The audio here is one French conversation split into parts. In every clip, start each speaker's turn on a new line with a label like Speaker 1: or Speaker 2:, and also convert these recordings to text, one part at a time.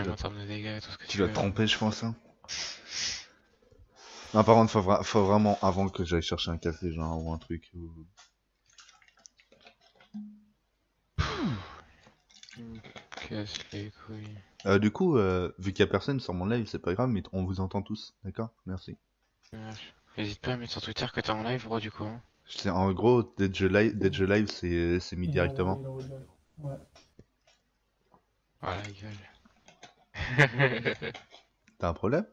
Speaker 1: même
Speaker 2: dois-
Speaker 1: en termes de dégâts et tout ce que tu,
Speaker 2: Tu dois
Speaker 1: veux.
Speaker 2: te tromper, je pense. Hein. Non, par contre, faut, vra- faut vraiment, avant que j'aille chercher un café, genre, ou un truc. Ou...
Speaker 1: Casse les couilles.
Speaker 2: Euh, du coup, euh, vu qu'il y a personne sur mon live, c'est pas grave, mais on vous entend tous, d'accord? Merci.
Speaker 1: N'hésite pas à mettre sur Twitter que t'es en live, bro, du coup. hein.
Speaker 2: En gros, dès que je live, dès que je live c'est c'est mis directement.
Speaker 3: Ouais.
Speaker 1: Voilà, gueule.
Speaker 2: T'as un problème?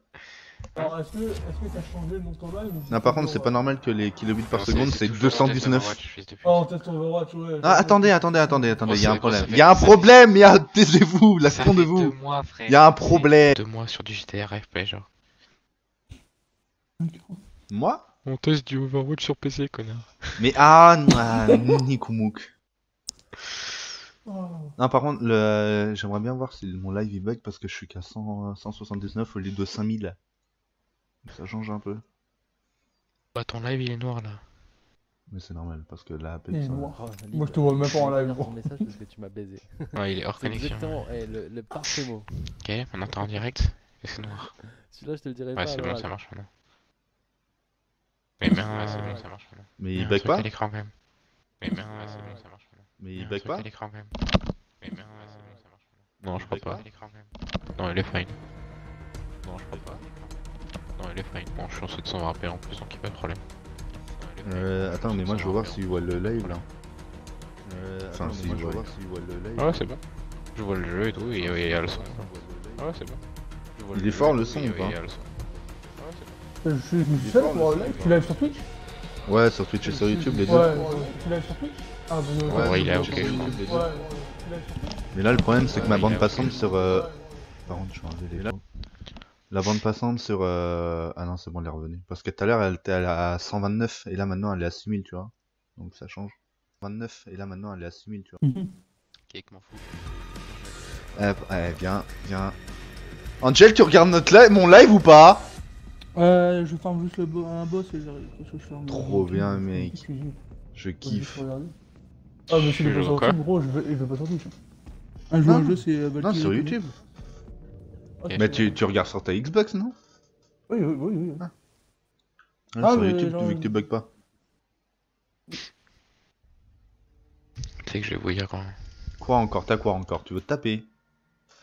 Speaker 3: Alors, est-ce que est-ce que t'as changé live ou
Speaker 2: Non, par contre, c'est pas normal que les kilobits par seconde, c'est
Speaker 1: toujours en test
Speaker 2: 219.
Speaker 1: Overwatch, fils de pute.
Speaker 3: Oh, test Overwatch, ouais.
Speaker 2: Ah, attendez, attendez, attendez, attendez,
Speaker 1: Oh,
Speaker 2: il y a un problème. Il y a un problème, il y a... Taisez-vous, la con de vous
Speaker 1: deux mois, frère.
Speaker 2: Il y a un problème.
Speaker 1: Deux mois sur du GTR FP, genre.
Speaker 2: Moi?
Speaker 1: On teste du Overwatch sur PC, connard.
Speaker 2: Mais ah, ah Nikumouk.
Speaker 3: Oh.
Speaker 2: Non, par contre, le... j'aimerais bien voir si mon live il bug parce que je suis qu'à 100, 179 au lieu de 5000. Ça change un peu.
Speaker 1: Bah, ton live, il est noir, là.
Speaker 2: Mais c'est normal parce que là,
Speaker 3: Il est
Speaker 2: ça-
Speaker 3: noir.
Speaker 4: Oh,
Speaker 3: Moi, je te vois même pas en live,
Speaker 4: message parce que tu m'as baisé.
Speaker 1: Ouais, il est hors
Speaker 4: C'est
Speaker 1: connexion.
Speaker 4: exactement eh, le, le parfait mot.
Speaker 1: Ok, maintenant t'es en direct. Et c'est noir.
Speaker 4: Celui-là, je te le dirai
Speaker 1: Ouais,
Speaker 4: pas.
Speaker 1: c'est
Speaker 4: à
Speaker 1: bon, ça marche maintenant. Mais merde, ouais, c'est bon, ça marche maintenant.
Speaker 2: Mais il bug pas
Speaker 1: l'écran, quand même. Mais merde, ouais, c'est bon, ça marche.
Speaker 2: Mais il bug pas
Speaker 1: l'écran, quand même. Mais merde, ouais, c'est bon, ça marche maintenant. Non,
Speaker 2: Il
Speaker 1: je crois pas. Non, il est fine. Non, je crois pas. Non, il est fine. Bon, je suis en 720p en plus, donc il n'y a pas de problème.
Speaker 2: Euh, attends, mais moi je veux voir s'il voit le live là.
Speaker 5: Euh,
Speaker 2: Enfin,
Speaker 5: attends,
Speaker 2: si,
Speaker 5: mais moi,
Speaker 2: je
Speaker 5: veux
Speaker 2: vois.
Speaker 5: voir s'il voit le live.
Speaker 1: Ouais, c'est bon. Je vois le jeu et tout, et il y a le son. Ouais, c'est bon.
Speaker 2: Il
Speaker 1: le
Speaker 2: est fort, le son, ou pas.
Speaker 3: Je suis je me suis seul pour le live. Tu live sur Twitch?
Speaker 2: Ouais, sur Twitch et sur YouTube, les deux.
Speaker 3: Ouais, tu live sur Twitch? Ah, bon,
Speaker 1: Ouais, ouais, il est ok, je crois.
Speaker 2: Mais là, le problème, c'est que ma bande passante
Speaker 1: ok.
Speaker 2: sur. euh, Par contre, je vais enlever les. La bande passante sur. euh, Ah non, c'est bon, elle est revenue. Parce que tout à l'heure, elle était à 129 et là maintenant, elle est à 6000, tu vois. Donc ça change. 29 et là maintenant, elle est à 6000, tu vois.
Speaker 1: Cake, m'en fous.
Speaker 2: Eh, eh, viens, viens. Angel, tu regardes notre live, mon live ou pas?
Speaker 3: Euh, je farme juste le bo- un boss et je
Speaker 2: Trop bien, mec. Je kiffe.
Speaker 3: Ah, mais
Speaker 1: joues
Speaker 3: boss
Speaker 1: quoi
Speaker 3: en tout, gros, je veux, je veux pas sur Twitch. Un jeu,
Speaker 2: Non.
Speaker 3: un jeu, c'est. euh,
Speaker 2: Non,
Speaker 3: Valkyrie
Speaker 2: sur
Speaker 3: Iconic.
Speaker 2: YouTube.
Speaker 3: Ah,
Speaker 1: Mais
Speaker 2: tu, tu regardes sur ta Xbox, non?
Speaker 3: Oui, oui, oui. oui.
Speaker 2: Ouais,
Speaker 3: Ah,
Speaker 2: Sur
Speaker 3: mais
Speaker 2: YouTube,
Speaker 3: genre-
Speaker 2: tu veux que tu bugs pas.
Speaker 1: Tu sais que je vais bouillir quand même.
Speaker 2: Quoi encore? T'as quoi encore? Tu veux te taper?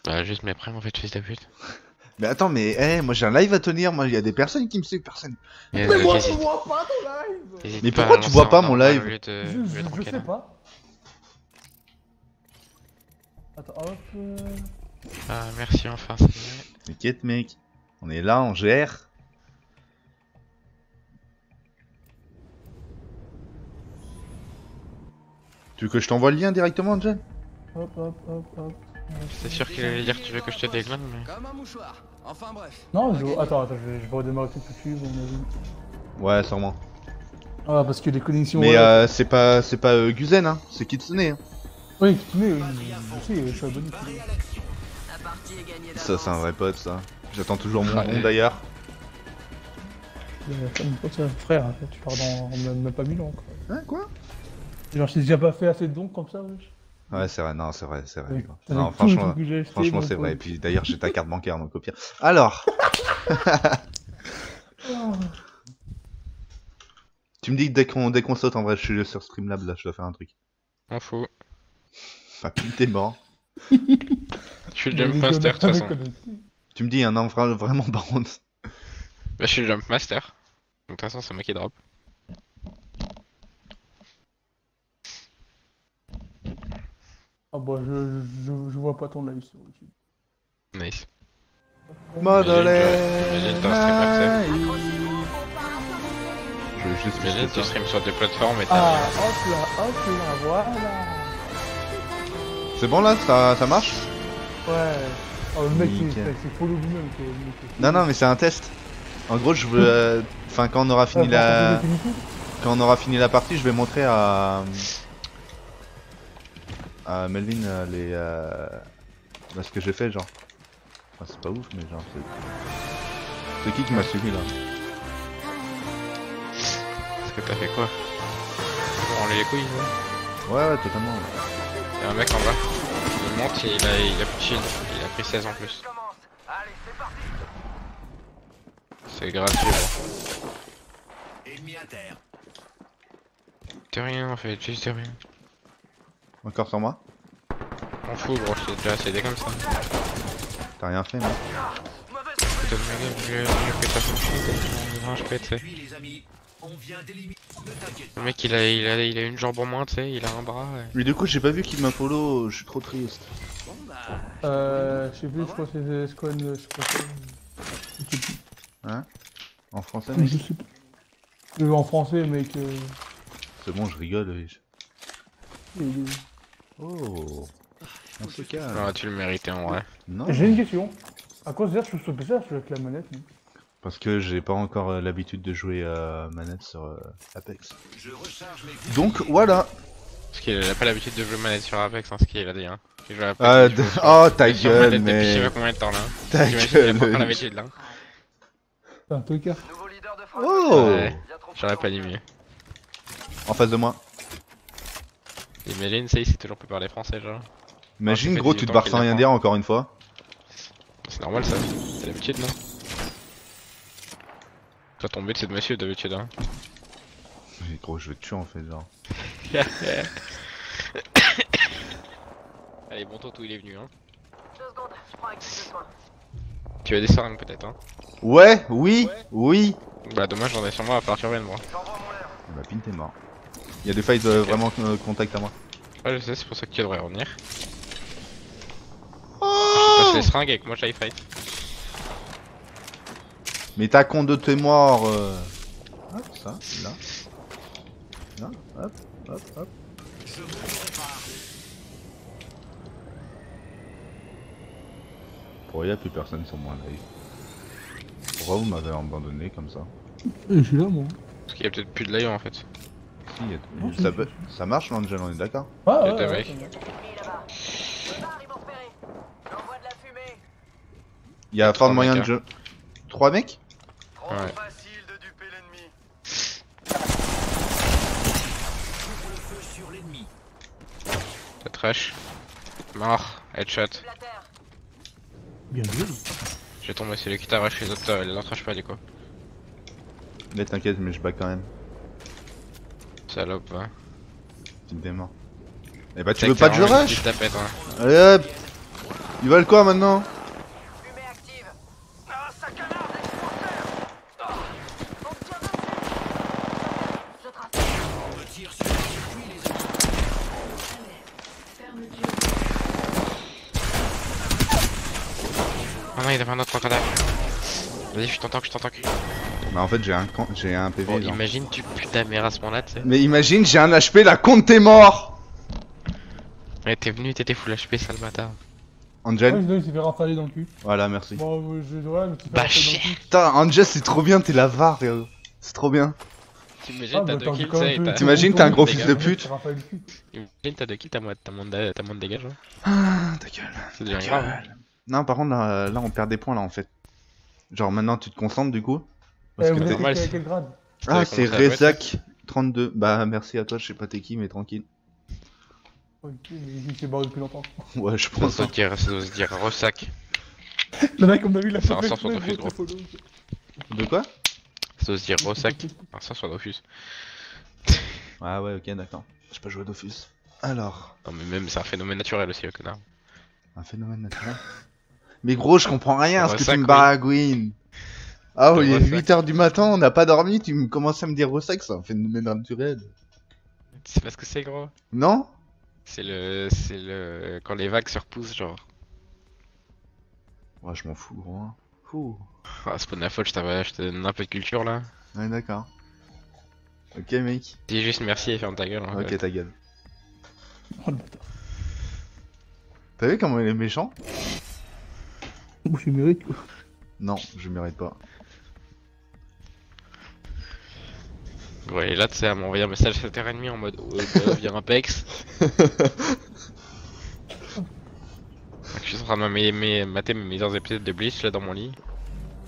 Speaker 1: Bah, juste mes primes en fait, fils de pute.
Speaker 2: Mais attends, mais eh, moi j'ai un live à tenir, moi il y a des personnes qui me suivent, personne.
Speaker 1: Mais
Speaker 3: Mais moi, je vois pas ton live
Speaker 2: Mais
Speaker 1: pas
Speaker 2: pourquoi tu vois pas mon live
Speaker 3: Je, je, je sais pas. Attends, hop. euh,
Speaker 1: Ah, merci enfin, c'est vrai.
Speaker 2: T'inquiète, mec. On est là, on gère. Tu veux que je t'envoie le lien directement, Angel
Speaker 3: Hop, hop, hop, hop.
Speaker 1: C'est sûr qu'il allait dire que tu veux que je te déglingue, mais.
Speaker 6: Comme un mouchoir. Enfin bref.
Speaker 3: Non, je... attends, attends, je vais, je vais redémarrer tout de suite, on.
Speaker 2: Ouais, sûrement.
Speaker 3: Ah, parce que les connexions.
Speaker 2: Mais
Speaker 3: ouais.
Speaker 2: euh, c'est pas, c'est pas euh, Guzen, hein. C'est Kitsune. Hein.
Speaker 3: Oui, Kitsune, oui, je suis abonné.
Speaker 6: La partie est gagnée
Speaker 2: Ça, c'est un vrai pote, ça. J'attends toujours mon
Speaker 1: Ouais.
Speaker 2: nom d'ailleurs.
Speaker 3: Frère, tu pars dans même, pas 1000 ans, quoi.
Speaker 2: Hein, quoi?
Speaker 3: Genre, j'ai déjà pas fait assez de dons comme ça, wesh.
Speaker 2: Ouais, c'est vrai, non, c'est vrai, c'est vrai. Non, franchement, franchement, c'est vrai. Et puis d'ailleurs, j'ai ta carte bancaire, donc au pire. Alors, tu me dis que dès qu'on dès qu'on saute, en vrai, je suis sur Streamlab, là, je dois faire un truc. Puis t'es mort.
Speaker 1: Je suis le
Speaker 3: Mais
Speaker 1: Jump
Speaker 3: les
Speaker 1: Master, de toute façon.
Speaker 2: Tu me dis un nom vra- vraiment contre.
Speaker 1: Bah, je suis le Jump Master. Donc, de toute façon, c'est moi qui drop.
Speaker 3: Ah bah, je, je, je vois pas ton live sur YouTube.
Speaker 1: Nice. Accès.
Speaker 2: Je veux juste
Speaker 1: Imagine, tu stream sur des plateformes et
Speaker 3: Ah,
Speaker 1: t'as.
Speaker 3: hop là, hop là, voilà.
Speaker 2: C'est bon là, ça, ça marche
Speaker 3: Ouais. Oh, le mec, c'est- quoi. le mec.
Speaker 2: Non, non, mais c'est un test. En gros, je veux. euh, Enfin, quand on aura fini
Speaker 3: pour
Speaker 2: la, quand on aura fini la partie, je vais montrer à à Melvin euh, les euh, bah, ce que j'ai fait, genre. Enfin, c'est pas ouf, mais genre c'est. C'est qui qui m'a suivi là
Speaker 1: Est-ce que t'as fait quoi? On les couilles, ouais.
Speaker 2: Ouais, ouais, totalement.
Speaker 1: Y'a un mec en bas. Il monte, il a, il a plus de shield. Il a pris 16 en plus. C'est gratuit. T'es rien en fait, juste rien.
Speaker 2: Encore sur moi
Speaker 1: M'en fous, gros, t'ai déjà assez comme ça.
Speaker 2: T'as rien fait,
Speaker 1: Putain de je. Non, je pète. Le mec, il a, il, a, il a une jambe en moins, tu sais, il a un bras. ouais.
Speaker 2: Mais du coup, j'ai pas vu qu'il m'a follow, je suis trop triste.
Speaker 3: Euh, je sais plus, je crois que c'est Squad, je plus.
Speaker 2: En français, mec?
Speaker 3: Je sais plus. Euh, En français, mec. euh,
Speaker 2: C'est bon, je rigole. wesh.
Speaker 3: il-
Speaker 2: Oh On se calme.
Speaker 1: Ah, tu le méritais en vrai.
Speaker 2: Non,
Speaker 3: J'ai une question. À quoi ça sert sur PC je suis avec la manette moi
Speaker 2: parce que j'ai pas encore euh, l'habitude de jouer euh, manette sur euh, Apex. Donc voilà.
Speaker 1: Parce qu'il a pas l'habitude de jouer manette sur Apex, hein, ce qu'il a dit. Hein. Il joue à Apex,
Speaker 2: Ah, de- Oh ta gueule,
Speaker 1: manette depuis je sais
Speaker 2: mais
Speaker 1: pas combien de temps là.
Speaker 2: ta
Speaker 1: pas l'habitude là.
Speaker 3: C'est un tocard.
Speaker 2: Oh
Speaker 1: Ouais. J'aurais pas dit mieux.
Speaker 2: En face de moi.
Speaker 1: Et Méline, ça, il sait toujours plus parler français, genre.
Speaker 2: Imagine, gros,
Speaker 1: 18
Speaker 2: tu te barres sans rien dire encore une fois.
Speaker 1: C'est normal ça. C'est l'habitude, non? Toi, ton but c'est de monsieur d'habitude, hein.
Speaker 2: Mais gros, je vais te tuer en fait, genre.
Speaker 1: Allez, bon tout il est venu, hein. Tu as des seringues peut-être, hein.
Speaker 2: Ouais, oui, oui.
Speaker 1: Bah, dommage, j'en ai sur moi à part Turbienne, moi.
Speaker 2: Bah, pin, t'es mort. Il y a des fights euh, vraiment euh, contact à moi.
Speaker 1: Ouais, je sais, c'est pour ça que tu devrais revenir.
Speaker 2: Oh
Speaker 1: Passe les seringues avec moi, j'aille fight.
Speaker 2: Mais t'as con de tes morts. euh. Hop, ça, là. Là, hop, hop, hop. Pourquoi y a plus personne sur mon live Pourquoi vous m'avez abandonné comme ça?
Speaker 3: Je suis là, moi.
Speaker 1: Parce qu'il y a peut-être plus de layer en fait.
Speaker 2: Si, y a-
Speaker 3: Non,
Speaker 2: ça, peut- ça marche l'Angel, on est d'accord?
Speaker 3: Ah, ouais,
Speaker 1: t'as
Speaker 3: ouais, bon.
Speaker 2: Il y a
Speaker 1: Trois
Speaker 2: fort moyen de
Speaker 1: mecs,
Speaker 2: jeu. Trois mecs?
Speaker 1: Ouais. Ça trash. Mort. Headshot.
Speaker 3: Bien joué.
Speaker 1: J'ai tombé, c'est lui qui t'a arraché les autres, euh, il l'entrache pas du coup.
Speaker 2: Mais t'inquiète, mais je back quand même.
Speaker 1: Salope, va.
Speaker 2: Tu me démarres. Eh bah tu veux
Speaker 1: que
Speaker 2: pas
Speaker 1: vraiment une
Speaker 2: rush
Speaker 1: hein.
Speaker 2: Allez hop Ils veulent quoi maintenant
Speaker 1: Oh non, il y avait un autre crocodile. Vas-y, je t'entends, je t'entends.
Speaker 2: Bah en fait j'ai un, j'ai un PV
Speaker 1: Bon,
Speaker 2: genre.
Speaker 1: imagine, tu ta mère à ce moment-là, tu sais.
Speaker 2: Mais imagine, j'ai un HP, la compte t'es mort
Speaker 1: Ouais, t'es venu, t'étais full HP, sale bâtard.
Speaker 3: Ouais,
Speaker 2: Angel
Speaker 3: sinon, il s'est fait rafaler dans le cul.
Speaker 2: Voilà, merci.
Speaker 3: Bon, je ouais, mais
Speaker 1: Bah, chier.
Speaker 2: Putain, Angel c'est trop bien, t'es la VAR. C'est trop bien.
Speaker 1: T'imagines,
Speaker 3: Ah,
Speaker 1: t'as
Speaker 3: bah,
Speaker 1: kills, t'as-
Speaker 2: T'imagines, t'es un gros fils de pute.
Speaker 1: Imagine, t'as deux kills, t'as t'as t'as moins de dégâts, genre.
Speaker 2: Ah, ta gueule.
Speaker 1: C'est déjà grave.
Speaker 2: Non, par contre, là, là, on perd des points là en fait. Genre maintenant tu te concentres du coup Parce
Speaker 3: Eh,
Speaker 2: que t'es-
Speaker 3: quel quel grade
Speaker 2: Ah,
Speaker 1: Ça
Speaker 2: c'est Rezak 32. Bah merci à toi, je sais pas t'es qui, mais tranquille.
Speaker 3: Ok, mais il s'est barré depuis longtemps.
Speaker 2: Ouais, je
Speaker 1: Ça
Speaker 2: pense.
Speaker 1: doit se dire, ça doit se dire ressac.
Speaker 3: Le mec, on a vu, la
Speaker 1: C'est un sens sur Dofus, gros.
Speaker 2: De quoi
Speaker 1: Ça doit se dire ressac. Un sens sur Dofus.
Speaker 2: Ah ouais, ok, d'accord. J'ai pas joué à Dofus. Alors,
Speaker 1: Non, mais même, c'est un phénomène naturel aussi, le connard.
Speaker 2: un phénomène naturel. Mais gros, je comprends rien à ce que tu me oui. baragouines. Ah oui, il est
Speaker 1: ressac.
Speaker 2: 8h du matin, on n'a pas dormi, tu me commences à me dire ressac, c'est un phénomène naturel.
Speaker 1: Tu sais pas ce que c'est, gros
Speaker 2: Non?
Speaker 1: C'est le. C'est le. Quand les vagues se repoussent, genre.
Speaker 2: Ouais, je m'en fous, gros. hein. Fou.
Speaker 1: Ah, c'est pas de ma faute, je t'avais- je te donne un peu de culture là.
Speaker 2: Ouais, d'accord. Ok, mec.
Speaker 1: Dis juste merci et ferme ta gueule. en
Speaker 2: Ok,
Speaker 1: fait.
Speaker 2: ta gueule.
Speaker 3: Oh le bâtard.
Speaker 2: T'as vu comment il est méchant?
Speaker 3: Oh, je mérite quoi.
Speaker 2: Non, je mérite pas.
Speaker 1: Ouais, et là, tu sais, à m'envoyer un message à terre ennemi en mode bah, viens Apex. je suis en train de ma- mater mes meilleurs épisodes de Bleach là dans mon lit.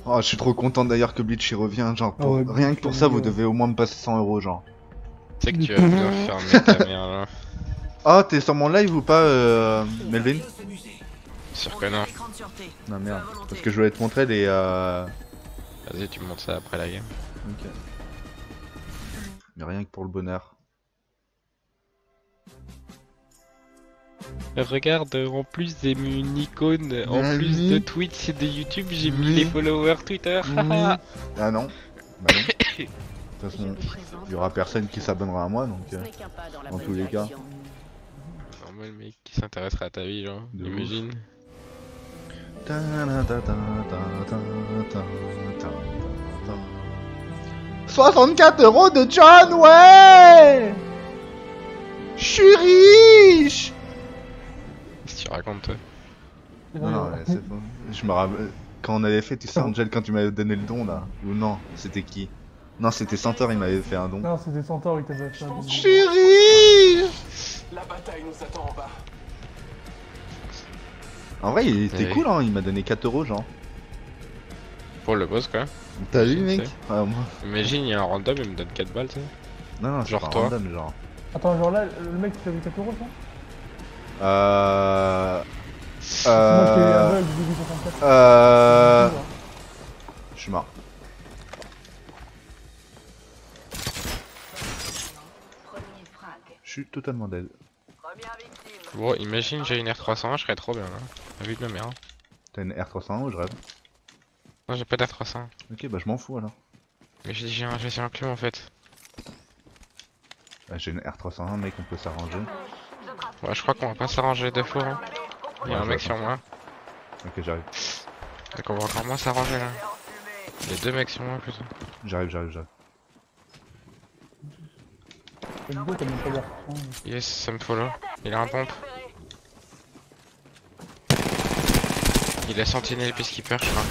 Speaker 2: Oh, je suis trop content d'ailleurs que Bleach y revient, genre,
Speaker 3: Ah
Speaker 2: pour-
Speaker 3: ouais,
Speaker 2: rien que pour ça, vous devez au moins me passer 100 euros, genre.
Speaker 1: Tu sais que tu vas bien faire mettre ta mère là.
Speaker 2: Oh, t'es sur mon live ou pas, euh, Melvin?
Speaker 1: Sûr que non.
Speaker 6: Sûreté.
Speaker 2: Non, merde. Parce que je voulais te montrer les. Euh...
Speaker 1: Vas-y, tu me montres ça après la game.
Speaker 2: Ok. Mais rien que pour le bonheur.
Speaker 1: Regarde, en plus j'ai mis une icône, en
Speaker 2: Mais
Speaker 1: plus de Twitch et de YouTube, j'ai mis les followers Twitter.
Speaker 2: ah non. Bah non. De toute façon, il y aura personne qui s'abonnera à moi donc. euh, dans tous les cas.
Speaker 1: Normal mec qui s'intéressera à ta vie, genre. Imagine.
Speaker 2: 64 euros de John, ouais Je suis riche
Speaker 1: Qu'est-ce que tu racontes toi?
Speaker 2: Non, c'est bon. Je me rappelle. Quand on avait fait, tu sais, Angel, quand tu m'avais donné le don là. Ou non, c'était qui? Non, c'était Centaure, il m'avait fait un don.
Speaker 3: Non, c'était Centaure, il t'avait fait un
Speaker 2: Je suis riche
Speaker 7: La bataille nous attend en bas.
Speaker 2: En vrai, il était
Speaker 1: Ouais.
Speaker 2: cool, hein, il m'a donné 4 euros, genre.
Speaker 1: Pour le boss quoi.
Speaker 2: T'as vu, mec. Ouais, moi.
Speaker 1: Imagine, il y a un random, il me donne 4 balles, tu sais.
Speaker 2: Non, non, c'est
Speaker 1: Genre
Speaker 2: pas
Speaker 1: toi.
Speaker 2: random, genre.
Speaker 3: Attends, genre là, le mec qui t'avait 4 euros, ça
Speaker 2: Euh. Euh.
Speaker 3: aveugle, j'ai vu 64.
Speaker 2: Euh. Je suis mort. Je suis totalement dead.
Speaker 6: Première victime.
Speaker 1: Bon, imagine, j'ai une R301, je serais trop bien là. Vu de ma mère.
Speaker 2: T'as une R301 ou je rêve
Speaker 1: Non, j'ai pas d'R301.
Speaker 2: Ok, bah je m'en fous alors.
Speaker 1: Mais j'ai j'ai un, j'ai un club en fait.
Speaker 2: Bah, J'ai une R301, mec, on peut s'arranger.
Speaker 1: Ouais, je crois qu'on va pas s'arranger deux fois. Hein. Il y a
Speaker 2: Ouais,
Speaker 1: un mec sur moi.
Speaker 2: Ok, j'arrive.
Speaker 1: Donc on va encore moins s'arranger là. Il y a deux mecs sur moi plutôt.
Speaker 2: J'arrive, j'arrive, j'arrive.
Speaker 3: Le vidéo, t'as même pas l'air.
Speaker 1: Yes, ça me follow. Il a un pompe. Il a sentinelle peacekeeper, je crois.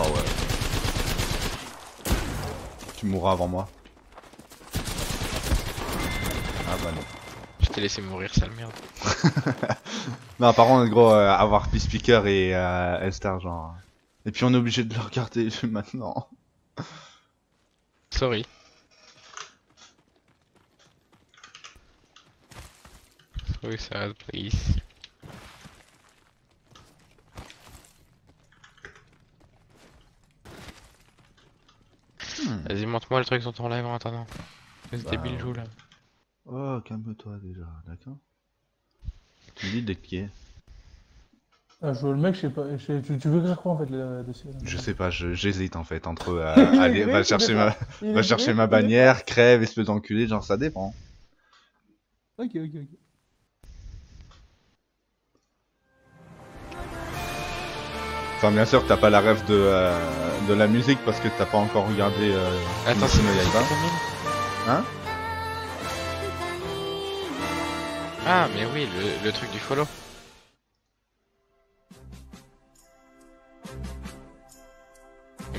Speaker 2: Oh ouais. Tu mourras avant moi. Ah bah non.
Speaker 1: Je t'ai laissé mourir, sale merde.
Speaker 2: Non, par contre, gros, euh, avoir Peacepeaker et euh, Elstar, genre. Et puis on est obligé de le regarder maintenant.
Speaker 1: Sorry. Sorry, sad, please.
Speaker 2: Hmm.
Speaker 1: Vas-y, montre-moi le truc sur ton live en attendant. Ce
Speaker 2: Bah,
Speaker 1: débile joue là.
Speaker 2: Oh, calme-toi déjà, d'accord Tu me dis d'être qui est
Speaker 3: Ah, je vois le mec, je sais pas. je sais- Tu, tu veux écrire quoi en fait là, dessus là?
Speaker 2: Je sais pas, je- j'hésite en fait entre euh, aller, va chercher ma, va chercher ma bannière, crève, espèce d'enculé, genre ça dépend.
Speaker 3: Ok, ok, ok.
Speaker 2: Enfin, bien sûr, t'as pas la rêve de, euh, de la musique parce que t'as pas encore regardé. Euh,
Speaker 1: Attends, c'est
Speaker 2: Yaiba. Hein?
Speaker 1: Ah, mais oui, le, le truc du follow.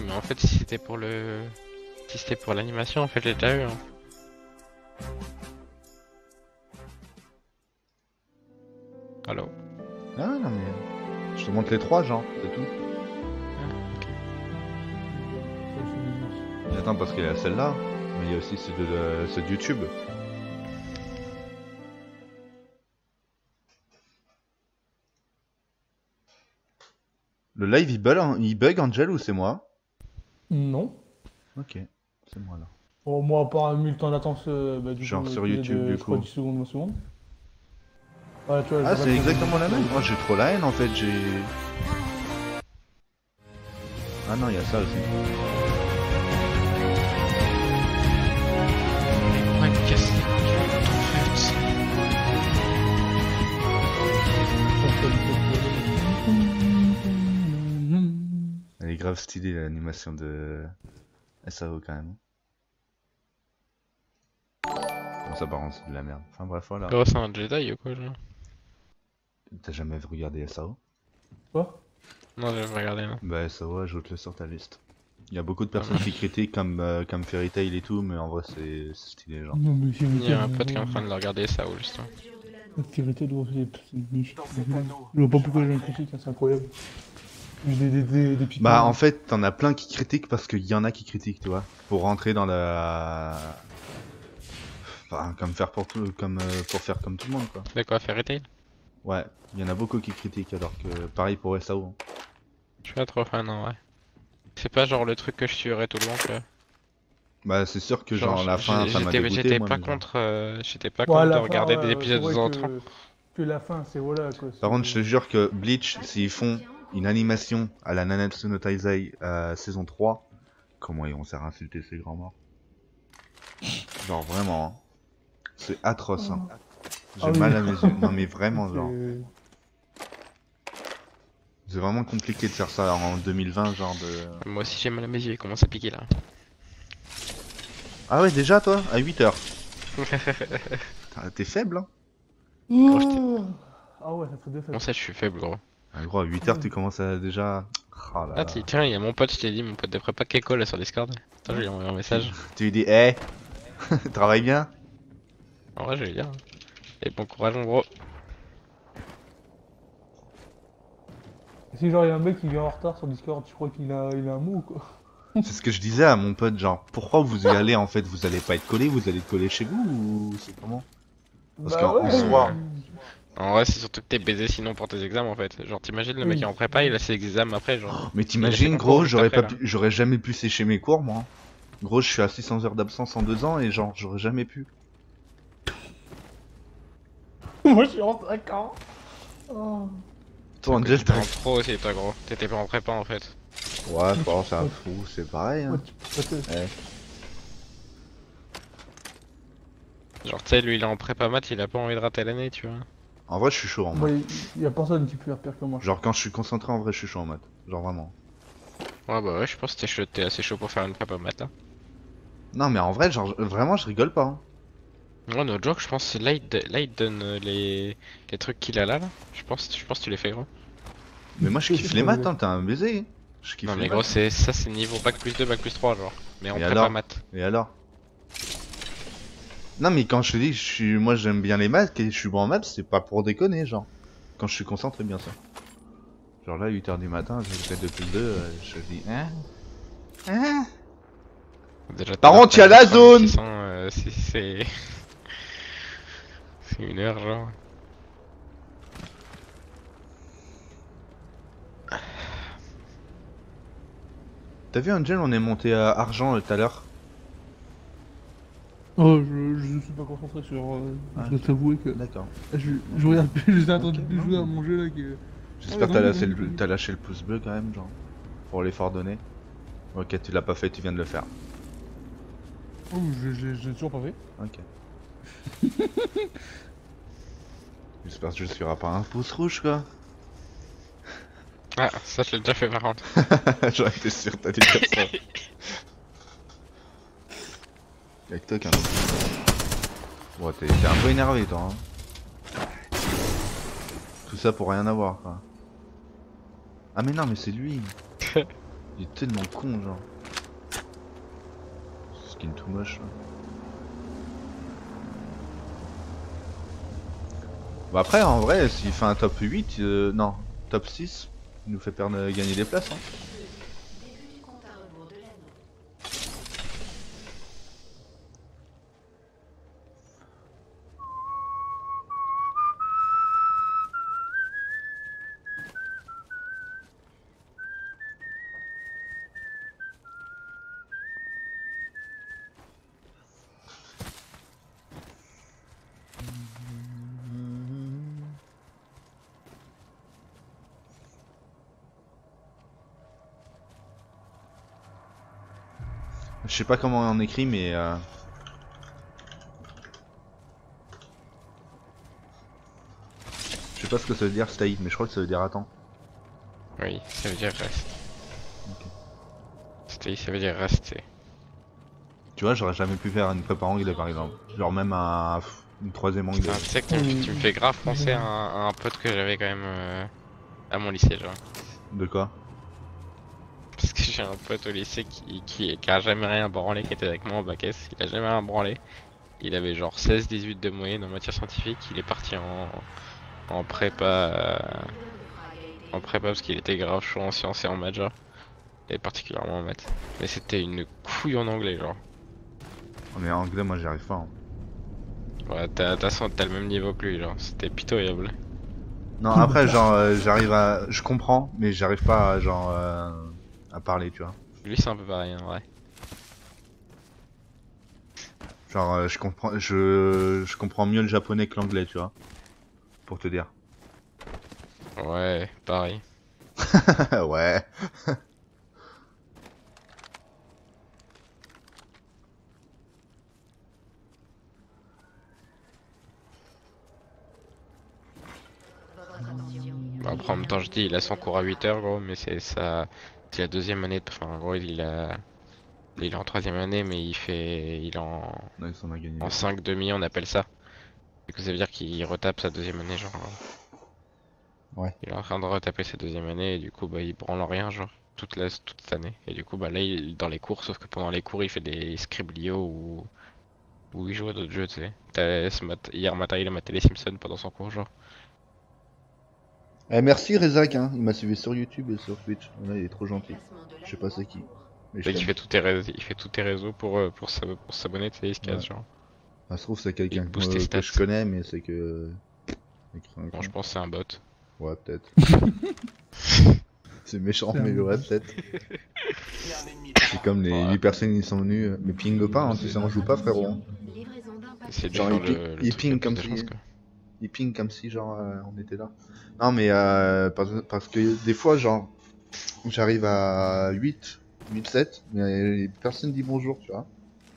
Speaker 1: Mais en fait, si c'était pour le. Si c'était pour l'animation, en fait, j'ai déjà eu. Hein. Allo
Speaker 2: Ah non mais. Je te montre les trois, genre, c'est tout.
Speaker 3: Ça, je suis
Speaker 2: Et attends, parce qu'il y a celle-là, mais il y a aussi ceux de, ceux de YouTube. Le live il bug, il bug Angel ou c'est moi?
Speaker 3: Non.
Speaker 2: Ok, c'est moi là.
Speaker 3: Bon, moi, à part mis le temps d'attente, euh, bah, du
Speaker 2: Genre
Speaker 3: coup,
Speaker 2: sur
Speaker 3: euh,
Speaker 2: YouTube,
Speaker 3: de,
Speaker 2: du
Speaker 3: je crois,
Speaker 2: coup.
Speaker 3: 10 secondes, 20 secondes. Ouais, tu vois,
Speaker 2: Ah, c'est exactement la même. Moi j'ai trop la haine en fait, j'ai. Ah non, il y a ça aussi.
Speaker 1: Ouais, me.
Speaker 2: Elle est grave stylée l'animation de SAO quand même. Bon, ça par contre c'est de la merde. Enfin bref, voilà.
Speaker 1: Oh, c'est un Jedi ou quoi, genre
Speaker 2: T'as jamais regardé SAO
Speaker 3: Quoi?
Speaker 1: Non, j'ai regardé là.
Speaker 2: Bah SAO, ajoute-le sur ta liste. Il y a beaucoup de personnes qui critiquent comme, euh, comme Fairy Tail et tout, mais en vrai c'est stylé genre.
Speaker 3: Non, mais c'est
Speaker 1: Il y a un pote qui est en train de le regarder, ça, ou justement.
Speaker 3: Vérité, c'est c'est niche. Je vois pas pourquoi les gens critiquent, hein, c'est incroyable. Des, des, des, des.
Speaker 2: Bah en fait t'en as plein qui critiquent parce qu'il y en a qui critiquent tu vois. Pour rentrer dans la... Enfin, comme faire pour tout, comme euh, pour faire comme tout le monde quoi.
Speaker 1: De quoi faire retail
Speaker 2: Ouais, il y en a beaucoup qui critiquent alors que pareil pour SAO. hein.
Speaker 1: Je suis pas trop fan en vrai. C'est pas genre le truc que je suivrais tout le long que.
Speaker 2: Bah c'est sûr que genre, la fin ça m'a
Speaker 1: j'étais-
Speaker 2: dégoûté.
Speaker 1: J'étais pas contre, euh, j'étais pas
Speaker 3: Ouais,
Speaker 1: contre de
Speaker 3: fin,
Speaker 1: regarder
Speaker 3: ouais,
Speaker 1: des épisodes de temps en
Speaker 3: que- la fin, c'est voilà quoi.
Speaker 2: Par contre, je te jure que Bleach, s'ils font une animation à la Nanatsu no Taizai euh, saison 3, comment ils vont se faire insulter ces grands morts? Genre vraiment, hein. c'est atroce. Hein. J'ai
Speaker 3: Ah oui.
Speaker 2: mal à mes yeux. Non mais vraiment, genre.
Speaker 3: c'est-
Speaker 2: vraiment compliqué de faire ça en 2020, genre de...
Speaker 1: Moi aussi j'ai mal à mes yeux, il commence à piquer là.
Speaker 2: Ah ouais, déjà toi? À 8h T'es faible, hein
Speaker 3: Ah ouais, ça fait deux
Speaker 1: Comment ça je suis faible gros?
Speaker 2: Ah, Gros, à 8h tu commences à déjà... Oh là
Speaker 1: Ah
Speaker 2: là.
Speaker 1: ti- tiens, il y a mon pote, je t'ai dit, mon pote de prépa Keko là sur Discord. Attends, je lui ai envoyé un message.
Speaker 2: Tu lui dis, hé Travaille bien
Speaker 1: En vrai, je vais dire. Et bon courage mon gros.
Speaker 3: Si genre il y a un mec qui vient en retard sur Discord, tu crois qu'il a, il a un mot ou quoi
Speaker 2: C'est ce que je disais à mon pote, genre, pourquoi vous y allez en fait? Vous allez pas être collé, vous allez être collé chez vous ou c'est comment? Parce
Speaker 3: Bah
Speaker 2: qu'en- en
Speaker 3: ouais.
Speaker 2: soi-
Speaker 1: En vrai, c'est surtout que t'es baisé sinon pour tes examens en fait. Genre, t'imagines le mec qui est en prépa, il a ses examens après, genre.
Speaker 2: Mais
Speaker 1: Il a
Speaker 2: t'imagines, gros, j'aurais pas pu, j'aurais jamais pu sécher mes cours, moi. Gros, je suis à 600 heures d'absence en deux ans et genre, j'aurais jamais pu.
Speaker 3: Moi je suis en 5 ans oh.
Speaker 1: Que
Speaker 2: Angel,
Speaker 1: t'étais en pro aussi, toi gros. T'étais pas en prépa en fait.
Speaker 2: Ouais, bon, c'est un fou, c'est pareil, hein.
Speaker 3: Ouais,
Speaker 1: Genre, tu sais, lui il est en prépa maths, il a pas envie de rater l'année, tu vois.
Speaker 2: En vrai, je suis chaud en maths.
Speaker 3: il y a personne qui peut faire pire que moi.
Speaker 2: Genre, quand je suis concentré, en vrai, je suis chaud en maths. Genre, vraiment.
Speaker 1: Ouais, bah ouais, je pense que t'es chaud- t'es assez chaud pour faire une prépa maths là.
Speaker 2: Non, mais en vrai, genre, vraiment, je rigole pas. hein.
Speaker 1: Ouais, no joke, je pense c'est là, il là, donne euh, les... les trucs qu'il a là, là. Je pense, je pense que tu les fais gros.
Speaker 2: Mais moi, je kiffe les maths, hein, t'es un baiser. Je kiffe
Speaker 1: Non,
Speaker 2: les
Speaker 1: mais gros, c'est ça, c'est niveau bac plus 2, bac plus 3, genre. Mais en
Speaker 2: Et
Speaker 1: prépa
Speaker 2: alors
Speaker 1: maths.
Speaker 2: Et alors? Non mais quand je te dis, je suis, moi j'aime bien les maths et je suis bon en maths, c'est pas pour déconner, genre. Quand je suis concentré, bien sûr. Genre là, 8h du matin, je fais 2 plus 2, je dis, hein? Hein?
Speaker 1: Déjà,
Speaker 2: Par
Speaker 1: t'as-
Speaker 2: contre, il y a
Speaker 1: t'as
Speaker 2: la zone
Speaker 1: 3600, euh, C'est... C'est une heure, genre.
Speaker 2: T'as vu Angel, on est monté à argent euh, tout à l'heure
Speaker 3: Oh, je, je suis pas concentré sur. euh,
Speaker 2: Ah,
Speaker 3: je dois t'avouer que.
Speaker 2: D'accord.
Speaker 3: Je, je regarde plus, en train de
Speaker 2: non.
Speaker 3: jouer à mon jeu là. Que...
Speaker 2: J'espère
Speaker 3: Ouais,
Speaker 2: que t'as
Speaker 3: non,
Speaker 2: lâché,
Speaker 3: non,
Speaker 2: le,
Speaker 3: non.
Speaker 2: t'as lâché le pouce bleu quand même, genre. Pour l'effort donné. Ok, tu l'as pas fait, tu viens de le faire.
Speaker 3: Oh, je, je, je l'ai toujours pas fait.
Speaker 2: Ok. J'espère que je serai pas un pouce rouge quoi.
Speaker 1: Ah, ça, je l'ai déjà fait par contre.
Speaker 2: J'aurais été sûr que t'allais dire ça. Y'a que toi a- Bon, t'es t'es un peu énervé toi. Hein. Tout ça pour rien avoir quoi. Ah mais non mais c'est lui. Il est tellement con genre. Skin tout moche. là. Bah après en vrai s'il fait un top 8, euh, non, top 6, il nous fait perdre gagner des places hein. Je sais pas comment on écrit mais euh... Je sais pas ce que ça veut dire stay, mais je crois que ça veut dire attends.
Speaker 1: Oui, ça veut dire reste. Stay, ça veut dire rester.
Speaker 2: Tu vois, j'aurais jamais pu faire une prépa anglais par exemple. Genre même un... une troisième anglais.
Speaker 1: Putain, tu sais que tu me- tu me fais grave penser à un, à un pote que j'avais quand même euh, à mon lycée, genre.
Speaker 2: De quoi?
Speaker 1: Que j'ai un pote au lycée qui, qui, qui a jamais rien branlé, qui était avec moi en bac S, il a jamais rien branlé. Il avait genre 16-18 de moyenne en matière scientifique, il est parti en, en prépa euh, en prépa parce qu'il était grave chaud en sciences et en maths genre. Et particulièrement en maths. Mais c'était une couille en anglais genre.
Speaker 2: Mais anglais moi j'y arrive pas. hein.
Speaker 1: Ouais, t'as le même niveau que lui, genre, c'était pitoyable.
Speaker 2: Non, après, genre, euh, j'arrive à. Je comprends, mais j'arrive pas à, genre, euh, à parler, tu vois.
Speaker 1: Lui, c'est un peu pareil, en vrai.
Speaker 2: Genre, euh, je comprends, je, je comprends mieux le japonais que l'anglais, tu vois. Pour te dire.
Speaker 1: Ouais, pareil.
Speaker 2: ouais.
Speaker 1: Après, en même temps, je dis, il a son cours à 8h, gros, mais c'est ça. C'est la deuxième année. de- Enfin, en gros, il a. Il est en troisième année, mais il fait. Il est en.
Speaker 2: Non, ils s'en a gagné.
Speaker 1: En 5 demi, on appelle ça. Du coup, ça veut dire qu'il retape sa deuxième année, genre.
Speaker 2: Ouais.
Speaker 1: Il est en train de retaper sa deuxième année, et du coup, bah, il branle en rien, genre, toute, la, toute cette année. Et du coup, bah, là, il est dans les cours, sauf que pendant les cours, il fait des scriblio ou. Ou il joue à d'autres jeux, tu sais. Hier matin, il a maté les Simpsons pendant son cours, genre.
Speaker 2: Eh, merci Rezak, hein. il m'a suivi sur YouTube et sur Twitch. Ouais, il est trop gentil. Je sais pas c'est qui. Mais je
Speaker 1: Dès qu'il
Speaker 2: t'aime.
Speaker 1: fait tous tes réseaux, il fait tous tes réseaux pour, euh, pour s'ab- pour s'abonner, tu sais, il se casse,
Speaker 2: Ouais.
Speaker 1: genre.
Speaker 2: Ça se trouve, c'est quelqu'un que, je connais, mais c'est que. un
Speaker 1: Bon, je pense que c'est un bot.
Speaker 2: Ouais, peut-être. c'est méchant, mais
Speaker 3: bon.
Speaker 2: ouais, peut-être. C'est comme les
Speaker 1: Ouais.
Speaker 2: 8 personnes qui sont venues. euh, Mais ping pas, hein, tu sais, on joue pas, frérot.
Speaker 1: C'est
Speaker 2: Genre, il
Speaker 1: le, le
Speaker 2: il ping comme
Speaker 1: de
Speaker 2: si-
Speaker 1: chance, quoi.
Speaker 2: Il ping comme si, genre, euh, on était là. Non, mais euh, parce, parce que des fois, genre, j'arrive à 8, 8, 7, mais personne dit bonjour, tu vois.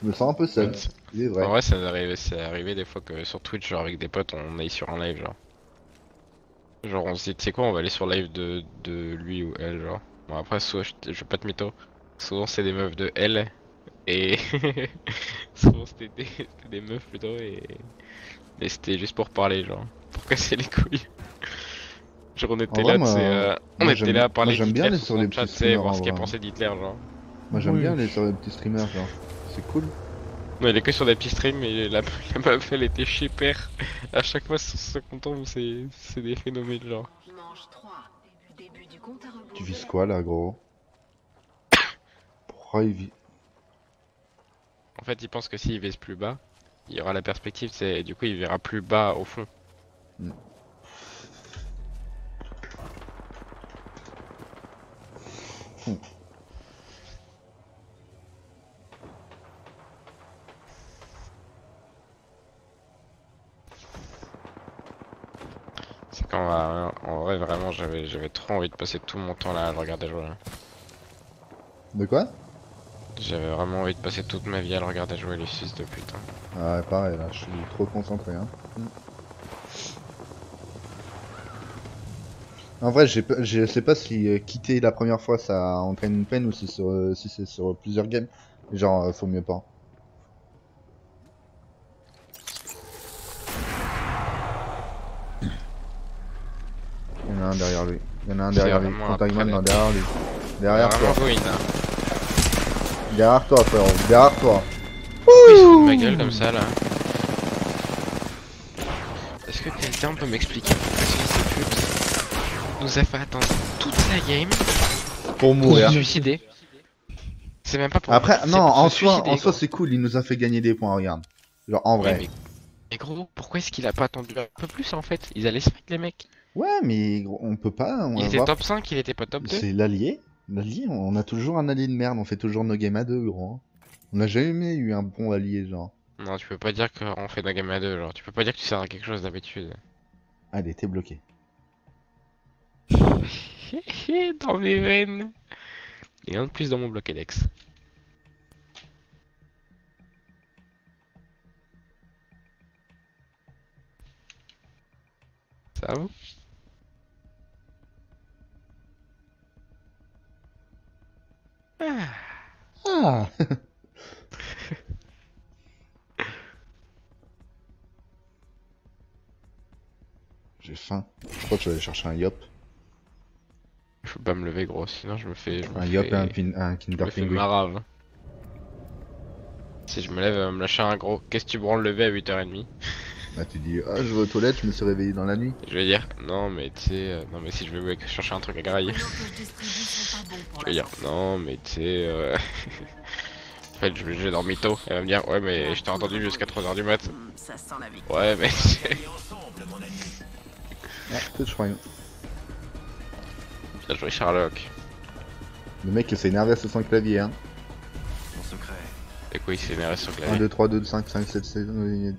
Speaker 2: Je me sens un peu seul. Vrai.
Speaker 1: En vrai, ça arrive, c'est arrivé des fois que sur Twitch, genre avec des potes, on aille sur un live, genre. Genre, on se dit, tu sais quoi, on va aller sur live de, de lui ou elle, genre. Bon, après, soit, je, je vais pas te mytho, souvent c'est des meufs de elle, et. souvent c'était des, c'était des meufs plutôt, et. Mais c'était juste pour parler, genre. Pour casser les couilles. Genre, on était
Speaker 2: En vrai,
Speaker 1: là,
Speaker 2: moi-
Speaker 1: euh, on
Speaker 2: moi,
Speaker 1: était là à parler
Speaker 2: moi, j'aime bien
Speaker 1: d'Hitler
Speaker 2: aller
Speaker 1: sur
Speaker 2: les
Speaker 1: chat,
Speaker 2: streamers,
Speaker 1: voir ce qu'elle
Speaker 2: vrai.
Speaker 1: pensait d'Hitler, genre.
Speaker 2: Moi, j'aime
Speaker 3: Oui.
Speaker 2: bien aller sur les petits streamers, genre. C'est cool.
Speaker 1: Non, il est que sur des petits streams, mais la, la meuf elle était chez père. À chaque fois sur ce compte, c'est c'est des phénomènes genre.
Speaker 6: Manche 3. Début du compte à rebours.
Speaker 2: Tu vises quoi, là, gros Pourquoi il vit
Speaker 1: En fait, il pense que s'il vise plus bas, il y aura la perspective, c'est du coup il verra plus bas au fond.
Speaker 2: Mm. Hmm.
Speaker 1: C'est quand euh, en vrai vraiment j'avais trop envie de passer tout mon temps là à regarder jouer.
Speaker 2: De quoi?
Speaker 1: J'avais vraiment envie de passer toute ma vie à le regarder jouer les fils de putain.
Speaker 2: Ah, ouais, pareil, là, je suis trop concentré, hein. En vrai, je sais pas si euh, quitter la première fois ça entraîne une peine ou si, sur, euh, si c'est sur plusieurs games. Genre, euh, faut mieux pas. Il y en a un derrière lui. Il y en a un
Speaker 1: C'est
Speaker 2: derrière lui.
Speaker 1: vraiment un
Speaker 2: Contact man
Speaker 1: très
Speaker 2: dans derrière lui. Derrière toi.
Speaker 1: hein.
Speaker 2: Derrière toi, frérot. Derrière toi.
Speaker 1: Pourquoi il se fout de ma gueule comme ça là Est-ce que quelqu'un peut m'expliquer pourquoi ce fils de pute nous a fait attendre toute la game
Speaker 2: Pour
Speaker 1: pour
Speaker 2: mourir.
Speaker 1: se suicider? C'est même pas pour
Speaker 2: Après, non,
Speaker 1: pour
Speaker 2: en soi,
Speaker 1: suicider,
Speaker 2: en soi c'est cool, il nous a fait gagner des points, regarde. Genre, en
Speaker 1: Ouais,
Speaker 2: vrai.
Speaker 1: mais... mais gros, pourquoi est-ce qu'il a pas attendu un peu plus en fait? Ils allaient se fight les mecs.
Speaker 2: Ouais, mais gros, on peut pas. On
Speaker 1: Il était
Speaker 2: voir.
Speaker 1: top 5, il était pas top 2.
Speaker 2: C'est l'allié. L'allié, on a toujours un allié de merde, on fait toujours nos games à deux, gros. hein. On n'a jamais eu un bon allié, genre.
Speaker 1: Non, tu peux pas dire qu'on fait nos games à deux, genre. Tu peux pas dire que tu sers à quelque chose d'habitude.
Speaker 2: Allez, t'es bloqué.
Speaker 1: dans mes veines. Et un de plus dans mon bloc Dex. Ça va vous? Ah.
Speaker 2: Ah J'ai faim. Je crois que je vais aller chercher un yop.
Speaker 1: Je peux pas me lever gros, sinon je me fais. Je me
Speaker 2: Un yop
Speaker 1: fais-
Speaker 2: et un, pin- un
Speaker 1: je
Speaker 2: Kinder
Speaker 1: me fais
Speaker 2: Penguin.
Speaker 1: marave. Si je me lève, elle va me lâcher un gros. Qu'est-ce que tu branles lever à 8h30
Speaker 2: Là, tu dis, ah, je vais aux toilettes, je me suis réveillé dans la nuit.
Speaker 1: Je vais dire, non mais tu sais, euh, non mais si je vais chercher un truc à grailler.
Speaker 6: Je
Speaker 1: Je vais dire, non mais tu sais, euh... En fait, je- j'ai dormi tôt. Elle va me dire, ouais, mais je t'ai entendu jusqu'à 3h du mat.
Speaker 6: Hmm, Ça sent la victoire.
Speaker 1: Ouais, mais.
Speaker 2: Peut-être je crois.
Speaker 1: Bien joué, Sherlock.
Speaker 2: Le mec il s'est énervé à ce son clavier hein.
Speaker 7: Mon secret.
Speaker 1: Et quoi, il s'est énervé sur le
Speaker 2: 1,
Speaker 1: clavier?
Speaker 2: 2, 3, 2, 5, 5, 7, 7. oui.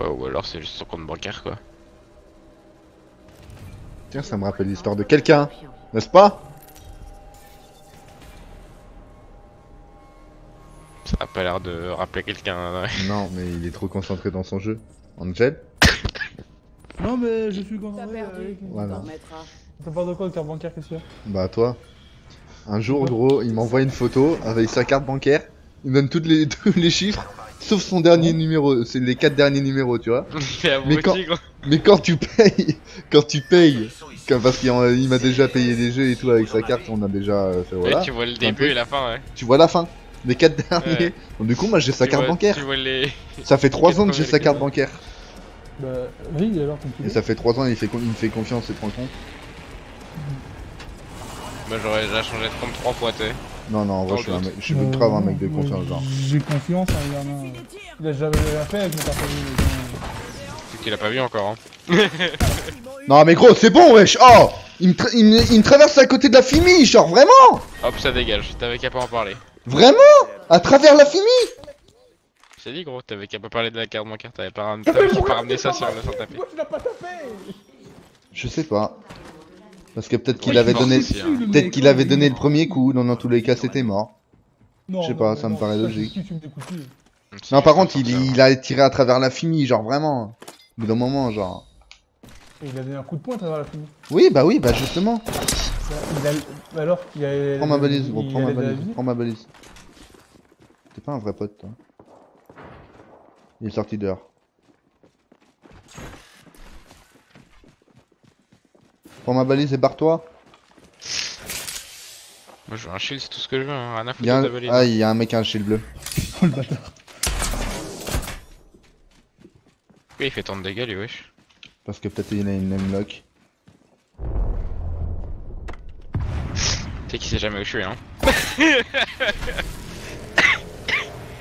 Speaker 1: Ouais, ou alors c'est juste son compte bancaire, quoi.
Speaker 2: Tiens, ça me rappelle l'histoire de quelqu'un, n'est-ce pas?
Speaker 1: Ça a pas l'air de rappeler quelqu'un. ouais.
Speaker 2: Non, mais il est trop concentré dans son jeu. Angel?
Speaker 3: Non, mais je suis
Speaker 8: T'as
Speaker 3: concentré
Speaker 8: perdu,
Speaker 3: avec-
Speaker 8: tu
Speaker 2: Voilà.
Speaker 3: T'as peur de quoi, le carte bancaire, qu'est-ce qu'il y a?
Speaker 2: Bah toi. Un jour, gros, il m'envoie une photo avec sa carte bancaire. Il me donne toutes les, tous les chiffres, sauf son dernier numéro. C'est les quatre derniers numéros, tu vois. Mais quand-. Mais quand tu payes, quand tu payes, quand- parce qu'il m'a déjà payé des jeux et tout avec sa carte, on a déjà euh, fait
Speaker 1: Ouais,
Speaker 2: voilà.
Speaker 1: tu vois le début et la fin, ouais.
Speaker 2: Tu vois la fin. Les quatre derniers.
Speaker 1: Ouais.
Speaker 2: Donc, du coup, moi j'ai sa
Speaker 1: Tu
Speaker 2: carte
Speaker 1: vois-
Speaker 2: bancaire.
Speaker 1: Tu vois les.
Speaker 2: Ça fait trois
Speaker 1: quatre
Speaker 2: ans que j'ai sa carte bancaire.
Speaker 3: Bah, oui, alors, ton
Speaker 2: Et ça fait trois ans, il, fait, con- il me fait confiance, tu te rends compte
Speaker 1: Moi j'aurais déjà changé de compte trois fois, tu sais.
Speaker 2: Non, non, en vrai, je suis, mec, je suis grave un mec de confiance, genre.
Speaker 3: J'ai confiance en Yerna. Il a jamais rien fait mon carte bancaire.
Speaker 1: C'est qu'il a pas vu encore, hein.
Speaker 2: Non, mais gros, c'est bon, wesh Oh il me, tra- il, me, il me traverse à côté de la FIMI, genre, vraiment
Speaker 1: Hop, ça dégage. T'avais qu'à pas en parler.
Speaker 2: Vraiment? À travers la FIMI?
Speaker 1: Je t'ai dit, gros, t'avais qu'à pas parler de la carte bancaire. T'avais pas, ram- pas ramener ça sur le sans taper.
Speaker 3: Pourquoi tu l'as pas tapé?
Speaker 2: Je sais pas. Parce que peut-être qu'il
Speaker 1: Ouais,
Speaker 2: avait donné...
Speaker 1: hein.
Speaker 2: Peut-être qu'il avait donné le premier coup, non, dans tous les cas, c'était mort. Je sais pas,
Speaker 3: non,
Speaker 2: ça me paraît logique. Non, par contre, il, il a tiré à travers la FIMI, genre, vraiment. Au bout d'un moment, genre...
Speaker 3: Et il a donné un coup de poing à travers la fini.
Speaker 2: Oui, bah oui, bah justement.
Speaker 3: Il a... bah Alors, il a...
Speaker 2: Prends ma balise, gros, prends ma balise, prends ma balise. T'es pas un vrai pote, toi. Il est sorti dehors. Prends ma balise et barre-toi.
Speaker 1: Moi je veux un shield, c'est tout ce que je veux, hein. Rien à foutre
Speaker 2: a
Speaker 1: de
Speaker 2: un...
Speaker 1: ta balise.
Speaker 2: Ah, il y a un mec à un shield bleu.
Speaker 3: Oh, le bâtard.
Speaker 1: Oui, il fait tant de dégâts, lui, wesh.
Speaker 2: Parce que peut-être il a une lock.
Speaker 1: Tu sais qu'il sait jamais où je suis, hein.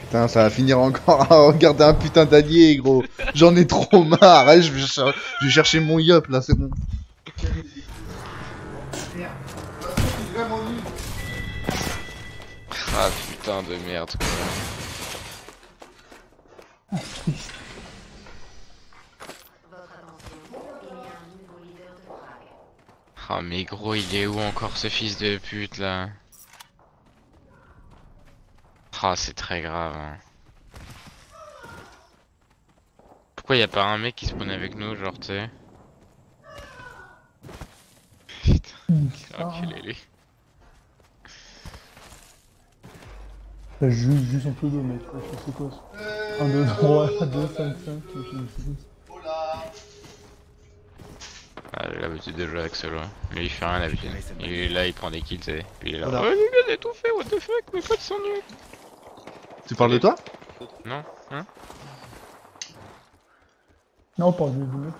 Speaker 2: Putain, ça va finir encore à regarder un putain d'allié, gros. J'en ai trop marre. hein, je, vais cher- je vais chercher mon yop là, c'est bon.
Speaker 1: Ah putain de merde, quoi. Ah mais gros, il est où encore ce fils de pute là? Ah c'est très grave. hein. Pourquoi y a pas un mec qui spawn avec nous, genre tu sais Putain,
Speaker 3: Ah.
Speaker 1: Enculé lui.
Speaker 3: T'as juste, juste un pseudo, mec. Je sais c'est quoi ça 1, 2, 3, 2, 5, 5. Je sais c'est quoi ça.
Speaker 1: Ah, j'ai l'habitude de jouer avec ce jeu. Lui il fait rien d'habitude. Il est là, il prend des kills, tu sais. Puis il est là.
Speaker 2: Voilà.
Speaker 1: Oh les gars, j'ai tout fait, what the fuck, mes potes sont nuls.
Speaker 2: Tu parles de toi?
Speaker 1: Non Hein?
Speaker 3: Non, on parle du, du mec.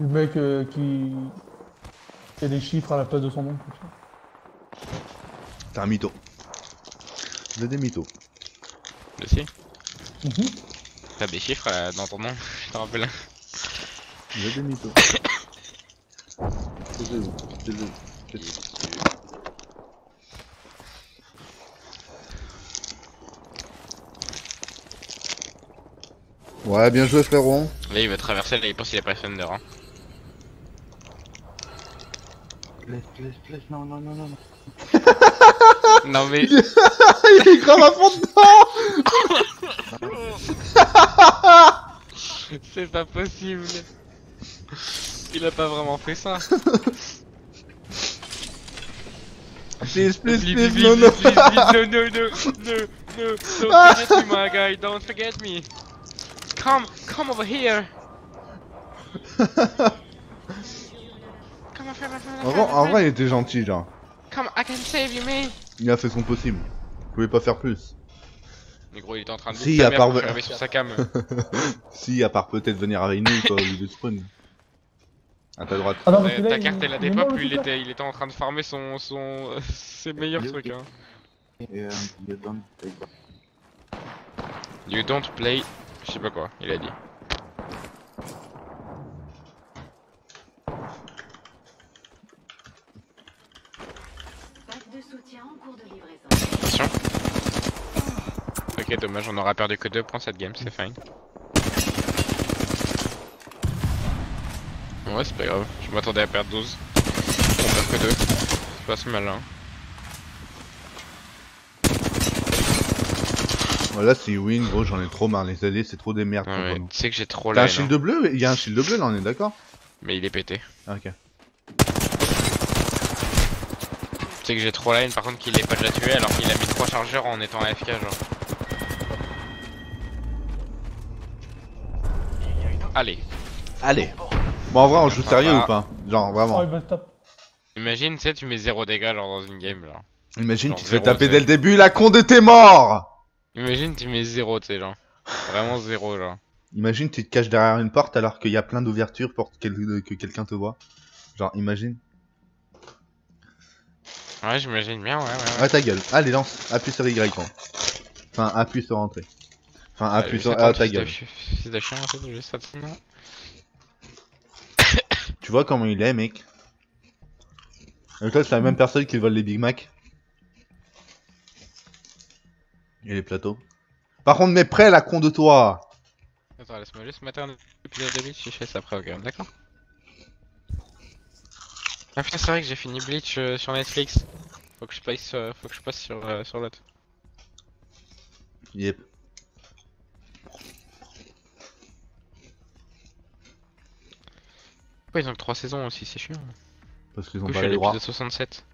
Speaker 3: Du mec euh, qui... qui a des chiffres à la place de son nom.
Speaker 2: T'es un mytho. Vous êtes des mythos.
Speaker 1: Mais si.
Speaker 3: Mhm.
Speaker 1: T'as des chiffres euh, dans ton nom, je te rappelle.
Speaker 2: Vous êtes des mythos. Taisez-vous, taisez-vous. Ouais, bien joué frérot.
Speaker 1: Là il va traverser, là il pense qu'il a personne dehors. hein.
Speaker 5: Laisse, laisse, laisse, non, non, non, non. non.
Speaker 1: Mais
Speaker 2: Il est grave à fond dedans
Speaker 1: c'est pas possible. Il a pas vraiment fait ça.
Speaker 2: Please, please,
Speaker 1: Please,
Speaker 2: please, non, non.
Speaker 1: please, please, no, no, no, no, no, don't forget me, my guy, don't forget me. Come, come over here. Come on, friend, my friend, my
Speaker 2: En vrai, en il était gentil, genre.
Speaker 1: Come, I can save you, man.
Speaker 2: Il a fait son possible. Il pouvait pas faire plus.
Speaker 1: Mais gros, il était en train de
Speaker 2: Si, à part-
Speaker 1: arrivé sur sa cam.
Speaker 2: Si, à part peut-être venir avec nous, quoi, au lieu de spawn. À ta droite.
Speaker 3: Ah non, là,
Speaker 1: Ta carte elle a des pop, il était, il était en train de farmer son, son, ses meilleurs trucs. Hein.
Speaker 5: Euh. You don't
Speaker 1: play. Je sais pas quoi, il a dit.
Speaker 6: Pack de soutien en cours de livraison.
Speaker 1: Attention. Ok, dommage, on aura perdu que 2 points cette game, c'est fine. Ouais, c'est pas grave, je m'attendais à perdre 12. On perd que 2. C'est pas si malin.
Speaker 2: Voilà, c'est win, gros, j'en ai trop marre. Les alliés, c'est trop des merdes
Speaker 1: Ouais, tu sais que j'ai trop
Speaker 2: T'as
Speaker 1: la
Speaker 2: un
Speaker 1: haine,
Speaker 2: shield bleu Il y a un shield bleu là, on est d'accord?
Speaker 1: Hein. Mais il est pété.
Speaker 2: Ah, Ok.
Speaker 1: Tu sais que j'ai trop la haine par contre qu'il est pas déjà tué alors qu'il a mis 3 chargeurs en étant AFK genre. Allez,
Speaker 2: Allez Bon, en vrai, on joue sérieux ou pas? Genre,
Speaker 3: Oh,
Speaker 2: vraiment.
Speaker 3: taper.
Speaker 1: imagine tu sais tu mets 0 dégâts genre dans une game genre.
Speaker 2: Imagine,
Speaker 1: genre
Speaker 2: tu te fais taper dès le début, la con de tes morts
Speaker 1: Imagine tu mets 0 tu sais genre. Vraiment 0 genre.
Speaker 2: Imagine, tu te caches derrière une porte alors qu'il y a plein d'ouvertures pour que quelqu'un te voit. Genre, imagine.
Speaker 1: Ouais j'imagine bien ouais ouais. ouais.
Speaker 2: Ouais, ta gueule. Allez, lance. Appuie sur Y, quoi. Enfin, appuie sur entrée. Enfin, appuie sur
Speaker 1: juste
Speaker 2: A,
Speaker 1: attends,
Speaker 2: ta gueule.
Speaker 1: de chien en fait, juste.
Speaker 2: Tu vois comment il est, mec Et toi, c'est la même personne qui vole les Big Mac. Et les plateaux. Par contre, mets prêt, la con de toi
Speaker 1: Attends laisse-moi juste mettre un épisode de Bleach, je fais ça après ok d'accord Ah putain c'est vrai que j'ai fini Bleach euh, sur Netflix. Faut que je passe, euh, faut que je passe sur, euh, sur l'autre.
Speaker 2: Yep.
Speaker 1: Ouais ils ont que 3 saisons aussi c'est chiant.
Speaker 2: Parce qu'ils ont pas les droits.
Speaker 1: l'épisode 67.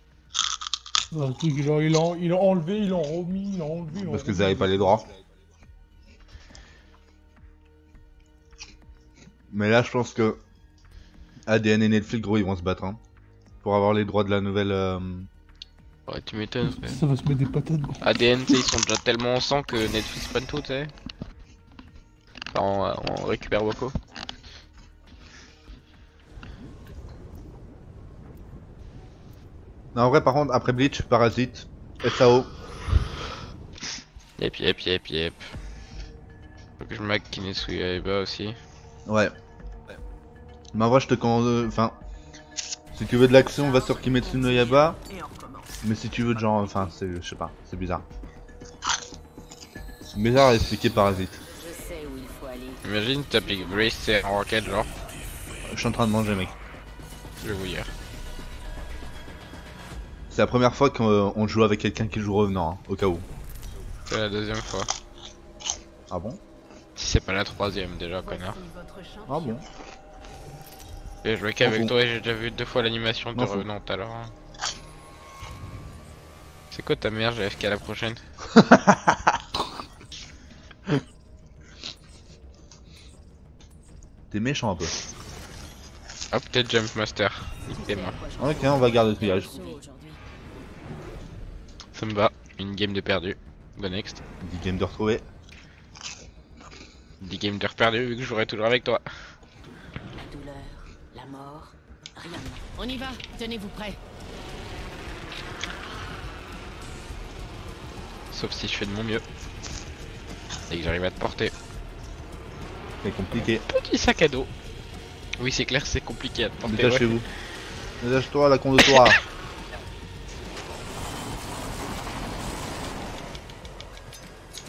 Speaker 3: Un truc, genre, il a, il a enlevé, il a remis, il a enlevé.
Speaker 2: Parce vous avez pas les droits. Mais là, je pense que ADN et Netflix, gros, ils vont se battre. Hein, pour avoir les droits de la nouvelle. euh,
Speaker 1: Ouais tu m'étonnes frère.
Speaker 3: Ça va se mettre des patates. gros.
Speaker 1: ADN tu sais ils sont déjà tellement en sang que Netflix prennent tout tu sais. Enfin, on, on récupère beaucoup.
Speaker 2: Non, en vrai, par contre, après Bleach, Parasite, SAO.
Speaker 1: Yep yep yep yep. Faut que je mac Kinesu Yaiba aussi.
Speaker 2: Ouais. Mais en vrai, je te commande. Enfin. Si tu veux de l'action, va sur Kimetsu no Yaba. Mais si tu veux de genre. Enfin, c'est. Je sais pas, c'est bizarre. C'est bizarre à expliquer Parasite.
Speaker 1: Imagine t'appliques Brace c'est en rocket genre.
Speaker 2: Je suis en train de manger, mec.
Speaker 1: Je vais vous dire.
Speaker 2: C'est la première fois qu'on on joue avec quelqu'un qui joue revenant, hein, au cas où.
Speaker 1: C'est la deuxième fois.
Speaker 2: Ah bon?
Speaker 1: Si c'est pas la troisième déjà connard.
Speaker 2: Ah bon?
Speaker 1: J'ai joué qu'avec toi et j'ai déjà vu deux fois l'animation de revenant tout à l'heure. hein. C'est quoi ta mère, j'ai FK la prochaine?
Speaker 2: T'es méchant un peu.
Speaker 1: Hop, peut-être Jump Master.
Speaker 2: Ok, on va garder le triage.
Speaker 1: Ça me va. Une game de perdu. Go next.
Speaker 2: 10 games de retrouver.
Speaker 1: 10 games de perdu vu que je jouerai toujours avec toi.
Speaker 6: La mort, rien. On y va, tenez-vous prêts.
Speaker 1: Sauf si je fais de mon mieux. Et que j'arrive à te porter.
Speaker 2: C'est compliqué.
Speaker 1: Petit sac à dos. Oui, c'est clair, c'est compliqué à te porter. ouais.
Speaker 2: Détachez-vous. Détache-toi, la con de toi.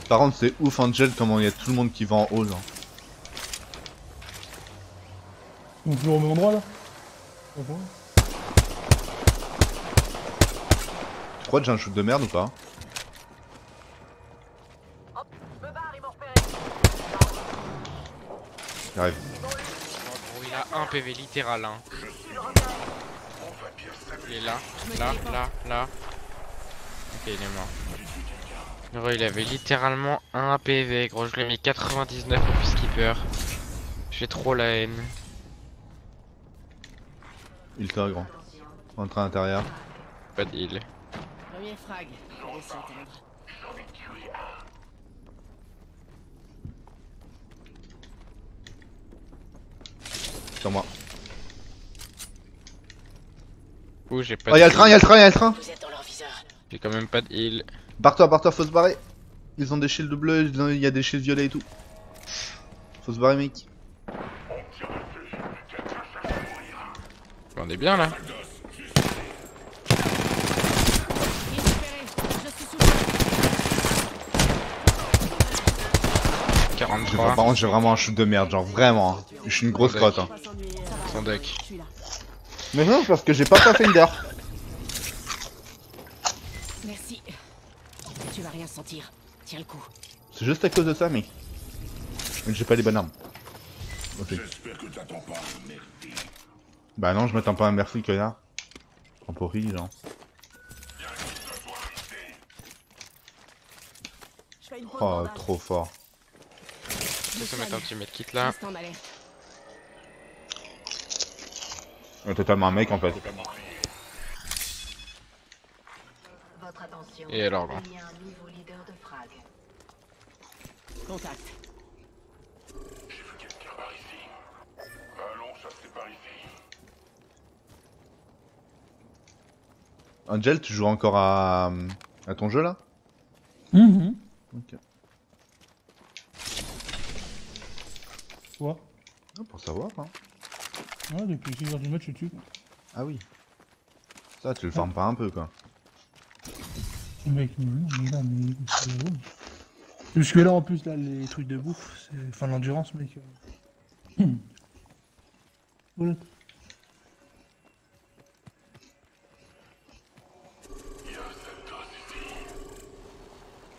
Speaker 2: Par contre, c'est ouf, Angel, comment il y a tout le monde qui va en haut là.
Speaker 3: On est toujours au même endroit là.
Speaker 2: Tu crois que j'ai un shoot de merde ou pas J'arrive.
Speaker 1: Oh, il a un PV littéral. Hein. Il est là, là, là, là. Ok, il est mort. Gros, il avait littéralement un PV, gros. Je lui ai mis 99 au skipper. J'ai trop la haine.
Speaker 2: Il t'a grand. Entre à l'intérieur.
Speaker 1: Pas de heal.
Speaker 6: Premier frag.
Speaker 2: Sur moi.
Speaker 1: Ouh, j'ai pas
Speaker 2: Oh,
Speaker 1: de
Speaker 2: y'a le train, y'a le train, y'a le train.
Speaker 1: J'ai quand même pas de heal.
Speaker 2: Barre-toi, barre-toi, faut se barrer. Ils ont des shields bleus, il y a des shields violets et tout. Faut se barrer, mec.
Speaker 1: On est bien là.
Speaker 2: J'ai-
Speaker 1: 43,
Speaker 2: Par contre, j'ai vraiment un shoot de merde, genre vraiment. hein. Je suis une grosse crotte. Hein.
Speaker 1: son deck.
Speaker 2: Mais non, parce que j'ai pas Pathfinder.
Speaker 8: Merci. Tu vas rien sentir. Tiens le coup.
Speaker 2: C'est juste à cause de ça, mec. Mais j'ai pas les bonnes armes. Ok. Bah non, je m'attends pas à un merci, connard. En pourri, genre. Oh,
Speaker 8: bandage.
Speaker 2: trop fort.
Speaker 1: Je vais mettre un petit medkit là.
Speaker 8: Alerte.
Speaker 2: Euh, totalement un mec en fait.
Speaker 6: Votre attention.
Speaker 1: Et alors, grand
Speaker 6: Il
Speaker 2: Angel, tu joues encore à, à ton jeu là
Speaker 3: Mhm.
Speaker 2: Ok.
Speaker 3: Quoi
Speaker 2: Ah, pour savoir, hein.
Speaker 3: Ouais, depuis 6h du match, je suis dessus.
Speaker 2: Ah oui. Ça, tu le farmes pas un peu quoi.
Speaker 3: Mec, mais là, mais. c'est bon. Parce que là, en plus, là, les trucs de bouffe, c'est. Enfin, l'endurance, mec. euh. Hmm. Voilà.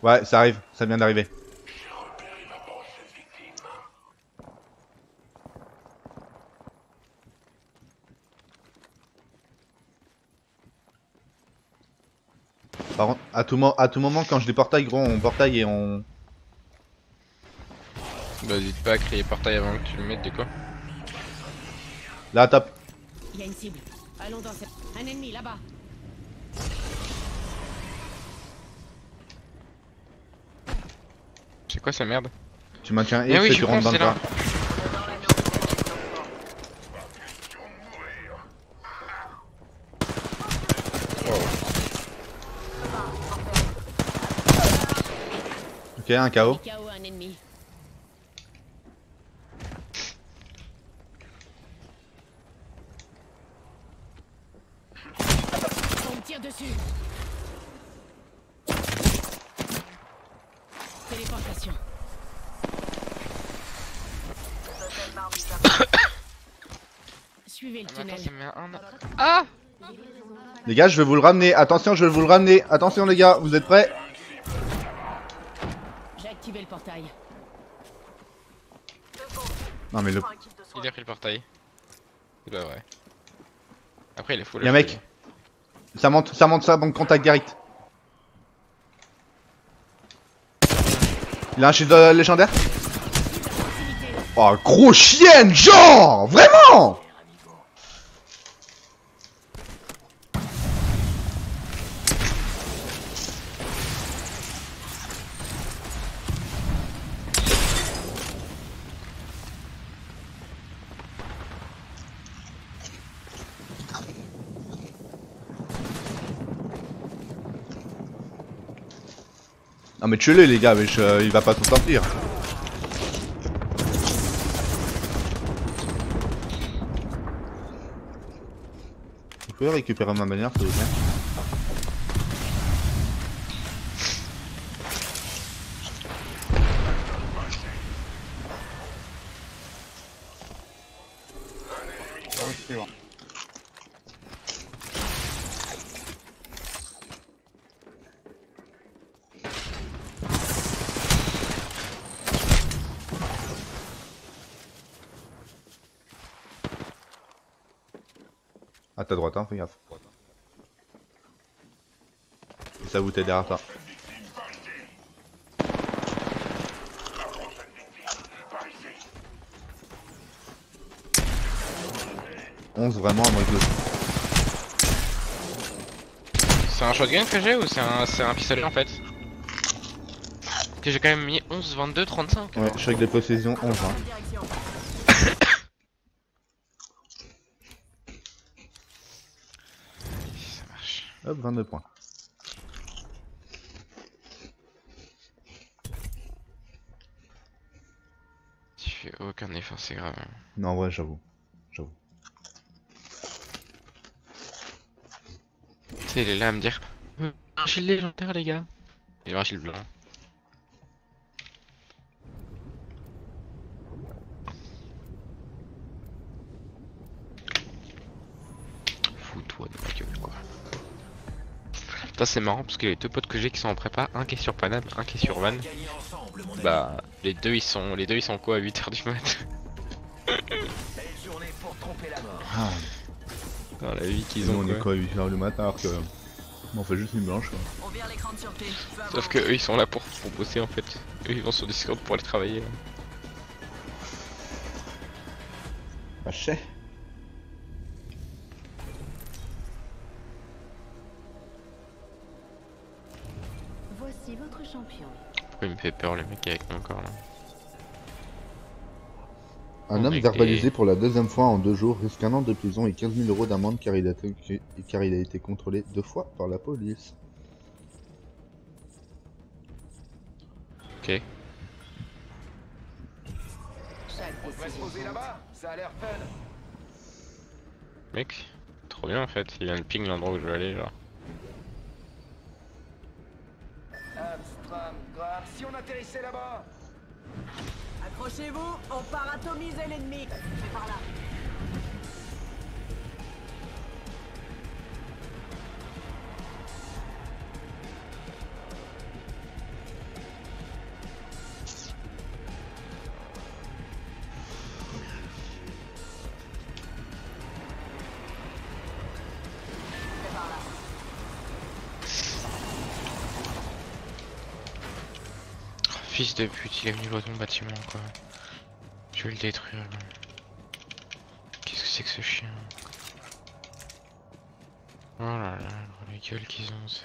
Speaker 2: Ouais, ça arrive, ça vient d'arriver. Par contre, à tout, mo- à tout moment, quand je les portaille, gros, on portaille et on.
Speaker 1: Bah, n'hésite pas à crier portail avant que tu le mettes, de quoi.
Speaker 2: Là, top.
Speaker 8: Il y a une cible. Allons dans cette. Un ennemi là-bas.
Speaker 1: Quoi sa merde
Speaker 2: Tu maintiens X
Speaker 1: oui,
Speaker 2: et
Speaker 1: je
Speaker 2: tu rentres dans le
Speaker 1: là.
Speaker 2: Ok, un KO.
Speaker 8: KO un ennemi. On me tire dessus. Téléportation. Suivez le
Speaker 1: Ah, mais
Speaker 8: tunnel.
Speaker 1: attends, ça met un... Ah
Speaker 2: Les gars, je vais vous le ramener. Attention, je vais vous le ramener. Attention, les gars, vous êtes prêts
Speaker 8: J'ai activé le portail.
Speaker 2: Non, mais le.
Speaker 1: Il a pris le portail. C'est pas vrai. Après, il est full.
Speaker 2: Y'a un mec. Ça monte, ça monte, ça monte, contact direct. Il a un shield euh, légendaire? Oh, gros chienne, genre Vraiment mais tuez-le les gars, mais je- il va pas s'en sortir. Vous pouvez récupérer ma bannière s'il vous À ta droite, hein, fais gaffe. T'aide derrière toi. Onze vraiment à moi de
Speaker 1: C'est un shotgun que j'ai ou c'est un, pistolet en fait Que j'ai quand même mis 11, 22, 35.
Speaker 2: Ouais, je suis avec des possessions 11 hein.
Speaker 1: Ça marche.
Speaker 2: Hop, 22 points.
Speaker 1: Aucun effort, c'est grave.
Speaker 2: Non, en vrai, j'avoue. J'avoue.
Speaker 1: Tu sais, il est là à me dire Euh, Un shield légendaire, les gars. Il a un shield blanc. Fous-toi de ma gueule, quoi. Putain, c'est marrant parce que les deux potes que j'ai qui sont en prépa, un qui est sur Paname, un qui est sur Van. Bah, les deux ils sont, les deux ils sont quoi à 8h du mat?
Speaker 2: Ah,
Speaker 1: Dans la vie qu'ils ont.
Speaker 2: on est
Speaker 1: quoi.
Speaker 2: quoi, 8h du matin alors que. On fait juste une blanche quoi.
Speaker 8: À
Speaker 1: Sauf que eux ils sont là pour, pour bosser en fait. Eux ils vont sur Discord pour aller travailler.
Speaker 2: Bah, chais.
Speaker 6: Voici votre champion.
Speaker 1: Pourquoi il me fait peur le mec avec mon corps là
Speaker 2: Un homme verbalisé pour la deuxième fois en deux jours risque un an de prison et 15 000 euros d'amende car, il a été- car il a été contrôlé deux fois par la police.
Speaker 1: Ok.
Speaker 7: A.
Speaker 1: Mec, trop bien en fait. Il vient de ping l'endroit où je veux aller genre.
Speaker 7: Si on atterrissait là-bas
Speaker 8: Accrochez-vous, on part atomiser l'ennemi. Par là.
Speaker 1: De pute, il est venu dans mon bâtiment quoi. Je vais le détruire là. Qu'est-ce que c'est que ce chien? Oh là là, les gueules qu'ils ont. ça.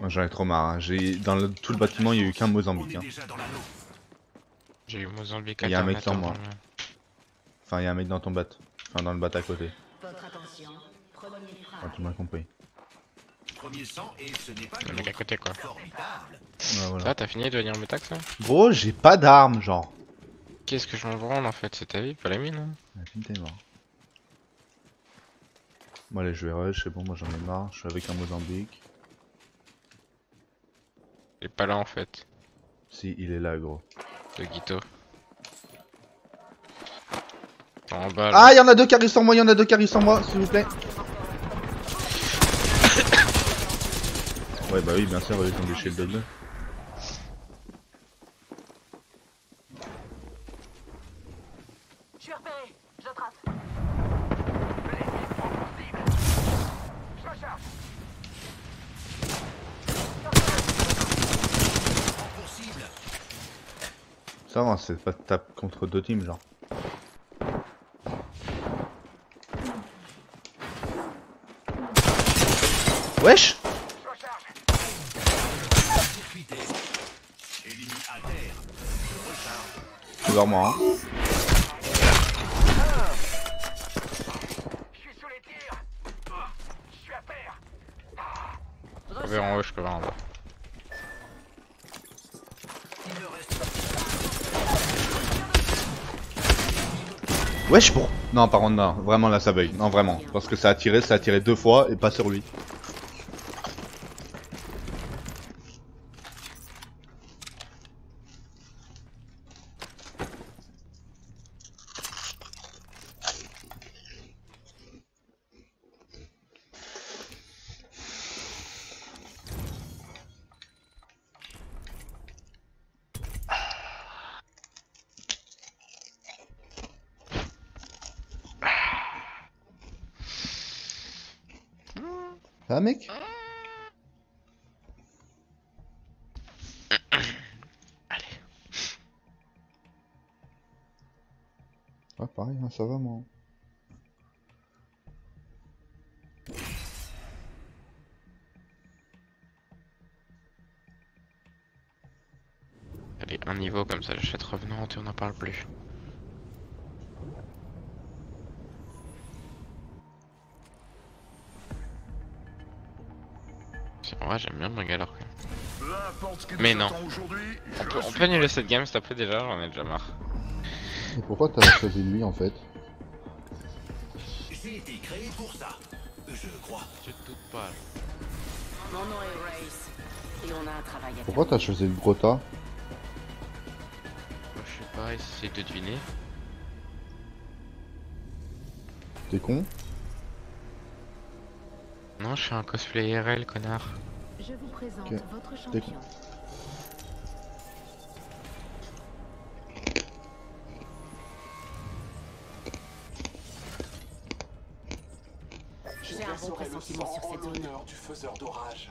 Speaker 2: Moi j'en ai trop marre. hein. J'ai dans le- tout le bâtiment il y a eu qu'un Mozambique. hein.
Speaker 1: J'ai eu Mozambique
Speaker 2: Il y a un mec moi.
Speaker 1: dans le-
Speaker 2: Enfin il y a un mec dans ton bat. Enfin dans le bat à côté.
Speaker 6: Votre attention. Premier
Speaker 2: tu m'as compris.
Speaker 1: Le mec à côté quoi.
Speaker 2: Ouais, voilà.
Speaker 1: Ça, t'as fini de venir me tax là?
Speaker 2: Gros j'ai pas d'armes genre.
Speaker 1: Qu'est-ce que je m'en branle en fait? C'est ta vie, pas la mienne. Hein
Speaker 2: La fille t'es mort. Bon allez je vais rush, c'est bon moi j'en ai marre. Je suis avec un Mozambique.
Speaker 1: Il est pas là en fait,
Speaker 2: Si il est là gros.
Speaker 1: le Guito. En bas là.
Speaker 2: Ah, il y en a deux qui arrivent sur moi, il y en a deux qui arrivent sur moi, s'il vous plaît. Ouais, bah oui, bien sûr, ils ont des shields de deux.
Speaker 8: Je suis repéré. Je trace.
Speaker 7: Je recharge.
Speaker 2: Ça va, c'est pas de tape contre deux teams, genre. Wesh
Speaker 7: Je recharge.
Speaker 2: C'est vers moi, hein.
Speaker 7: Je
Speaker 1: voir en haut, je peux voir en bas.
Speaker 2: Wesh, pour... Non, par contre, non, vraiment là ça bug. Non, vraiment. Parce que ça a tiré, ça a tiré deux fois et pas sur lui. Ça va, mec
Speaker 1: Allez.
Speaker 2: Ouais, pareil, hein, ça va, moi.
Speaker 1: Allez, un niveau comme ça, j'achète revenant et on n'en parle plus. C'est vrai, j'aime bien
Speaker 9: qui
Speaker 1: Mais non. On peut, on peut annuler cette game s'il te plaît déjà, j'en ai déjà marre.
Speaker 2: Et pourquoi t'as choisi lui en fait
Speaker 9: J'ai été créé pour ça, je crois.
Speaker 1: Tu te doutes pas.
Speaker 8: Mon nom est Race. Et on a un travail à
Speaker 2: Pourquoi t'as choisi le Grota
Speaker 1: Je sais pas, essaye de deviner.
Speaker 2: T'es con
Speaker 1: Non, je fais un cosplay IRL, connard.
Speaker 6: Je vous présente votre
Speaker 2: T'es
Speaker 6: champion.
Speaker 8: Zone.
Speaker 9: du faiseur d'orage.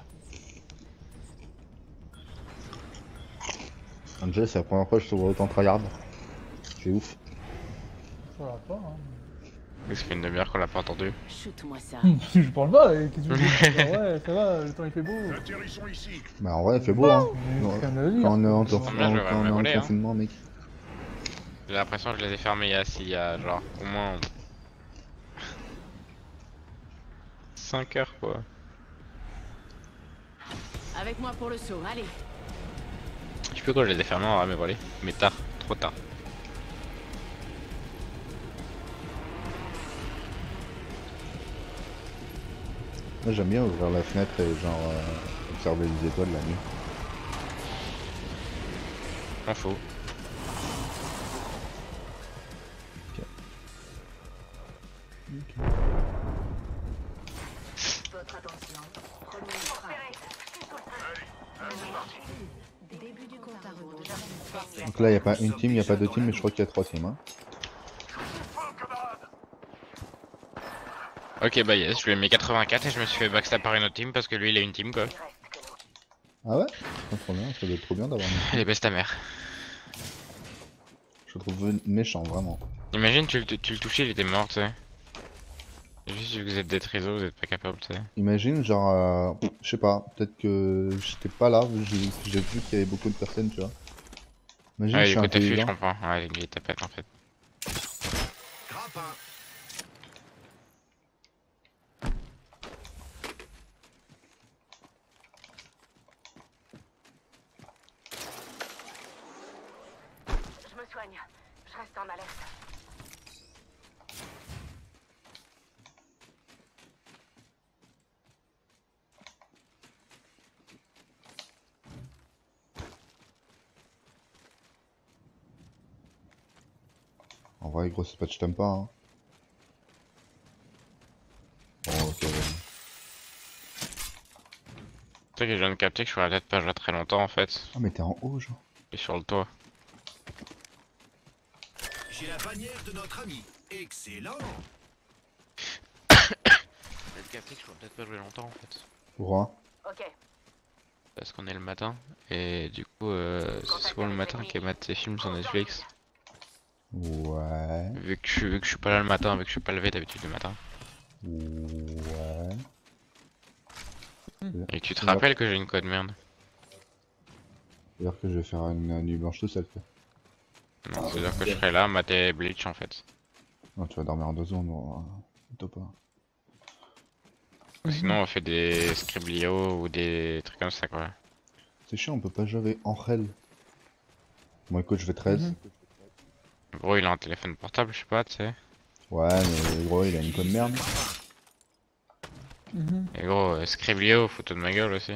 Speaker 2: Angel, c'est la première fois que je te vois autant tryhard. C'est ouf.
Speaker 3: Ça va pas, hein.
Speaker 1: Ça fait une demi-heure qu'on l'a pas entendu.
Speaker 8: Shoot-moi ça.
Speaker 3: je parle pas, qu'est-ce que tu veux dire Ouais, ça va, le temps il fait beau.
Speaker 9: Atterrissons ici.
Speaker 2: Bah en vrai, il fait beau hein.
Speaker 3: Mais.
Speaker 2: Quand on est en,
Speaker 1: hein.
Speaker 2: confinement, mec.
Speaker 1: J'ai l'impression que je les ai fermés il y a, il y a genre au moins 5 heures quoi.
Speaker 8: Avec moi pour le saut, allez.
Speaker 1: Je sais plus quoi, je les ai fermés en vrai, mais volé. Mais tard, trop tard.
Speaker 2: Moi j'aime bien ouvrir la fenêtre et genre euh, observer les étoiles la nuit.
Speaker 6: Votre attention. Premier frappe. Début du compte à rebours.
Speaker 2: Donc là y a pas une team, y a pas deux teams, mais je crois qu'il y a trois teams. Hein.
Speaker 1: Ok bah yes, je lui ai mis 84 et je me suis fait backstab par une autre team parce que lui il a une team quoi.
Speaker 2: Ah ouais? C'est trop bien, ça doit être trop bien d'avoir une
Speaker 1: Elle est best ta mère.
Speaker 2: Je le trouve méchant vraiment.
Speaker 1: Imagine tu, le- tu le touchais, il était mort tu sais. Juste vu que vous êtes des trésors, vous êtes pas capable tu sais.
Speaker 2: Imagine genre, euh, je sais pas, peut-être que j'étais pas là, j'ai vu qu'il y avait beaucoup de personnes, tu vois. Imagine
Speaker 1: Ouais,
Speaker 2: je
Speaker 1: du
Speaker 2: suis
Speaker 1: coup t'as fui, je comprends. Ouais, il tapette en fait.
Speaker 9: Grappin.
Speaker 6: Je me soigne. Je reste en alerte.
Speaker 2: En vrai, gros, c'est pas que je t'aime pas. Hein. Bon, ok.
Speaker 1: Tu sais que je viens de capter que je pourrais peut-être pas jouer très longtemps en fait.
Speaker 2: Ah, mais t'es en haut, genre.
Speaker 1: Et sur le toit.
Speaker 9: J'ai la bannière de notre ami. Excellent.
Speaker 1: J'ai capté que je pourrais peut-être pas jouer longtemps en fait.
Speaker 2: Pourquoi?
Speaker 6: Ok.
Speaker 1: Parce qu'on est le matin. Et du coup, euh, c'est souvent le matin qu'elle mate ses films sur Netflix.
Speaker 2: Ouais.
Speaker 1: Vu que, je, vu que je suis pas là le matin, vu que je suis pas levé d'habitude le matin.
Speaker 2: Ouais.
Speaker 1: Et tu te rappelles que j'ai une code merde
Speaker 2: C'est-à-dire que je vais faire une, nuit blanche tout seul, quoi.
Speaker 1: Non, c'est-à-dire que je serai là, mater Bleach en fait.
Speaker 2: Non, tu vas dormir en deux secondes, bon, top pas.
Speaker 1: Sinon, on fait des Scriblio ou des trucs comme ça quoi.
Speaker 2: C'est chiant, on peut pas jouer avec Angel. Bon, écoute, je vais 13.
Speaker 3: Mhm.
Speaker 1: Gros, il a un téléphone portable, je sais pas, tu sais.
Speaker 2: Ouais, mais gros, il a une conne merde.
Speaker 3: Mhm.
Speaker 1: Et gros, euh, Scriblio, photo de ma gueule aussi.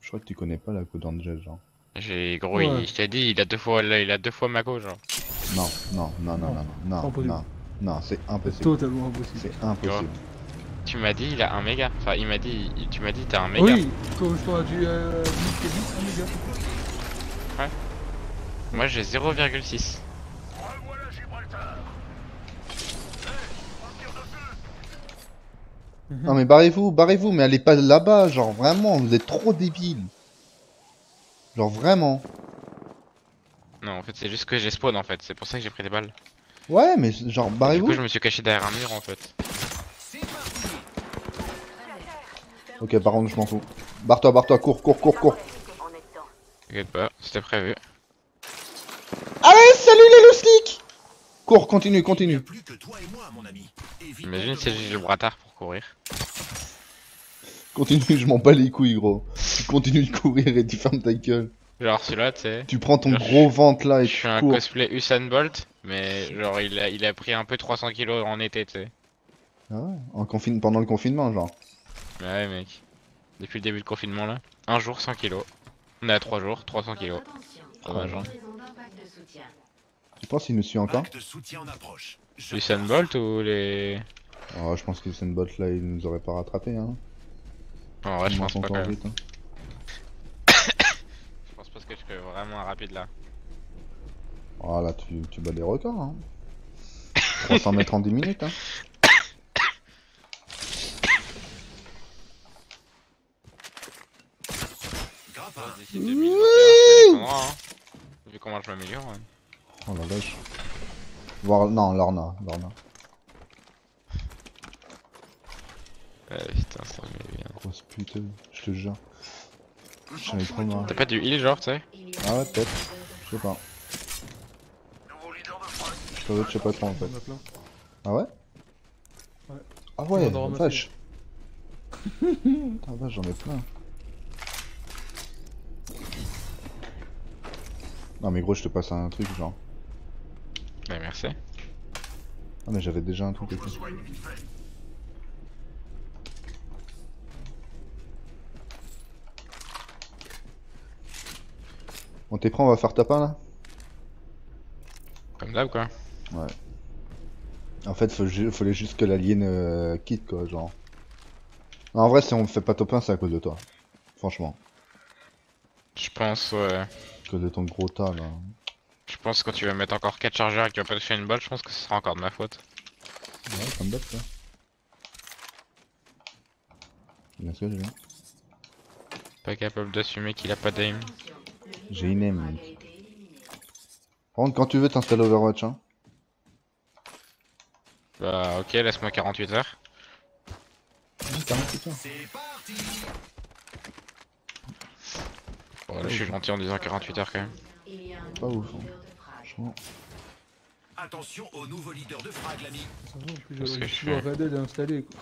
Speaker 2: Je crois que tu connais pas la code d'Angel, genre.
Speaker 1: J'ai gros,
Speaker 3: Ouais.
Speaker 1: il, je t'ai dit, il a deux fois, il a deux fois ma go, genre.
Speaker 2: Non, non, non, non, non, non, non,
Speaker 3: Impossible.
Speaker 2: non, non, c'est impossible.
Speaker 3: Totalement impossible.
Speaker 2: C'est impossible.
Speaker 1: Tu m'as dit, il a un méga. Enfin, il m'a dit, il- tu m'as dit, t'as un méga.
Speaker 3: Oui, comme je t'aurais dit, euh, un méga.
Speaker 1: Moi, j'ai 0,6.
Speaker 9: Revoilà Gibraltar.
Speaker 3: Mhm.
Speaker 2: Non mais barrez-vous, barrez-vous, mais allez pas là-bas, genre vraiment, vous êtes trop débiles. Genre vraiment.
Speaker 1: Non, en fait, c'est juste que j'ai spawn, en fait. C'est pour ça que j'ai pris des balles.
Speaker 2: Ouais, mais genre
Speaker 1: Du
Speaker 2: barrez-vous.
Speaker 1: coup, je me suis caché derrière un mur, en fait.
Speaker 2: Ok, par contre, je m'en fous. Barre-toi, barre-toi, cours, cours, cours, cours.
Speaker 1: T'inquiète pas, c'était prévu.
Speaker 2: Allez, salut les loustiques Cours, continue, continue.
Speaker 9: plus que toi et moi, mon ami. Évite
Speaker 1: Imagine si j'ai le bras tard pour courir.
Speaker 2: Continue, je m'en bats les couilles, gros. Tu continues de courir et tu fermes ta gueule.
Speaker 1: Genre celui-là, tu sais.
Speaker 2: Tu prends ton
Speaker 1: Genre,
Speaker 2: gros ventre là et
Speaker 1: Je
Speaker 2: tu
Speaker 1: suis un
Speaker 2: cours.
Speaker 1: cosplay Usain Bolt, mais genre il a, il a pris un peu 300 kilos en été, tu sais.
Speaker 2: Ah ouais, en confine... pendant le confinement, genre.
Speaker 1: Ouais, mec. Depuis le début du confinement là. Un jour 100 kilos. On est à 3 jours, 300 kilos. Hein
Speaker 6: d'un pack de soutien.
Speaker 2: Tu penses qu'il nous suit encore
Speaker 9: Pack de soutien en approche. Je
Speaker 1: Usain Bolt ou les.
Speaker 2: Oh, je pense que une botte là, il nous aurait pas rattrapé, hein.
Speaker 1: En vrai, je pense pas
Speaker 2: encore
Speaker 1: quand même.
Speaker 2: vite, hein.
Speaker 1: Je pense parce que je suis vraiment un rapide là.
Speaker 2: Oh là, tu, tu bats des records, hein. 300 mètres en 10 minutes, hein.
Speaker 9: Grappin.
Speaker 1: D'ici 2021, je descendra, hein. Vu comment je m'améliore. hein.
Speaker 2: Oh la vache. Voir... Non, Lorna, Lorna.
Speaker 1: Ouais, putain, ça me bien.
Speaker 2: Grosse pute, je te jure. J'en ai trop marre.
Speaker 1: T'as pas du heal genre, tu sais?
Speaker 2: Ah ouais, peut-être. Je sais pas. Je t'avoue que je sais pas trop en fait. Ah ouais?
Speaker 3: Ouais.
Speaker 2: Ah ouais, la vache. Putain, vache, j'en ai plein. Non mais gros, je te passe un truc genre.
Speaker 1: Ouais, merci.
Speaker 2: Ah mais j'avais déjà un truc. On t'es prêt, on va faire tapin là?
Speaker 1: Comme d'hab quoi.
Speaker 2: Ouais. En fait, faut, ju- fallait juste que l'alien euh, quitte quoi, genre. Non, en vrai, si on fait pas top 1, c'est à cause de toi. Franchement.
Speaker 1: Je pense, ouais.
Speaker 2: À cause de ton gros tas là.
Speaker 1: Je pense que quand tu vas mettre encore 4 chargeurs et que tu vas pas toucher une balle, je pense que ce sera encore de ma faute.
Speaker 2: Ouais, ça. Bien sûr, j'ai bien.
Speaker 1: Pas capable d'assumer qu'il a pas d'aim.
Speaker 2: J'ai une aim, mec. Par contre, quand tu veux, t'installes Overwatch, hein.
Speaker 1: Bah ok, laisse-moi 48 heures.
Speaker 9: C'est parti.
Speaker 1: Bon, là, je suis gentil en disant 48 heures quand même.
Speaker 6: Il a
Speaker 2: Pas ouf, hein. Franchement.
Speaker 9: Attention au nouveau leader de frag, l'ami.
Speaker 1: Parce que je
Speaker 3: Red installer quoi.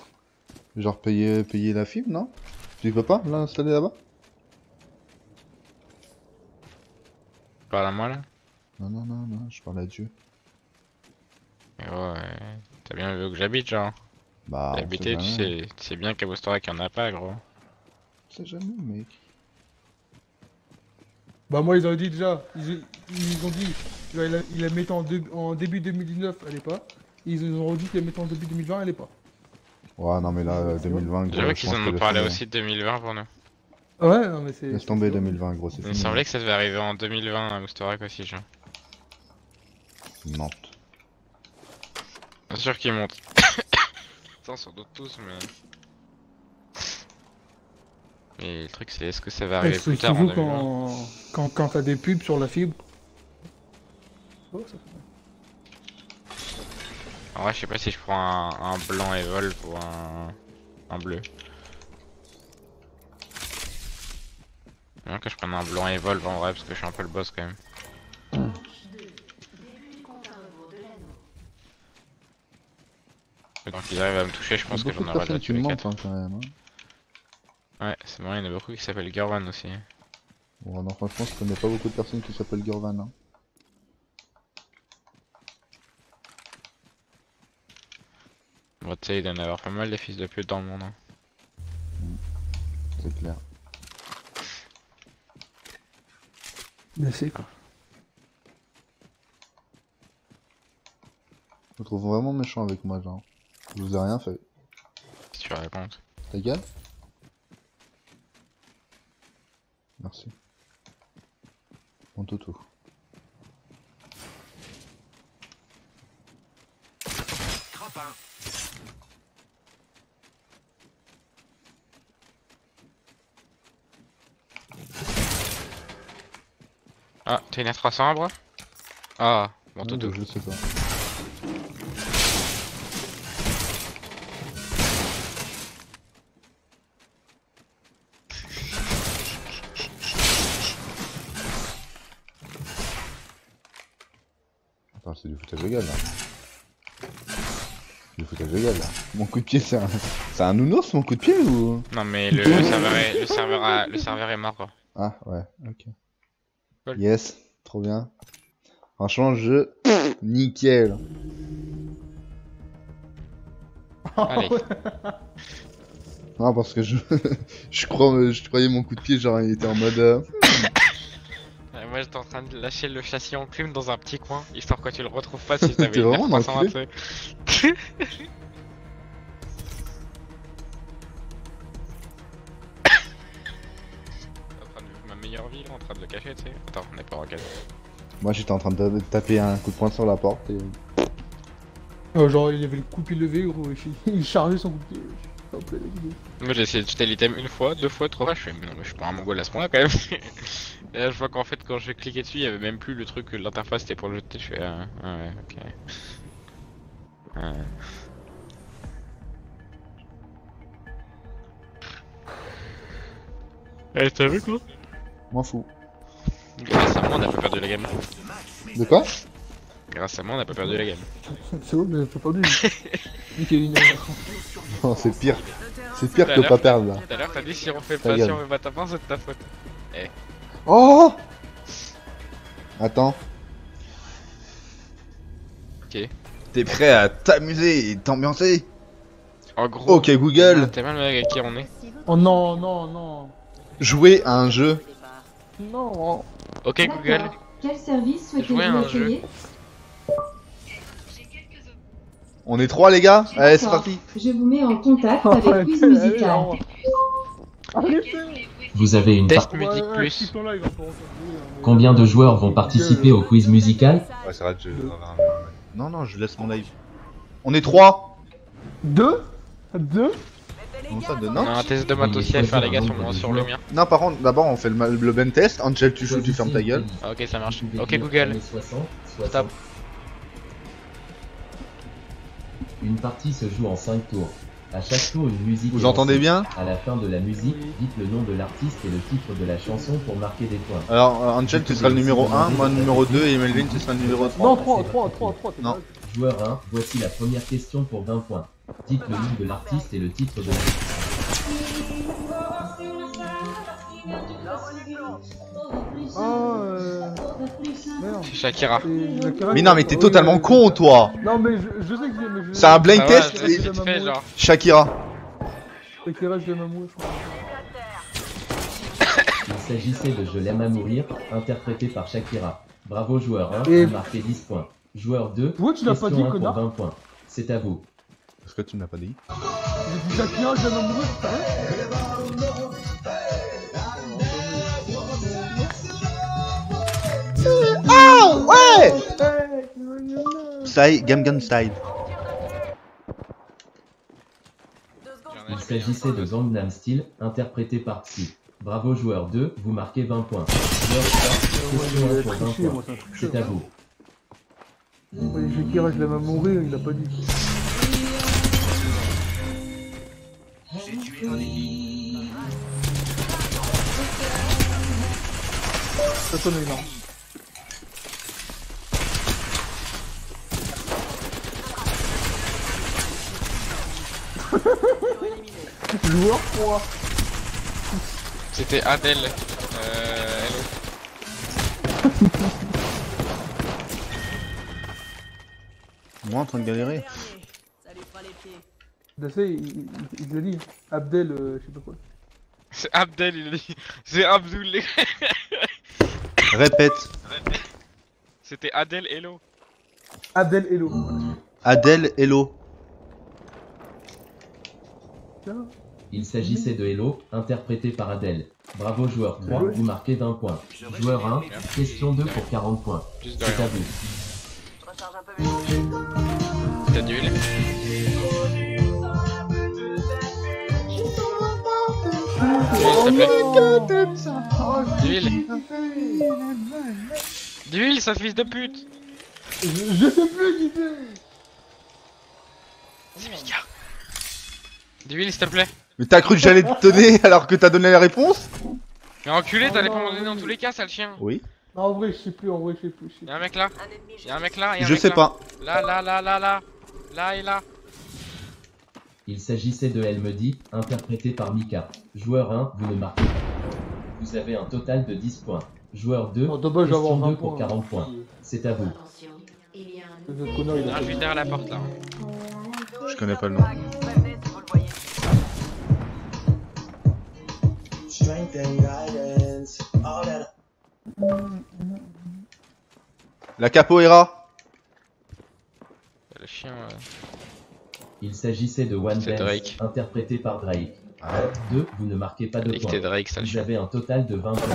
Speaker 2: Genre payer, payer la fibre, non? Tu peux pas l'installer là-bas?
Speaker 1: Parle à moi là.
Speaker 2: Non, non, non, non, je parle à Dieu.
Speaker 1: Et ouais, t'as bien vu où que j'habite genre.
Speaker 2: Bah,
Speaker 1: tu sais, tu sais bien qu'à Bostorak y'en a pas gros.
Speaker 2: Sait jamais, mec.
Speaker 3: Bah moi ils ont dit déjà, ils, ils ont dit, genre, il la, il la mettait en, dé- en début 2019, elle est pas. Ils nous ont dit qu'il la mettait en début 2020, elle est pas.
Speaker 2: Ouais, non, mais là, euh, 2020, gros,
Speaker 1: J'avoue qu'ils en ont parlé aussi de 2020 pour nous.
Speaker 3: Ouais, non mais c'est...
Speaker 2: Laisse tomber 2020, gros, c'est
Speaker 1: Il me semblait que ça devait arriver en 2020 à Bostorak aussi genre.
Speaker 2: Nantes.
Speaker 1: Bien sûr qu'ils montent. Attends, sur d'autres tous mais... Mais le truc c'est est-ce que ça va arriver plus tard en
Speaker 3: surtout
Speaker 1: 2020
Speaker 3: quand, quand, quand t'as des pubs sur la fibre. Oh, ça.
Speaker 1: En vrai je sais pas si je prends un, un blanc Evol ou un, un bleu. Bien que je prenne un blanc Evolve en vrai parce que je suis un peu le boss quand même.
Speaker 6: De.
Speaker 1: Et Donc ils arrivent à me toucher, je pense que j'en
Speaker 2: de
Speaker 1: aurai 4.
Speaker 2: mentent, hein, quand même. Hein.
Speaker 1: Ouais, c'est bon, il y en a beaucoup qui s'appellent Gurvan aussi.
Speaker 2: Bon, non, franchement, je connais pas beaucoup de personnes qui s'appellent Gurvan. Hein.
Speaker 1: Bon, tu sais, il doit y en avoir pas mal des fils de pute dans le monde. hein.
Speaker 2: C'est clair.
Speaker 3: Mais c'est quoi.
Speaker 2: Je vous trouve vraiment méchant avec moi, genre. Je vous ai rien fait.
Speaker 1: Si tu réponds.
Speaker 2: Ta gueule Merci. Mon toutou.
Speaker 9: Crapin.
Speaker 1: Ah, t'as une R300 bro Ah, bon
Speaker 2: Ouais,
Speaker 1: toto.
Speaker 2: Je sais pas. C'est du foutage de gueule là. du foutage de gueule là. Mon coup de pied, c'est un, c'est un nounours mon coup de pied ou?
Speaker 1: Non mais le, le serveur est, le serveur a- le serveur est mort quoi.
Speaker 2: Ah ouais, ok.
Speaker 1: Cool.
Speaker 2: Yes, trop bien. Franchement, je nickel.
Speaker 1: Allez.
Speaker 2: Non parce que je je crois je croyais mon coup de pied genre il était en mode euh,
Speaker 1: Euh, moi j'étais en train de lâcher le châssis en plume dans un petit coin, histoire que tu le retrouves pas si t'avais
Speaker 2: vraiment un
Speaker 1: R320. tu sais. T'es en train de vivre ma meilleure vie là, en train de le cacher, tu sais. Attends, on est pas en.
Speaker 2: Moi j'étais en train de taper un coup de poing sur la porte et
Speaker 3: Oh, genre, il avait le coup de pied levé, gros. Il chargeait son coup de pied. Hop là, les gars.
Speaker 1: Moi j'ai essayé de jeter l'item une fois, deux fois, trois fois, je fais mais non mais je suis pas un mongol à ce point là quand même. Et là je vois qu'en fait quand j'ai cliqué dessus il y avait même plus le truc, l'interface c'était pour le jeter, je fais ah, ah ouais ok. Ouais. Eh t'as vu quoi
Speaker 2: m'en fous.
Speaker 1: Grâce à moi on a pas perdu la game.
Speaker 2: De quoi
Speaker 1: Grâce à moi on a pas perdu la game.
Speaker 3: C'est bon, mais j'ai pas perdu.
Speaker 2: Non, c'est pire. C'est pire que pas perdre là.
Speaker 1: Tout à l'heure t'as dit si on fait pas, si on fait pas ta fin c'est de ta faute.
Speaker 2: Oh Attends.
Speaker 1: Ok.
Speaker 2: T'es prêt à t'amuser et t'ambiancer?
Speaker 1: En gros.
Speaker 2: Ok Google,
Speaker 1: T'es mal avec qui on est
Speaker 3: Oh non, non, non.
Speaker 2: jouer à un jeu.
Speaker 3: Non.
Speaker 1: Ok Google.
Speaker 10: Quel service
Speaker 1: souhaitez-vous Jouer à un jeu. accueillir
Speaker 2: On est trois les gars? Allez c'est parti
Speaker 10: Je vous mets en contact avec Quiz
Speaker 3: allez,
Speaker 10: Musical.
Speaker 11: Vous avez une
Speaker 1: Test
Speaker 3: ouais,
Speaker 1: plus.
Speaker 3: hein, euh,
Speaker 11: Combien de joueurs vont participer au quiz musical
Speaker 2: Ouais c'est vrai je... Non non je laisse mon live. On est trois
Speaker 3: Deux? Deux?
Speaker 2: Comment ça de
Speaker 1: On
Speaker 2: non
Speaker 1: a un test de matos aussi à faire les gars sur, sur le mien.
Speaker 2: Non par contre d'abord on fait le, le ben test, Angel tu joues, tu fermes ta gueule.
Speaker 1: Ah, ok ça marche. Ok Google.
Speaker 11: années 60, 60.
Speaker 1: Stop.
Speaker 11: Une partie se joue en 5 tours. À chaque tour, une musique.
Speaker 2: Vous entendez bien
Speaker 11: À la fin de la musique, dites le nom de l'artiste et le titre de la chanson pour marquer des points.
Speaker 2: Alors euh, Angel tu seras le numéro 1, moi le numéro 2 et Melvin tu seras le numéro 3.
Speaker 3: Non, 3, 3, 3, 3.
Speaker 2: Non.
Speaker 11: Joueur 1, voici la première question pour 20 points. Dites le nom de l'artiste et le titre de la chanson.
Speaker 3: Ah, euh.
Speaker 1: C'est Shakira.
Speaker 2: Mais non mais t'es totalement
Speaker 3: oui,
Speaker 2: con toi
Speaker 3: Non, mais je, je sais que j'ai. mais je-
Speaker 2: C'est un blind
Speaker 1: Ah ouais,
Speaker 2: test
Speaker 1: je l'ai
Speaker 2: et-
Speaker 1: vite fait genre.
Speaker 2: Shakira.
Speaker 3: Shakira, je l'aime à mourir, je crois.
Speaker 11: Il s'agissait de Je l'aime à mourir, interprété par Shakira. Bravo joueur 1,
Speaker 3: Et-
Speaker 11: marquez 10 points. Joueur 2,
Speaker 3: Pourquoi tu l'as pas
Speaker 11: question
Speaker 3: dit,
Speaker 11: 1 pour
Speaker 3: connard
Speaker 11: 20 points. C'est à vous.
Speaker 2: Parce que tu ne l'as pas dit?
Speaker 3: J'ai dit Shakira, je l'aime à mourir, c'est
Speaker 2: Oh ouais Style, Style.
Speaker 11: Il s'agissait de Gangnam Style, interprété par Psy. Bravo joueur 2, vous marquez 20 points. Joueur 3, question 1 pour 20
Speaker 3: triché,
Speaker 11: points.
Speaker 3: moi, c'est
Speaker 11: à vous.
Speaker 3: Ouais, Shakira, je l'aime à mourir, il a pas dit. Ça sonne énorme. Joueur 3.
Speaker 1: C'était Adèle. Euh, hello.
Speaker 2: Moi en train de galérer.
Speaker 3: Dassé, il, il, il l'a dit. Abdel, euh, je sais pas quoi.
Speaker 1: C'est Abdel, il a dit. C'est gars.
Speaker 2: Répète.
Speaker 1: C'était Adèle, hello.
Speaker 3: Abdel Hello.
Speaker 2: Adèle Hello.
Speaker 11: Il s'agissait de Hello, interprété par Adèle. Bravo joueur 3,
Speaker 3: Ouais.
Speaker 11: vous marquez 20 points. Joueur 1, question 2 pour 40 points. C'est à vous.
Speaker 1: T'as du huile D'huile, sa fils de pute.
Speaker 3: Je, je sais plus qui c'est.
Speaker 1: D'huile, s'il te plaît.
Speaker 2: Mais t'as cru que j'allais te donner alors que t'as donné la réponse?
Speaker 1: Mais enculé, t'allais pas m'en donner dans tous les cas, sale chien.
Speaker 2: Oui.
Speaker 3: Non, en vrai, je sais plus, en vrai, je sais plus. Je sais
Speaker 1: Y'a un mec là Y'a un mec là, y'a un
Speaker 2: Je
Speaker 1: mec
Speaker 2: sais
Speaker 1: là.
Speaker 2: pas.
Speaker 1: Là, là, là, là, là. Là et là.
Speaker 11: Il s'agissait de Elmedy, interprété par Mika. Joueur 1, vous ne marquez pas. Vous avez un total de 10 points. Joueur 2,
Speaker 3: Oh, dommage
Speaker 11: question
Speaker 3: 20
Speaker 11: 2 pour
Speaker 3: points.
Speaker 11: 40 points. C'est à vous.
Speaker 6: Attention, il y a un
Speaker 3: Le connard, il a
Speaker 1: Ah, je suis derrière la porte là.
Speaker 2: Je connais pas le nom. La capoeira
Speaker 1: Le chien. euh,
Speaker 11: Il s'agissait de One Dance,
Speaker 1: Drake.
Speaker 11: interprété par Drake.
Speaker 2: Ah.
Speaker 11: 2, vous ne marquez pas de points.
Speaker 1: Drake, ça le
Speaker 11: Vous
Speaker 1: chien.
Speaker 11: avez un total de 20 points.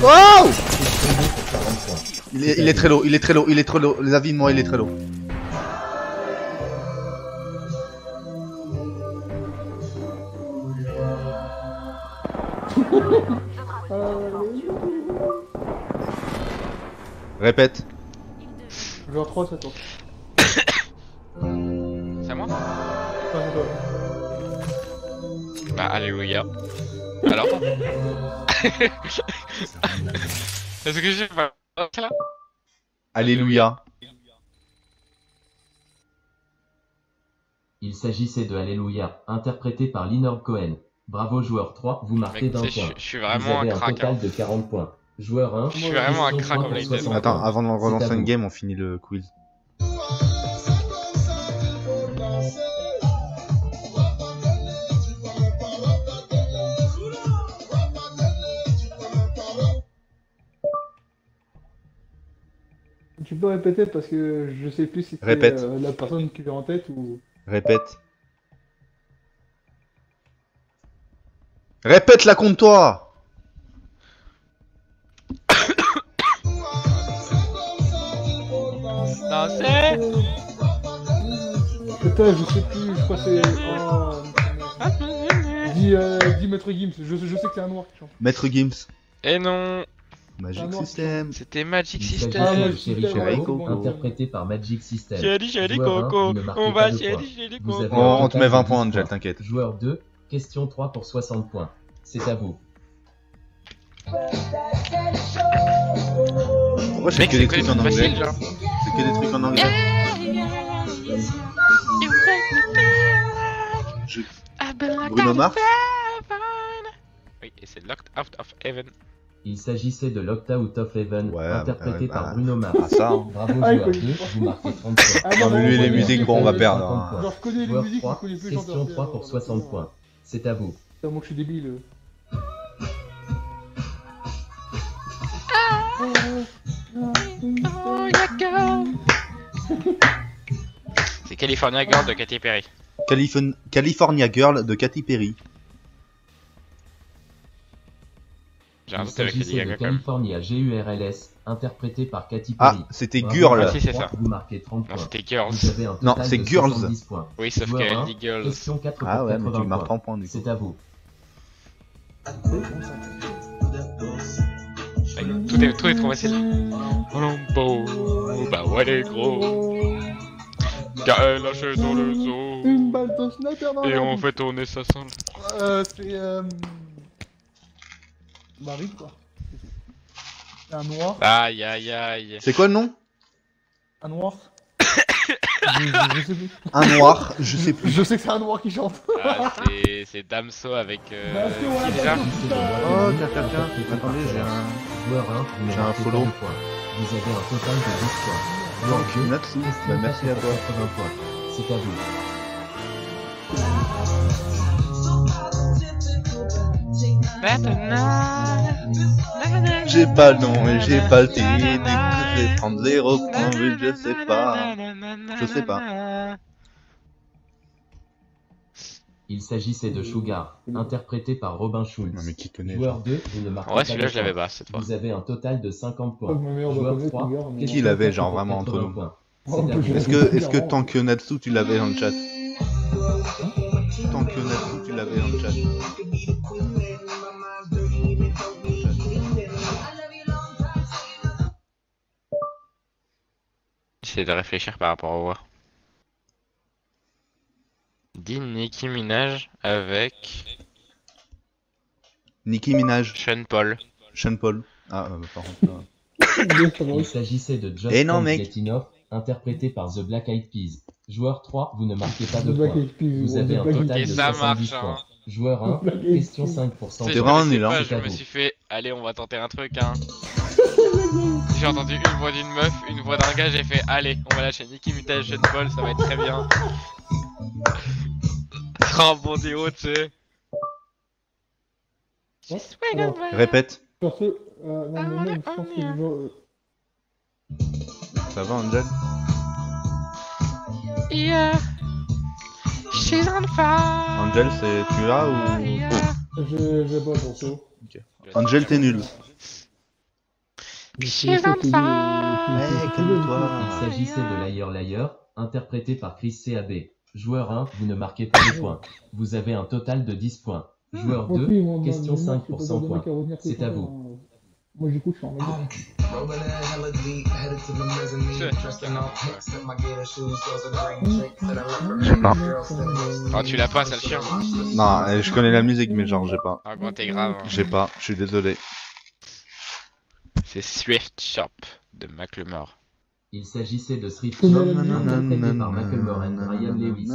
Speaker 2: Wow
Speaker 11: Question 2 pour 40 points.
Speaker 2: il est, il est très low, il est très low, il est très low. Les avis de moi, il est très low. Répète.
Speaker 3: Joueur 3, c'est toi.
Speaker 1: C'est à moi
Speaker 3: Enfin, c'est toi.
Speaker 1: Bah, alléluia. Alors Est-ce que j'ai pas. Ok, là
Speaker 2: Alléluia.
Speaker 11: Il s'agissait de Alléluia, interprété par Linord Cohen. Bravo joueur 3, vous marquez d'un point.
Speaker 1: je- je suis
Speaker 11: Vous
Speaker 1: vraiment
Speaker 11: avez
Speaker 1: un
Speaker 11: un
Speaker 1: crack.
Speaker 11: total
Speaker 1: hein.
Speaker 11: de 40 points. Joueur 1,
Speaker 1: Je suis vraiment un crack
Speaker 11: 3
Speaker 1: en
Speaker 11: pour
Speaker 1: Blade
Speaker 11: 60
Speaker 2: Attends, avant de relancer une game, on finit le quiz.
Speaker 3: Tu peux répéter parce que je sais plus si c'est euh, la personne qui vient en tête ou.
Speaker 2: Répète. Répète-la contre toi
Speaker 1: Non, c'est.
Speaker 3: Putain, je sais plus, je crois que c'est. Oh, dis, euh, dis Maître Gims, je, je sais que c'est un noir qui chante.
Speaker 2: Maître Gims.
Speaker 1: Et non
Speaker 3: Ah
Speaker 2: Magic
Speaker 3: non,
Speaker 2: System.
Speaker 1: C'était Magic
Speaker 11: Il
Speaker 1: System
Speaker 3: Ah,
Speaker 11: de Chéri Chéri,
Speaker 3: ouais, bon,
Speaker 11: interprété par Magic System.
Speaker 1: Chéri, chéri,
Speaker 11: Joueur un,
Speaker 1: coco,
Speaker 11: vous ne marquez
Speaker 1: on
Speaker 11: pas
Speaker 1: va
Speaker 11: de
Speaker 1: chéri,
Speaker 11: points.
Speaker 1: chéri,
Speaker 11: Vous
Speaker 1: coco.
Speaker 11: avez
Speaker 2: On,
Speaker 11: un
Speaker 2: on te
Speaker 11: total
Speaker 2: met
Speaker 11: de
Speaker 2: 20
Speaker 11: 10
Speaker 2: points, Angel, t'inquiète.
Speaker 11: Joueur 2, question 3 pour 60 points. C'est à vous.
Speaker 2: Pourquoi c'est que des trucs en anglais. C'est que des trucs en anglais. Je- Bruno Mars
Speaker 1: Oui, et c'est Locked Out of Heaven.
Speaker 11: Il s'agissait de Locked Out of Heaven,
Speaker 2: Ouais,
Speaker 11: interprété
Speaker 2: bah,
Speaker 11: par
Speaker 2: bah,
Speaker 11: Bruno Mars.
Speaker 2: Ah ça, hein.
Speaker 11: Bravo
Speaker 3: Ah,
Speaker 11: joueur
Speaker 3: connaît
Speaker 11: 2,
Speaker 3: pas.
Speaker 11: vous marquez 30 points.
Speaker 3: Ah,
Speaker 2: Non, mais lui et les musiques, bon, on va perdre.
Speaker 11: 50
Speaker 2: hein.
Speaker 11: points.
Speaker 3: Genre, je connais les
Speaker 11: Joueur
Speaker 3: musiques, mais
Speaker 11: 3,
Speaker 3: je connais plus les
Speaker 11: question
Speaker 3: chanteurs.
Speaker 11: 3 pour 60 points. C'est à vous.
Speaker 3: Putain, moi je suis débile.
Speaker 1: C'est California Girl de Katy Perry.
Speaker 2: Califon- California Girl de Katy Perry.
Speaker 1: J'ai un
Speaker 11: Il
Speaker 1: doute avec Lady
Speaker 11: s'agissait de
Speaker 1: Gaga quand même.
Speaker 11: California GURLS, interprété par Katy Perry.
Speaker 2: Ah, c'était Girl.
Speaker 1: Ah, si, c'est ça.
Speaker 11: Vous marquez 30
Speaker 1: Non,
Speaker 11: points.
Speaker 1: c'était Girls.
Speaker 11: Vous avez un
Speaker 2: Non, c'est
Speaker 11: de
Speaker 2: Girls.
Speaker 11: 70 points.
Speaker 1: Oui, sauf qu'elle
Speaker 11: un,
Speaker 1: dit Girls.
Speaker 11: Question 4 pour
Speaker 2: Ah ouais, mais tu
Speaker 11: 80
Speaker 2: marques
Speaker 11: points.
Speaker 2: en point du coup.
Speaker 11: C'est à vous.
Speaker 1: Tout est, tout est trop facile. Colombo, bah ouais, les gros. Car elle lâché dans le zoo.
Speaker 3: Une balle de sniper dans
Speaker 1: Et on fait tourner sa sang.
Speaker 3: Euh, c'est. Euh... Marie, quoi. C'est un noir.
Speaker 1: Aïe aïe aïe.
Speaker 2: C'est quoi le nom?
Speaker 3: Un noir. je, je, je sais plus.
Speaker 2: Un noir, je sais plus.
Speaker 3: Je sais que c'est un noir qui chante.
Speaker 1: Ah, c'est- c'est Damso avec. Euh,
Speaker 3: Bah, c'est ouais, bah,
Speaker 2: Oh, tiens, tiens, tiens. Attendez, j'ai un.
Speaker 11: Joueur 1, vous
Speaker 2: J'ai un
Speaker 11: marquez
Speaker 2: follow.
Speaker 11: points. Vous avez un total de 10 points. Joueur
Speaker 2: Donc,
Speaker 11: 2,
Speaker 2: Natsu.
Speaker 11: question
Speaker 2: Bah, merci
Speaker 11: 4
Speaker 2: à toi.
Speaker 11: 80 points. C'est à vous.
Speaker 2: J'ai pas le nom et j'ai pas le titre. Je vais prendre 0 points, mais je sais pas. Je sais pas.
Speaker 11: Il s'agissait de Sugar, interprété par Robin Schulz.
Speaker 2: Non, mais qui connaît
Speaker 11: Joueur
Speaker 2: genre
Speaker 11: 2, vous ne marquez
Speaker 1: En vrai,
Speaker 11: pas
Speaker 1: celui-là, je l'avais pas cette fois.
Speaker 11: Vous avez un total de 50 points.
Speaker 3: Oh,
Speaker 11: Joueur
Speaker 3: connaît
Speaker 11: 3,
Speaker 3: Sugar, mais-
Speaker 11: question
Speaker 2: Qui l'avait,
Speaker 11: 4
Speaker 2: genre, vraiment entre
Speaker 11: 80
Speaker 2: nous
Speaker 11: points.
Speaker 3: Oh,
Speaker 2: Est-ce que, est-ce que tant que Natsu tu l'avais dans le chat? Tant que Natsu tu l'avais dans le chat.
Speaker 1: J'essaie de réfléchir par rapport au voix. Dis Nicki Minaj avec
Speaker 2: Nicki Minaj,
Speaker 1: Sean Paul.
Speaker 2: Sean Paul. Ah, euh, par contre. euh,
Speaker 11: Il s'agissait de Just
Speaker 2: Eh non, mec.
Speaker 11: Interprété par The Black Eyed Peas. Joueur 3, vous ne marquez pas de points. Vous avez un total
Speaker 1: Et
Speaker 11: de
Speaker 1: ça
Speaker 11: 70
Speaker 1: marche,
Speaker 11: points.
Speaker 1: hein.
Speaker 11: Joueur 1,
Speaker 3: Le bac
Speaker 11: question
Speaker 3: explique.
Speaker 11: 5%.
Speaker 1: Tu sais,
Speaker 2: T'es
Speaker 1: je
Speaker 2: vraiment
Speaker 1: me suis
Speaker 2: nul, hein.
Speaker 11: C'est
Speaker 1: Je me suis fait, allez, on va tenter un truc, hein. J'ai entendu une voix d'une meuf, une voix d'un gars, j'ai fait, allez, on va lâcher Nicki Mutation Ball, ça va être très bien. Ce sera un bon déo, tu sais.
Speaker 3: Ouais. Alors,
Speaker 2: Répète.
Speaker 3: Euh, non, je pense que euh,
Speaker 2: Ça va, Angel?
Speaker 1: Yeah. She's on fire.
Speaker 2: Angel, c'est tu l'as ou?
Speaker 1: Yeah.
Speaker 3: j'ai j'ai pas perso.
Speaker 2: Angel, t'es nul.
Speaker 3: C'est ça
Speaker 2: Eh, calme-toi.
Speaker 11: Il s'agissait de Liar Liar, interprété par Chris CAB. Joueur 1, vous ne marquez pas de points. Vous avez un total de 10 points. Joueur
Speaker 3: Moi,
Speaker 11: 2,
Speaker 3: puis, moi, moi,
Speaker 11: question
Speaker 3: moi,
Speaker 11: 5
Speaker 3: c'est
Speaker 11: pour
Speaker 3: pas
Speaker 11: 100
Speaker 3: des
Speaker 11: points. C'est à vous.
Speaker 3: hein. Moi j'écoute, je suis en mode.
Speaker 1: Oh, tu l'as pas, ça le chien.
Speaker 2: Non, euh, je connais la musique, mais genre, j'ai pas.
Speaker 1: Ah, bon, t'es grave. hein.
Speaker 2: J'ai pas, je suis désolé.
Speaker 1: C'est Swift Shop de Macklemore.
Speaker 11: Il s'agissait de
Speaker 3: Comment
Speaker 11: Shop, interprété par Macklemore and Ryan Lewis.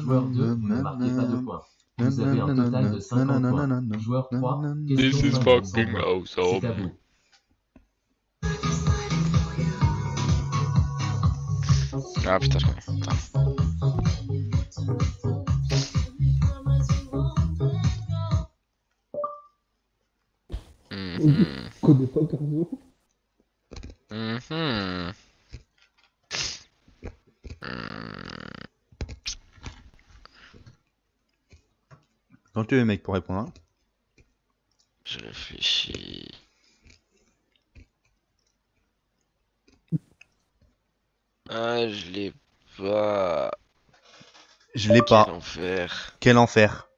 Speaker 11: Joueur 2, vous ne marquez pas de points. Vous avez un total de 50 points. Joueur 3,
Speaker 1: This
Speaker 11: question
Speaker 1: is
Speaker 11: 5 pour 100
Speaker 1: fucking
Speaker 11: points.
Speaker 1: awesome.
Speaker 11: C'est à vous.
Speaker 1: Ah putain, je connais. Putain.
Speaker 3: Je connais pas.
Speaker 1: Mhm. Mhm.
Speaker 2: Quand tu es mec pour répondre. hein.
Speaker 1: Je réfléchis. Ah, je l'ai pas.
Speaker 2: Je l'ai
Speaker 1: Quel
Speaker 2: pas.
Speaker 1: enfer.
Speaker 2: Quel enfer.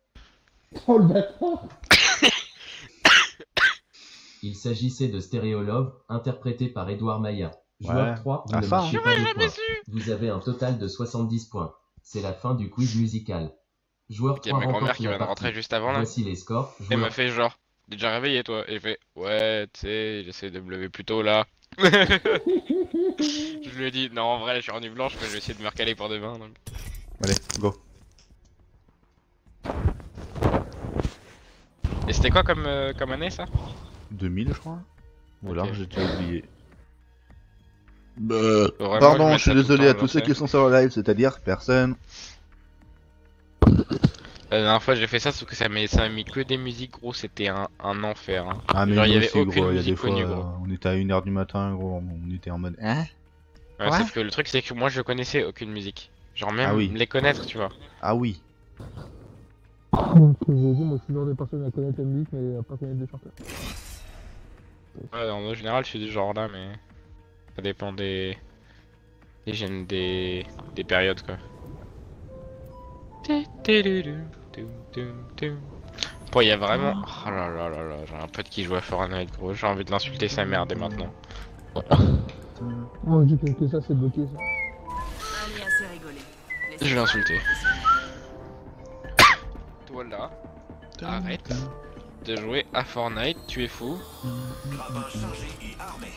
Speaker 3: Oh le bâtard
Speaker 11: Il s'agissait de Stereo Love, interprété par Edouard Maya. Joueur
Speaker 2: Ouais.
Speaker 11: 3, vous ne pas points. Vous avez un total de 70 points. C'est la fin du quiz musical. Joueur
Speaker 1: Il y a
Speaker 11: 3
Speaker 1: ma grand-mère qui vient de rentrer juste avant là.
Speaker 11: Voici les scores.
Speaker 1: Elle m'a
Speaker 11: Joueur
Speaker 1: fait genre, t'es déjà réveillé toi Et fait, ouais, tu sais, j'essaie de me lever plus tôt là. je lui ai dit, non, en vrai, je suis en nuit blanche, mais je vais essayer de me recaler pour demain. Donc.
Speaker 2: Allez, go.
Speaker 1: Et c'était quoi comme, euh, comme année ça?
Speaker 2: 2000, je crois. Ou alors
Speaker 1: Ok.
Speaker 2: j'ai déjà oublié.
Speaker 1: Je
Speaker 2: Pardon, je suis désolé à tous ceux qui sont sur le live, c'est-à-dire personne.
Speaker 1: La dernière fois j'ai fait ça, sauf que ça m'a mis que des musiques gros, c'était un, un enfer. hein.
Speaker 2: Ah, mais
Speaker 1: Genre, il y avait
Speaker 2: aussi,
Speaker 1: aucune
Speaker 2: gros, il y a des
Speaker 1: musique
Speaker 2: fois,
Speaker 1: connue,
Speaker 2: euh,
Speaker 1: gros.
Speaker 2: on était à 1h du matin, gros, on était en mode. Hein?
Speaker 1: Ouais,
Speaker 2: Ouais.
Speaker 1: sauf que le truc c'est que moi je connaissais aucune musique. Genre même
Speaker 2: Ah oui.
Speaker 1: les connaître, tu vois.
Speaker 2: Ah oui.
Speaker 3: Donc, je vous ai dit, moi je suis le genre de personne à connaître la musique, mais à pas connaître des chanteurs.
Speaker 1: Ouais, en général je suis du genre là, mais ça dépend des des gènes des des périodes quoi. Bon, il y a vraiment. Oh là là là là, j'ai un pote qui joue à Fortnite, gros. J'ai envie de l'insulter sa mère dès maintenant.
Speaker 3: Moi je dis que, que ça c'est bloqué ça.
Speaker 8: Allez, assez rigolé.
Speaker 1: Je vais l'insulter. Toi là, arrête de jouer à Fortnite, tu es fou.
Speaker 9: Grappin chargé et armé.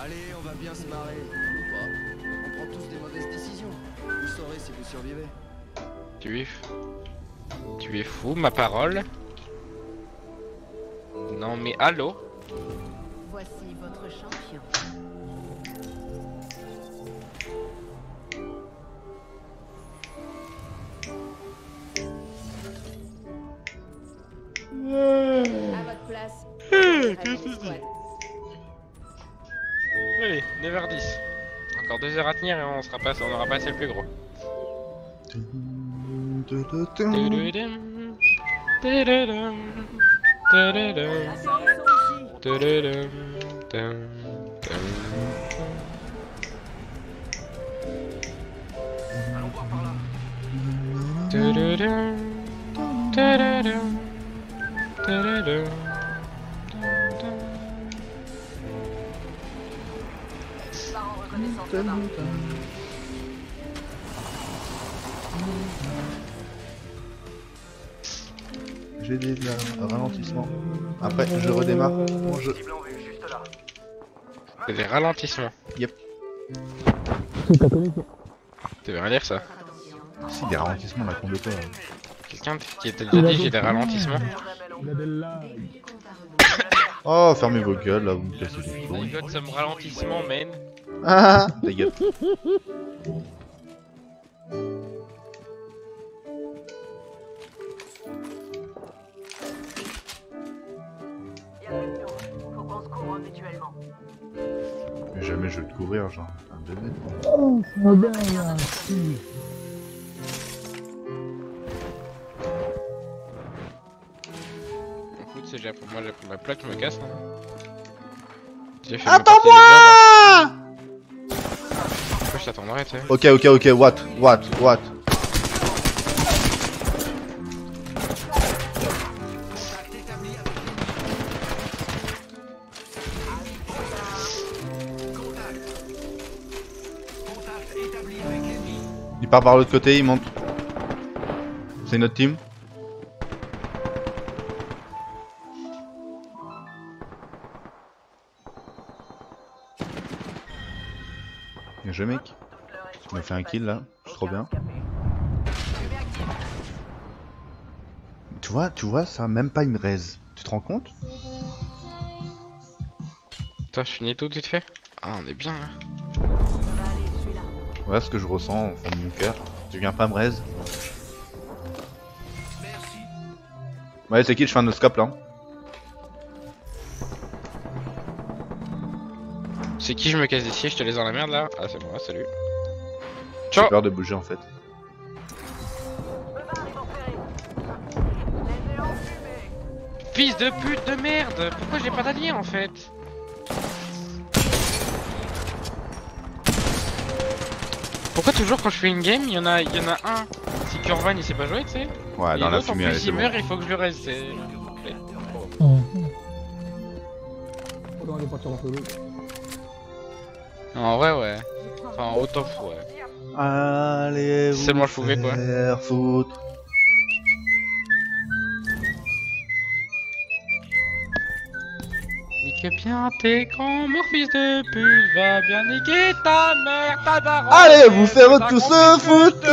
Speaker 7: Allez, on va bien se marrer. On prend tous des mauvaises décisions. Vous saurez si vous survivez.
Speaker 1: Tu es fou. Tu es fou, ma parole. Non mais allô?
Speaker 6: Voici votre champion. À votre place. Squad.
Speaker 1: Allez, 9h10. Encore 2 heures à tenir et on sera pas, on aura passé le plus gros.
Speaker 9: Allons voir par là.
Speaker 2: J'ai des ralentissements. Après, je redémarre mon jeu.
Speaker 1: C'est des ralentissements.
Speaker 2: Yep.
Speaker 3: C'est ta connexion.
Speaker 1: Tu veux rien dire ça
Speaker 2: Si, des ralentissements, la compte pas.
Speaker 1: Quelqu'un qui t'a déjà dit que j'ai des ralentissements
Speaker 3: Il a des lags.
Speaker 2: Oh, fermez vos gueules, là, vous me cassez les
Speaker 1: Oh my
Speaker 2: couilles.
Speaker 1: god, some ralentissement, man.
Speaker 2: Ah, ta gueule. Mais jamais je vais te couvrir, genre. Un bébé.
Speaker 3: Oh,
Speaker 1: déjà pour moi, j'ai pris ma plaque, je me casse. Attends-moi Pourquoi je t'attendrai, tu sais
Speaker 2: Ok, ok, ok, what, what, what? Il part par l'autre côté, il monte. C'est notre team. Mec. Tu m'as fait un kill là, c'est trop bien. Tu vois, tu vois, ça a même pas une raise. Tu te rends compte?
Speaker 1: Toi, je finis tout vite fait? Ah, on est bien là.
Speaker 2: Voilà ce que je ressens au fond de mon cœur. Tu viens pas me raise? Ouais, c'est qui Je fais un no-scope là?
Speaker 1: C'est qui je me casse d'ici Je te laisse dans la merde là Ah, c'est moi, salut.
Speaker 2: J'ai
Speaker 1: Ciao
Speaker 2: peur de bouger en fait.
Speaker 1: Fils de pute de merde Pourquoi j'ai pas d'allié en fait Pourquoi toujours quand je fais une game, il y en a, il y en a un, si Kurvan il sait pas jouer, tu sais
Speaker 2: Ouais,
Speaker 1: et
Speaker 2: dans la fumée,
Speaker 1: il
Speaker 2: bon.
Speaker 1: meurt, il faut que je le reste, c'est...
Speaker 3: Oh. En
Speaker 1: vrai, ouais. Enfin, au top, ouais.
Speaker 2: Allez,
Speaker 1: C'est moi, je pouvais, quoi.
Speaker 2: foutre.
Speaker 1: Nique bien tes grands morts, fils de pute, va bien niquer ta mère, ta daronne
Speaker 2: Allez, vous faire tous se foutre.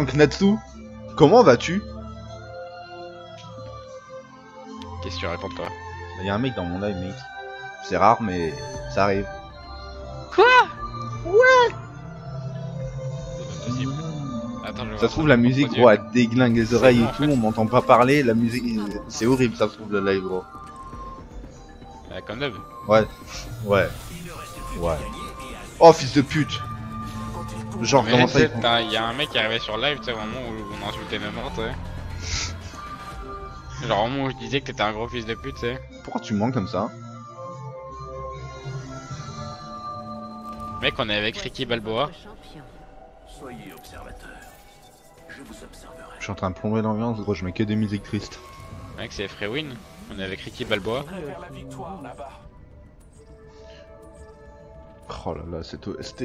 Speaker 2: Re Tanknatsu, comment vas-tu?
Speaker 1: Qu'est-ce que tu racontes, toi?
Speaker 2: Il y a un mec dans mon live, mec. C'est rare, mais ça arrive.
Speaker 1: Quoi? Pas possible. Attends, je
Speaker 2: Ça trouve, la musique, gros, elle déglingue les oreilles et tout,
Speaker 1: fait.
Speaker 2: on m'entend pas parler, la musique, c'est horrible, ça se trouve, le live, gros.
Speaker 1: Ah, comme d'hab.
Speaker 2: Ouais, ouais, ouais. Oh, fils de pute Genre,
Speaker 1: Mais
Speaker 2: comment ça, il
Speaker 1: y a un mec qui est arrivé sur live, tu sais, au moment où on insultait mes morts, tu sais. Genre, au moment où je disais que t'étais un gros fils de pute, tu sais.
Speaker 2: Pourquoi tu mens comme ça
Speaker 1: Mec, on est avec Ricky Balboa.
Speaker 9: Soyez observateur. Je vous observerai.
Speaker 2: Je suis en train de plomber l'ambiance, gros, je mets que des musiques tristes.
Speaker 1: Mec, c'est Freewin. On est avec Ricky Balboa.
Speaker 2: Oh là là, c'est OST.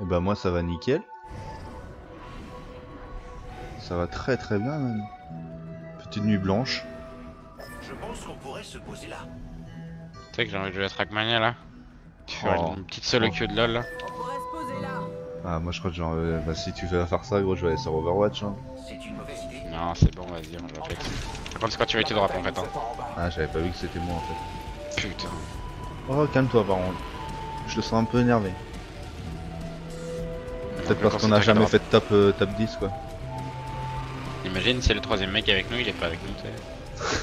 Speaker 2: Et bah moi ça va nickel. Ça va très très bien même. Petite nuit blanche.
Speaker 9: Je pense qu'on pourrait se poser là.
Speaker 1: Tu sais que j'ai envie de jouer à Trackmania là. Tu fais
Speaker 2: Oh.
Speaker 1: une petite solo queue de lol là.
Speaker 2: Ah moi je crois que genre euh, bah si tu veux faire ça gros je vais aller sur Overwatch hein.
Speaker 9: C'est une mauvaise idée.
Speaker 1: Non, c'est bon, vas-y, on va flex. Par contre, c'est quand tu vas te drop en fait. Hein.
Speaker 2: Ah j'avais pas vu que c'était moi en fait.
Speaker 1: Putain.
Speaker 2: Oh calme-toi par contre. Je le sens un peu énervé. Peut-être parce qu'on a
Speaker 1: qui
Speaker 2: jamais fait de top, euh, top 10 quoi.
Speaker 1: Imagine, c'est le troisième mec avec nous, il est pas avec nous, tu sais.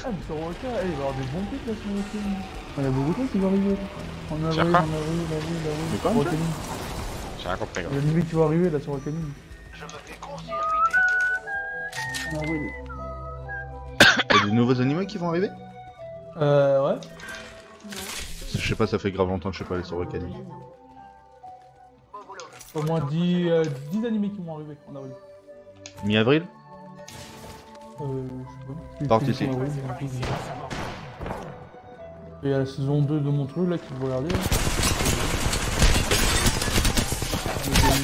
Speaker 3: Ah, mais sur Roca, il va y avoir des bons pics là sur Roca. Il y a beaucoup de gens qui vont arriver. là. En avril,
Speaker 1: Sur
Speaker 3: en
Speaker 1: quoi
Speaker 3: avril, en avril, en avril.
Speaker 2: Mais quoi,
Speaker 3: Roca Mine.
Speaker 1: J'ai rien compris,
Speaker 3: Il y a des mecs qui vont arriver là sur Roca.
Speaker 9: Je me fais court-circuiter.
Speaker 3: Ah oui.
Speaker 2: Y'a des nouveaux animaux qui vont arriver?
Speaker 3: Euh, ouais.
Speaker 2: Je sais pas, ça fait grave longtemps que je suis pas allé sur Volcanic.
Speaker 3: Au moins 10, euh, 10 animés qui vont arriver en avril.
Speaker 2: Mi-avril
Speaker 3: Euh, je sais pas. Bizarre. Et il y a la saison 2 de mon truc là qu'il faut regarder. là.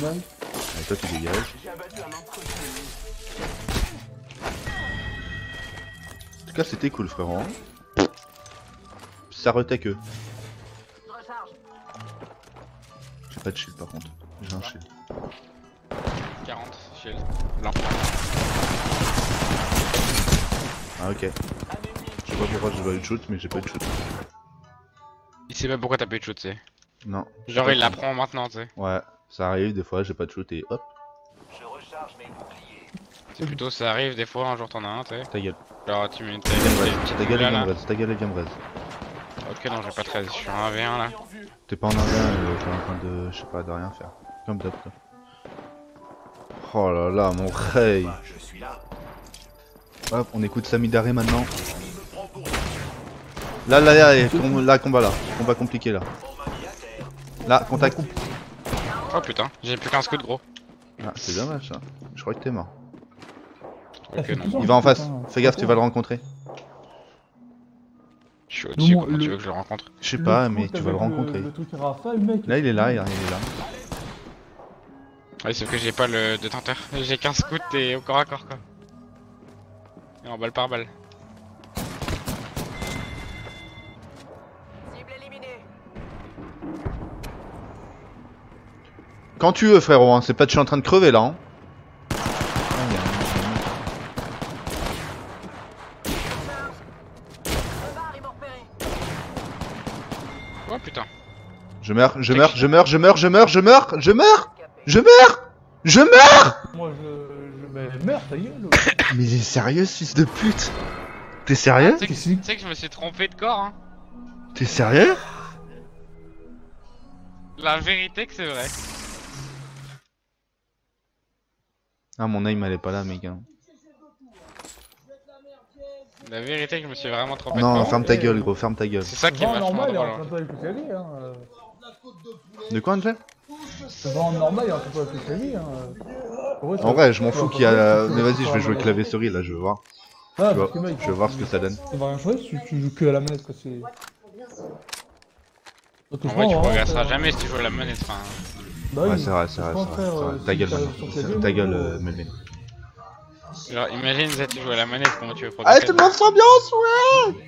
Speaker 3: Man.
Speaker 2: Allez, toi tu dégages. En tout cas, c'était cool, frérot. hein. Ça retait que. J'ai pas de shield par contre. J'ai un shield.
Speaker 1: 40, shield. Blanc.
Speaker 2: Ah, ok. Je sais pas pourquoi j'ai pas eu de shoot, mais j'ai pas eu de shoot.
Speaker 1: Il sait même pourquoi t'as pas eu de shoot, tu sais.
Speaker 2: Non.
Speaker 1: Genre, il l'apprend maintenant, tu sais.
Speaker 2: Ouais, ça arrive des fois, j'ai pas de shoot et hop,
Speaker 1: C'est plutôt, ça arrive des fois, un jour t'en as un, tu sais.
Speaker 2: ta gueule.
Speaker 1: Genre, tu mets
Speaker 2: Ta gueule, ta gueule et
Speaker 1: là, là.
Speaker 2: Gamrez, ta gueule et Gamrez.
Speaker 1: Ok, non, j'ai pas 13, je suis en 1v1 là.
Speaker 2: T'es pas en 1 mais t'es en train de, je sais pas, de rien faire. Comme d'hab, toi. Oh là là, mon rey.
Speaker 9: Là.
Speaker 2: Hop, on écoute Samidare maintenant. Là, là, là, là, com- là, combat là. Combat compliqué là. Là, contact.
Speaker 1: Oh putain, j'ai plus qu'un scout gros.
Speaker 2: Ah, c'est dommage ça. Je crois que t'es mort.
Speaker 1: Ok, non.
Speaker 2: Il va en face. Fais gaffe, tu vas le rencontrer.
Speaker 1: Je suis au-dessus,
Speaker 3: Le-
Speaker 1: tu veux que je le rencontre
Speaker 2: Je sais pas, mais tu vas le rencontrer.
Speaker 3: Le truc Rafale, mec.
Speaker 2: Là, il est là, il est là.
Speaker 1: Ouais, sauf que j'ai pas le détenteur. J'ai qu'un scout et au corps à corps quoi. Et en balle par balle.
Speaker 2: Quand tu veux, frérot, hein. c'est pas que je suis en train de crever là. Hein.
Speaker 1: Oh putain.
Speaker 2: Je meurs, je meurs, je meurs, je meurs, je meurs, je meurs, je meurs, je meurs, je meurs
Speaker 3: Moi je. je mais meurs, ta gueule.
Speaker 2: Mais il est sérieux, ce fils de pute T'es sérieux?
Speaker 1: Tu sais que, tu sais que je me suis trompé de corps hein.
Speaker 2: T'es sérieux?
Speaker 1: La vérité que c'est vrai.
Speaker 2: Ah, mon aim elle est pas là, mec. hein.
Speaker 1: La vérité que je me suis vraiment trompé de
Speaker 2: Non,
Speaker 1: corps.
Speaker 2: ferme ta gueule, gros, ferme ta gueule.
Speaker 1: C'est ça qui est vachement
Speaker 3: normal,
Speaker 1: drôle. hein.
Speaker 3: de.
Speaker 2: De quoi, Angel
Speaker 3: Le vent normal, il en train de avec le clavier, hein. Ouais,
Speaker 2: En
Speaker 3: ça-
Speaker 2: vrai, je m'en fous qu'il y a. Mais vas-y, je vais jouer clavier souris là, je veux voir.
Speaker 3: Ah,
Speaker 2: Je
Speaker 3: que
Speaker 2: veux,
Speaker 3: mec,
Speaker 2: je veux voir ce que ça donne.
Speaker 3: Ça va rien changer si tu joues que à la manette, quoi. C'est.
Speaker 1: En vrai, tu
Speaker 3: pense,
Speaker 1: progresseras jamais si tu joues à la manette. Enfin,
Speaker 3: Bah
Speaker 2: Ouais,
Speaker 3: oui,
Speaker 2: c'est vrai, c'est vrai, c'est vrai,
Speaker 3: euh,
Speaker 2: Ta gueule, Ta gueule, Melvin.
Speaker 1: genre, imagine si tu joues à la manette, comment tu veux
Speaker 2: Allez,
Speaker 1: progresser
Speaker 2: tout le monde s'ambiance, ouais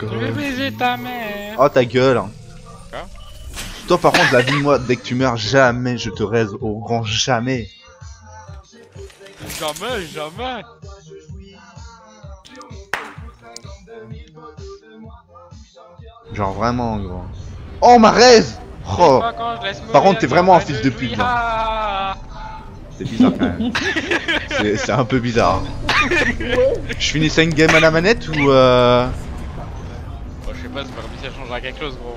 Speaker 1: Je vais baiser ta mère.
Speaker 2: Oh ta gueule hein.
Speaker 1: Quoi?
Speaker 2: Toi par contre la vie moi dès que tu meurs jamais je te raise au grand jamais.
Speaker 1: Jamais, jamais.
Speaker 2: Genre vraiment gros. Oh ma raise! Oh. Par contre, t'es vraiment un fils
Speaker 1: de
Speaker 2: pute, là. C'est bizarre quand même. C'est- C'est un peu bizarre. Je finissais une game à la manette ou euh...
Speaker 1: C'est pas comme ça changera quelque chose, gros.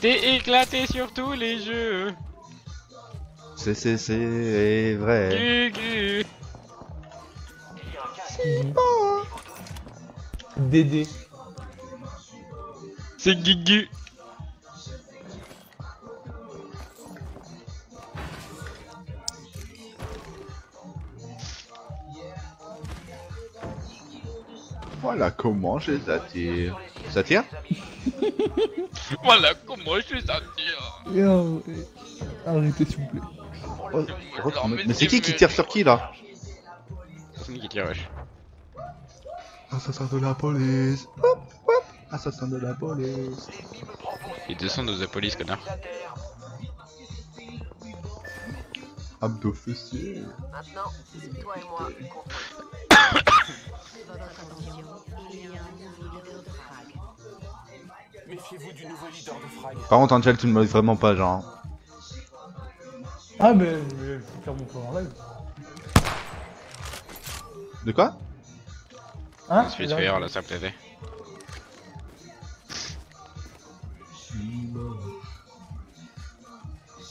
Speaker 1: T'es éclaté sur tous les jeux.
Speaker 2: C'est c'est c'est vrai
Speaker 1: Gugu.
Speaker 3: Dédé.
Speaker 1: C'est Gugu.
Speaker 2: Voilà comment je les attire Ça tire
Speaker 1: Voilà comment je suis sentir.
Speaker 3: Yo, eh, Arrêtez s'il vous plaît.
Speaker 2: Oh,
Speaker 1: Non,
Speaker 2: mais c'est qui qui tire sur qui là
Speaker 1: C'est qui tire, wesh.
Speaker 2: Assassin de la police Hop, hop. Assassin de la police
Speaker 1: Ils descendent de The Police, connard.
Speaker 2: Abdos fessiers.
Speaker 6: Maintenant, c'est toi et moi attention, il nouveau de.
Speaker 9: Méfiez-vous du nouveau leader de frag.
Speaker 2: Par contre, Angel, tu ne me vraiment pas, genre. Hein.
Speaker 3: Ah, mais je vais faire mon power level.
Speaker 2: De quoi?
Speaker 3: Hein? Je
Speaker 1: suis là, ça plaisait.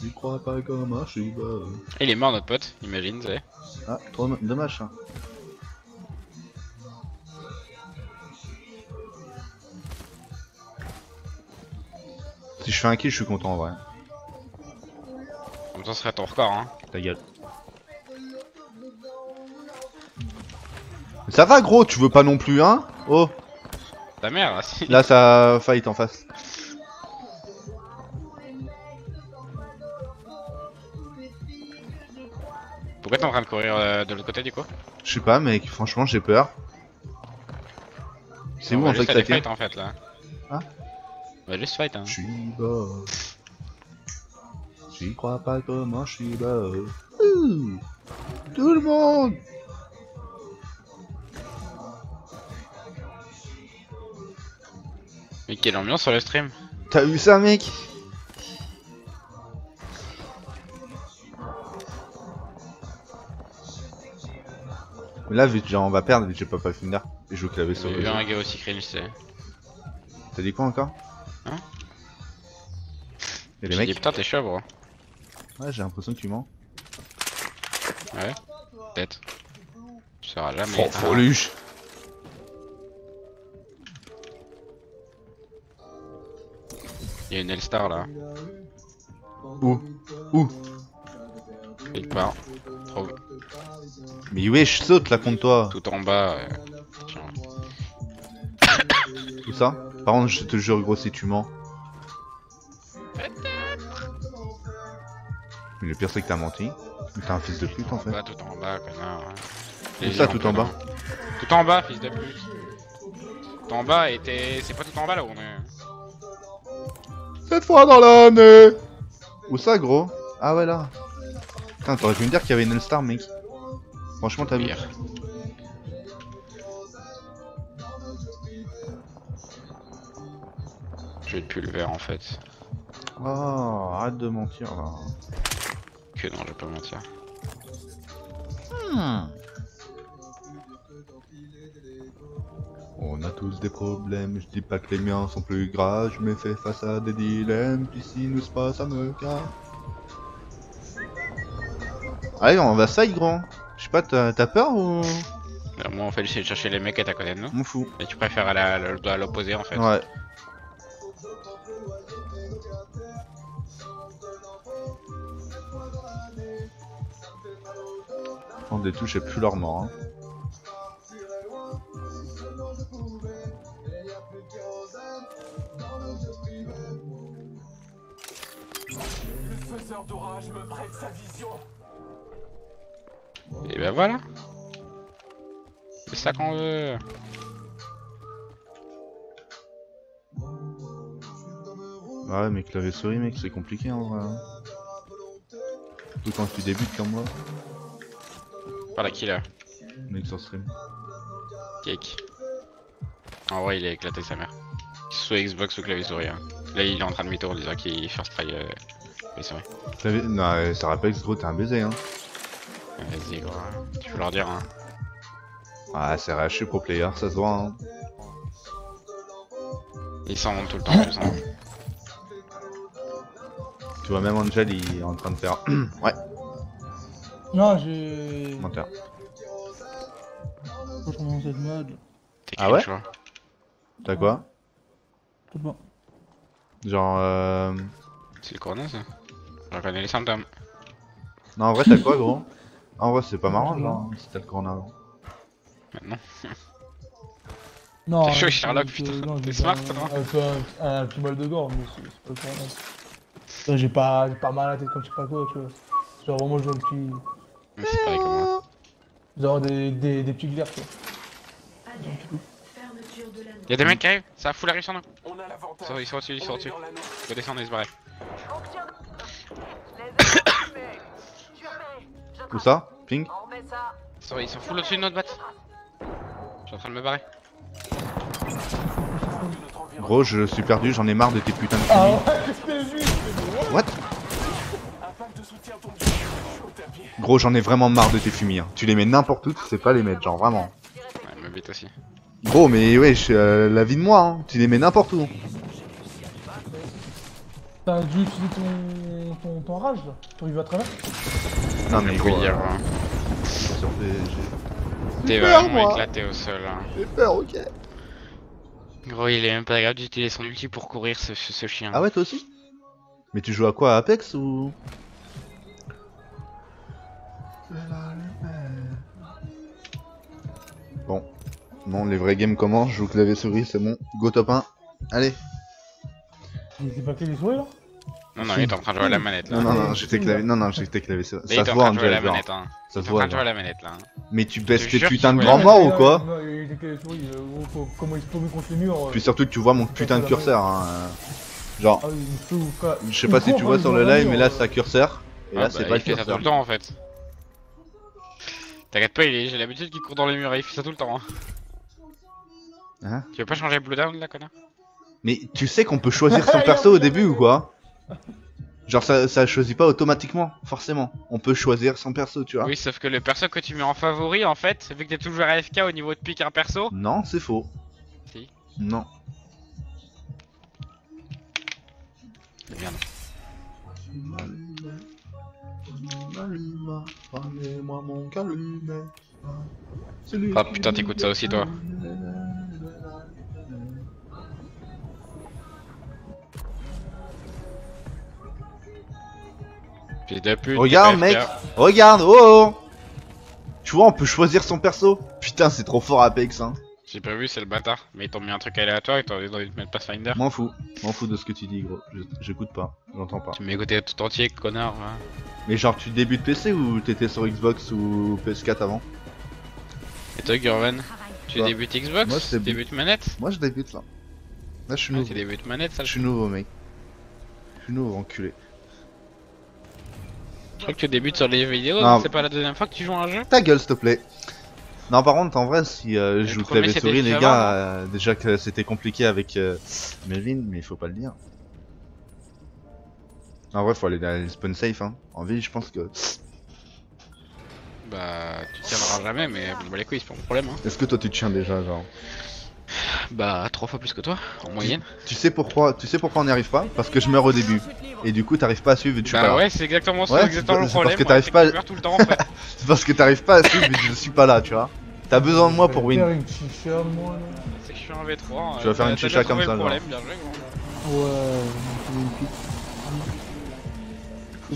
Speaker 2: J'y crois pas comme un
Speaker 1: il est mort notre pote, imagine, tu sais.
Speaker 2: Ah, trop dommage ça. Si je fais un kill, je suis content en vrai.
Speaker 1: En même temps, ce serait ton record, hein.
Speaker 2: Ta gueule. Mais ça va gros, tu veux pas non plus hein? Oh
Speaker 1: Ta mère, là, si.
Speaker 2: Là ça fight en face.
Speaker 1: Pourquoi t'es en train de courir euh, de l'autre côté, du coup?
Speaker 2: Je sais pas mec, franchement j'ai peur. C'est où en fait que
Speaker 1: fight, en fait, là.
Speaker 2: Hein
Speaker 1: On va juste fight, hein.
Speaker 2: Shiba. J'y crois pas comme un Shiba. Ouh. Tout le monde
Speaker 1: Mais quelle ambiance sur le stream
Speaker 2: T'as vu ça mec? Mais là vu que genre, on va perdre vu que j'ai pas pas finir et je veux claver sur
Speaker 1: J'ai
Speaker 2: le jeu.
Speaker 1: un gars aussi cringe, c'est.
Speaker 2: T'as dit quoi encore
Speaker 1: Hein
Speaker 2: Et les
Speaker 1: J'ai dit
Speaker 2: mecs
Speaker 1: putain, t'es chaud, bro.
Speaker 2: Ouais j'ai l'impression que tu mens.
Speaker 1: Ouais, peut-être. Tu sauras jamais.
Speaker 2: Oh, Froluche
Speaker 1: Il y a une L-Star là.
Speaker 2: Où? Où?
Speaker 1: Quelque part. Trop...
Speaker 2: Mais wesh saute là contre toi
Speaker 1: Tout en bas. euh.
Speaker 2: Tout ça Par contre je te jure gros si tu mens. Mais le pire c'est que t'as menti. T'es un fils de pute en
Speaker 1: Tout
Speaker 2: fait.
Speaker 1: bas, tout en bas, connard.
Speaker 2: Où
Speaker 1: Les
Speaker 2: ça, tout en bas.
Speaker 1: Tout en bas, fils de pute. Tout en bas et t'es. C'est pas tout en bas là où on est.
Speaker 2: Cette fois dans l'année Où ça gros? Ah ouais là Putain t'aurais pu me dire qu'il y avait une All-Star mec Franchement t'as vu
Speaker 1: vais plus le verre en fait.
Speaker 2: Oh arrête de mentir là
Speaker 1: Que non, je vais pas mentir.
Speaker 2: On a tous des problèmes, je dis pas que les miens sont plus graves, je me fais face à des dilemmes, puis si nous se passe ça me casse. Allez on va side grand Je sais pas t'as peur ou...
Speaker 1: Euh, Moi en fait j'essaie de chercher les mecs à côté de nous.
Speaker 2: M'en fous.
Speaker 1: Et tu préfères aller à l'opposé en fait.
Speaker 2: Ouais. Prendre des touches et plus leur mort. Hein.
Speaker 9: Le faiseur d'orage me prête sa vision.
Speaker 1: Et ben voilà. C'est ça qu'on veut.
Speaker 2: Ouais mais clavier souris mec c'est compliqué en vrai. hein. Surtout quand tu débutes comme moi,
Speaker 1: Par la killer.
Speaker 2: mec sur stream.
Speaker 1: Cake. En vrai il a éclaté sa mère. Soit Xbox ou clavier souris. hein. Là il est en train de mytho en disant qu'il first try euh, clavier souris.
Speaker 2: Clavier... Non ça rappelle gros t'es un baiser hein.
Speaker 1: Vas-y gros. Tu peux leur dire hein.
Speaker 2: Ah c'est RHU pro player ça se voit hein.
Speaker 1: Ils s'en montent tout le temps en plus. Hein.
Speaker 2: Tu vois même Angel il est en train de faire... ouais,
Speaker 3: Non, j'ai.
Speaker 2: menteur.
Speaker 3: Cette mode.
Speaker 2: Ah ouais T'as quoi
Speaker 3: Tout bon.
Speaker 2: Genre euh...
Speaker 1: C'est le corona ça Je reconnais les symptômes.
Speaker 2: Non en vrai t'as quoi gros En vrai c'est pas marrant genre si t'as le corona. gros.
Speaker 1: Maintenant.
Speaker 3: Non,
Speaker 1: T'es chaud, Sherlock,
Speaker 3: euh,
Speaker 1: putain.
Speaker 3: non,
Speaker 1: T'es smart, toi.
Speaker 3: Un, peu un, un petit mal de gorge, mais c'est pas le. Ouais, J'ai pas, j'ai pas mal à la tête comme je sais pas quoi, tu vois. Genre vraiment, j'ai un petit.
Speaker 1: Mais c'est pareil que moi.
Speaker 3: Genre des, des, des petits glaires, tu vois.
Speaker 1: Y'a des mecs qui arrivent, ça fout arrive sur nous.
Speaker 9: On a l'avantage.
Speaker 1: Ils sont- Ils sont au-dessus, ils sont au-dessus.
Speaker 9: l'anneau.
Speaker 1: Faut descendre et se barrer.
Speaker 2: Où ça Ping
Speaker 1: Ils sont, ils sont full au-dessus de notre batte. Je suis en train de me barrer.
Speaker 2: Gros je suis perdu, j'en ai marre de tes putains de
Speaker 3: Ah
Speaker 2: fumis.
Speaker 3: ouais,
Speaker 2: What? Gros j'en ai vraiment marre de tes fumis. hein. Tu les mets n'importe où, tu sais pas les mettre, genre vraiment.
Speaker 1: Ouais, me bite aussi.
Speaker 2: Gros mais ouais, la vie de moi, hein. tu les mets n'importe où.
Speaker 3: T'as dû utiliser ton, ton, ton rage là Ton il va à travers
Speaker 2: Non mais
Speaker 1: dire,
Speaker 2: euh,
Speaker 1: hein.
Speaker 2: sur PSG.
Speaker 1: T'es
Speaker 2: J'ai peur,
Speaker 1: vraiment éclaté au sol. hein.
Speaker 2: J'ai peur, ok.
Speaker 1: Gros, il est même pas grave d'utiliser son ulti pour courir ce, ce, ce chien.
Speaker 2: Ah ouais, toi aussi Mais tu joues à quoi à Apex ou? Bon. Non, les vrais games commencent, je joue clavier souris, c'est bon. Go top 1. Allez.
Speaker 3: Il était pas que les souris là
Speaker 1: Non, non, il est en train de jouer à la manette là.
Speaker 2: Non, non, non, j'étais clavier. Non, non, j'étais.
Speaker 1: Il
Speaker 2: Ça
Speaker 1: est
Speaker 2: se voit, Angel.
Speaker 1: Hein.
Speaker 2: Ça
Speaker 1: Il
Speaker 2: se
Speaker 1: est en
Speaker 2: voit.
Speaker 1: train de jouer à la manette là. hein.
Speaker 2: Mais tu baisses
Speaker 1: te
Speaker 2: tes putains de
Speaker 1: qu'il
Speaker 2: grands
Speaker 1: jouait
Speaker 2: morts ou quoi
Speaker 3: non, il était que les souris, euh, comment il se contre le mur euh.
Speaker 2: Puis surtout que tu vois mon putain de curseur. Hein. Genre,
Speaker 3: Ah
Speaker 2: je sais pas si tu vois sur le live, mais là, ça curseur. Et
Speaker 1: Ah
Speaker 2: là,
Speaker 1: bah,
Speaker 2: c'est pas
Speaker 1: il fait ça tout
Speaker 2: curseur.
Speaker 1: le temps en fait. T'inquiète pas, il est- j'ai l'habitude qu'il court dans les murs, il fait ça tout le temps. Hein.
Speaker 2: Hein?
Speaker 1: Tu veux pas changer Blowdown là, connard?
Speaker 2: Mais tu sais qu'on peut choisir son perso au début ou quoi? Genre ça, ça choisit pas automatiquement, forcément. On peut choisir son perso, tu vois.
Speaker 1: Oui, sauf que le perso que tu mets en favori en fait, vu que t'es toujours AFK au niveau de pique un perso.
Speaker 2: Non, c'est faux.
Speaker 1: Si.
Speaker 2: Non.
Speaker 1: Merde. Ah putain, t'écoutes ça aussi toi. Fils de pute.
Speaker 2: Regarde, mec. Regarde, oh, oh Tu vois, on peut choisir son perso. Putain, c'est trop fort Apex, hein.
Speaker 1: J'ai pas vu, c'est le bâtard. Mais ils t'ont mis un truc aléatoire, ils ont envie de mettre Pathfinder.
Speaker 2: M'en fous. M'en fous de ce que tu dis, gros. J'écoute pas. J'entends pas.
Speaker 1: Tu m'écoutais tout entier, connard. va.
Speaker 2: Mais genre, tu débutes PC ou t'étais sur Xbox ou PS4 avant?
Speaker 1: Et toi, Gurvan Tu débutes Xbox?
Speaker 2: Moi, je
Speaker 1: Tu
Speaker 2: débute.
Speaker 1: débutes manette?
Speaker 2: Moi, je débute là. Là, je suis
Speaker 1: Ah,
Speaker 2: nouveau.
Speaker 1: tu débutes manette, ça
Speaker 2: Je suis nouveau, mec. Je suis nouveau, enculé.
Speaker 1: Je crois que tu débutes sur les vidéos,
Speaker 2: Non.
Speaker 1: c'est pas la deuxième fois que tu joues à un jeu
Speaker 2: Ta gueule, s'il te plaît. Non, par contre, en vrai, si euh, je joue clavier souris, les gars, euh, déjà que c'était compliqué avec euh, Melvin, mais il faut pas le dire. En vrai, faut aller dans les spawn safe, hein. En ville, je pense que.
Speaker 1: Bah, tu tiendras jamais, mais bon, bah, les couilles, c'est pas mon problème. Hein.
Speaker 2: Est-ce que toi tu tiens déjà, genre?
Speaker 1: Bah, trois fois plus que toi, en moyenne.
Speaker 2: Tu sais pourquoi Tu sais pourquoi on n'y arrive pas? Parce que je meurs au début. Et du coup, t'arrives pas à suivre et tu pas
Speaker 1: Bah
Speaker 2: là.
Speaker 1: ouais, c'est exactement ça,
Speaker 2: Ouais,
Speaker 1: exactement
Speaker 2: c'est
Speaker 1: le
Speaker 2: pas-
Speaker 1: problème.
Speaker 2: parce que t'arrives
Speaker 1: c'est
Speaker 2: pas-
Speaker 1: tout le temps en fait.
Speaker 2: C'est parce que t'arrives pas à suivre et je suis pas là, tu vois. T'as besoin de moi pour
Speaker 3: Faire
Speaker 2: win.
Speaker 3: une chicha, moi là.
Speaker 1: C'est que je suis un V3.
Speaker 2: Tu vas faire une
Speaker 1: t'as
Speaker 2: chicha comme ça,
Speaker 1: problème, bien joué, gros.
Speaker 3: Ouais, j'ai une pique.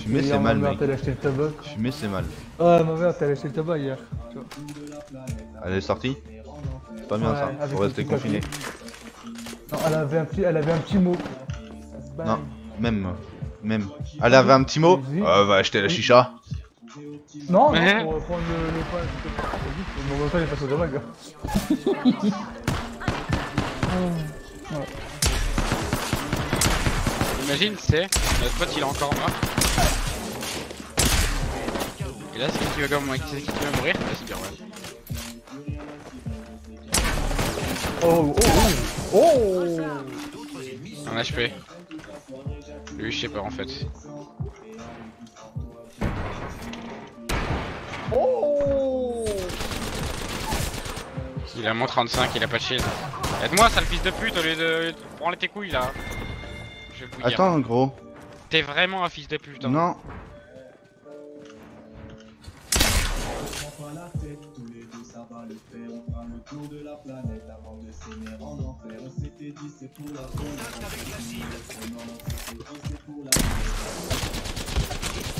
Speaker 2: Fumer, c'est mal, mec. Fumer, c'est mal.
Speaker 3: Ouais, ma mère, t'allais acheter le tabac hier. tu vois.
Speaker 2: Elle est sortie? C'est pas bien
Speaker 3: Ouais,
Speaker 2: ça. Faut rester confiné.
Speaker 3: Non, elle avait un petit, elle avait un petit mot.
Speaker 2: Non, même. Même. Elle avait un petit mot. Euh, va acheter la chicha.
Speaker 3: Non,
Speaker 1: Ouais.
Speaker 3: non, pour prendre le, le pain. c'était- Mon mental est passé au dommage, gars.
Speaker 1: Imagine, c'est notre pote il est encore mort. Et là, c'est qui vas mourir? C'est bien, ouais.
Speaker 3: Oh, oh, oh, oh
Speaker 1: Un HP. Lui, je sais pas en fait.
Speaker 3: Oh
Speaker 1: Il a moins 35, il a pas de shield. Aide-moi, sale fils de pute, au lieu de prendre tes couilles là. Je vais.
Speaker 2: Attends, gros.
Speaker 1: T'es vraiment un fils de pute. Hein.
Speaker 2: Non.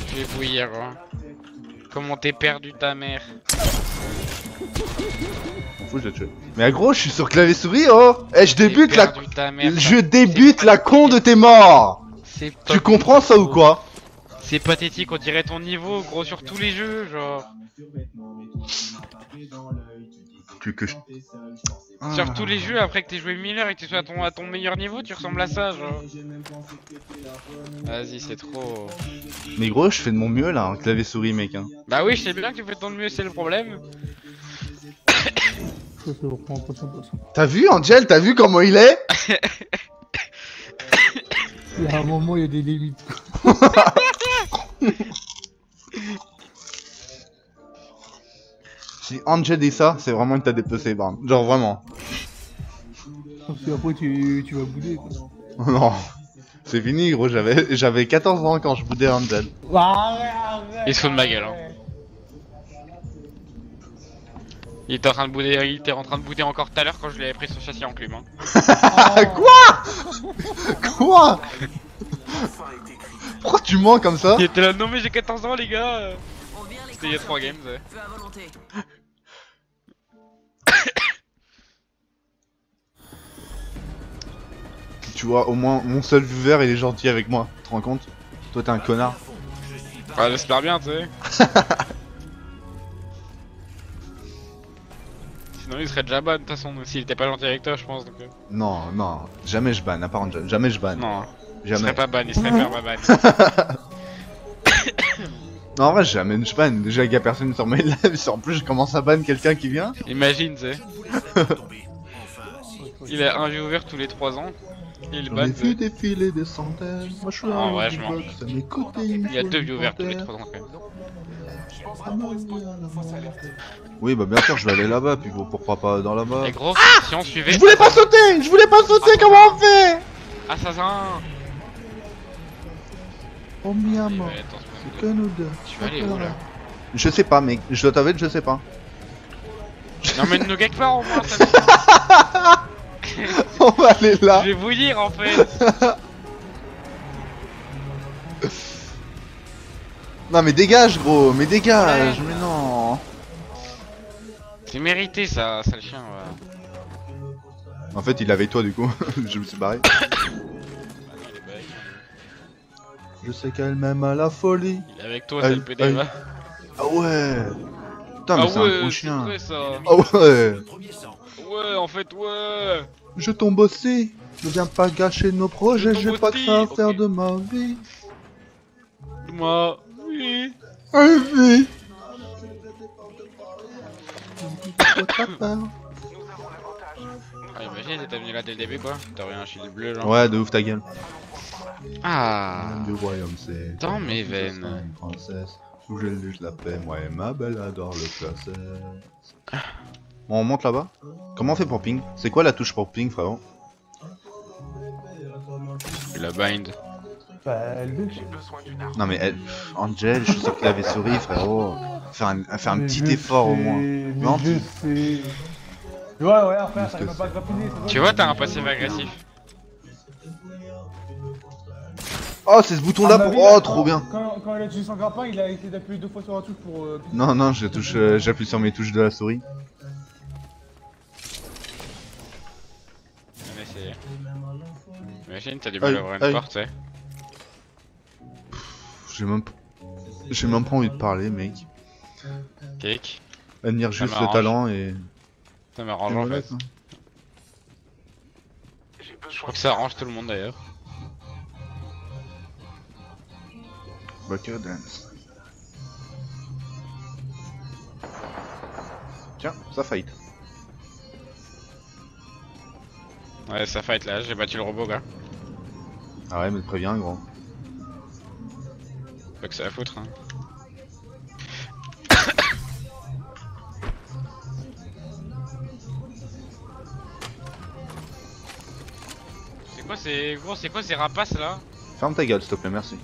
Speaker 1: Je vais bouillir. hein. Comment t'es perdu ta mère
Speaker 2: je tuer. Mais gros, je suis sur clavier souris, oh Eh, je débute la.
Speaker 1: perdu ta mère,
Speaker 2: Je débute la con de tes morts
Speaker 1: C'est
Speaker 2: Tu comprends ça ou quoi
Speaker 1: C'est pathétique, on dirait ton niveau, gros, sur tous les jeux, genre.
Speaker 2: Que je.
Speaker 1: Sur tous les jeux, après que t'aies joué 1000 heures et que tu sois à ton, à ton meilleur niveau, tu ressembles à ça, genre. Vas-y, c'est trop.
Speaker 2: Mais gros, je fais de mon mieux là, en clavier souris, mec. Hein.
Speaker 1: Bah oui, je sais bien que tu fais de ton mieux, c'est le problème.
Speaker 2: T'as vu, Angel T'as vu comment il est?
Speaker 3: Il y a un moment, il y a des limites.
Speaker 2: Si Angel dit ça, c'est vraiment que t'as déplacé, Barn. Genre vraiment.
Speaker 3: Parce qu'après, tu, tu vas bouder, quoi.
Speaker 2: non. C'est fini, gros. J'avais j'avais 14 ans quand je boudais Angel.
Speaker 1: Il se fout de ma gueule. Hein. Il était en train de bouder, il était en train de bouder encore tout à l'heure quand je lui avais pris son châssis en plume. Hein.
Speaker 2: Quoi? Quoi? Pourquoi tu mens comme ça?
Speaker 1: Il était là, non mais j'ai 14 ans les gars. C'était il y a 3 games. ouais.
Speaker 2: Tu vois, au moins mon seul viewer il est gentil avec moi. Tu te rends compte Toi t'es un connard.
Speaker 1: Ah, j'espère bien, tu sais. Sinon, il serait déjà ban de toute façon, s'il était pas gentil avec toi, je pense. Donc, euh,
Speaker 2: Non, non, jamais je ban, à part Angel. Jamais je ban.
Speaker 1: non, il
Speaker 2: jamais.
Speaker 1: serait pas ban, il serait perma ban.
Speaker 2: Non, en vrai, jamais je ban. Déjà, il y a personne sur mes lives. En plus, je commence à ban quelqu'un qui vient.
Speaker 1: Imagine,
Speaker 9: si.
Speaker 1: Il a un viewer tous les 3 ans. Il
Speaker 2: J'en ai vu défiler des centaines. Moi, je suis
Speaker 1: Ah,
Speaker 2: là,
Speaker 1: ouais,
Speaker 2: du
Speaker 1: je m'en-
Speaker 2: box, à mes côtés,
Speaker 1: Il y a deux viewers tous les. 3 ans quand même.
Speaker 2: Oui, bah bien sûr, je vais aller là-bas. Puis bon, pourquoi pas dans là-bas
Speaker 1: Et gros, si on suivait.
Speaker 2: Je voulais pas sauter Je voulais pas sauter, comment on fait
Speaker 1: Assassin
Speaker 2: Oh mi
Speaker 1: Il
Speaker 2: amor,
Speaker 1: va être en ce
Speaker 2: c'est que nous deux.
Speaker 1: Tu vas aller où là
Speaker 2: Je sais pas, mec. Je dois t'avouer je sais pas.
Speaker 1: Non, mais ne quelque part au moins, ça me-
Speaker 2: on va aller là.
Speaker 1: Je vais vous dire en fait.
Speaker 2: Non, mais dégage, gros. Mais dégage. Mais non.
Speaker 1: C'est mérité ça, sale chien. Ouais.
Speaker 2: En fait, il avait toi, du coup. je me suis barré. Je sais qu'elle m'aime à la folie.
Speaker 1: Il est avec toi,
Speaker 2: Aïe,
Speaker 1: c'est le PD. va.
Speaker 2: Ah ouais. Putain, mais
Speaker 1: Ah
Speaker 2: c'est un
Speaker 1: ouais,
Speaker 2: gros
Speaker 1: c'est
Speaker 2: chien.
Speaker 1: vrai ça.
Speaker 2: Ah ouais.
Speaker 1: Ouais, en fait, ouais.
Speaker 2: Je tombe aussi. Ne viens pas gâcher nos projets.
Speaker 1: Je
Speaker 2: J'ai pas que ça à faire de ma vie.
Speaker 1: Moi, oui.
Speaker 2: Oui. Pourquoi t'as peur
Speaker 1: Ah, imagine, t'es venu là dès le début quoi. T'aurais un shield bleu genre.
Speaker 2: Ouais, de ouf ta gueule.
Speaker 1: Ah.
Speaker 2: Du royaume, c'est.
Speaker 1: Dans mes veines.
Speaker 2: Une princesse. Où je luge la paix, moi et ma belle adore le classeur. Bon, on monte là-bas Comment on fait pour ping? C'est quoi la touche pour ping, frérot?
Speaker 1: La bind.
Speaker 3: Bah, elle
Speaker 2: Non, mais elle. pff, Angel, je suis sûr qu'il avait souris, frérot. Faire un, faire un
Speaker 3: Mais
Speaker 2: petit
Speaker 3: je
Speaker 2: effort au
Speaker 3: sais,
Speaker 2: moins. Non,
Speaker 3: je
Speaker 2: tu-
Speaker 3: sais. Ouais, ouais, frère,
Speaker 2: que
Speaker 3: pas grappiner. c'est
Speaker 1: Tu vois, t'as un passif agressif.
Speaker 2: Oh, c'est ce bouton-là
Speaker 3: À ma
Speaker 2: pour.
Speaker 3: vie,
Speaker 2: Oh,
Speaker 3: quand-
Speaker 2: trop bien
Speaker 3: Quand, quand il a utilisé son grappin, il a essayé d'appuyer deux fois sur la touche pour. euh,
Speaker 2: Non, non, je touche, euh, j'appuie sur mes touches de la souris.
Speaker 1: Imagine, t'as du mal à ouvrir une
Speaker 2: aïe.
Speaker 1: porte, tu sais.
Speaker 2: J'ai même, j'ai même pas envie de parler, mec.
Speaker 1: Cake.
Speaker 2: Admire
Speaker 1: Ça
Speaker 2: juste le
Speaker 1: m'arrange.
Speaker 2: talent et.
Speaker 1: Ça m'arrange
Speaker 2: et
Speaker 1: en
Speaker 2: voilà,
Speaker 1: fait.
Speaker 2: quoi.
Speaker 1: Je crois que ça arrange tout le monde d'ailleurs.
Speaker 2: Bucket dance. Tiens, ça fight.
Speaker 1: Ouais, ça fight là, j'ai battu le robot, gars.
Speaker 2: Ah ouais, mais te préviens, gros.
Speaker 1: Pas que ça à foutre, hein. C'est quoi ces gros, c'est quoi ces rapaces là?
Speaker 2: Ferme ta gueule, s'il te plaît, merci.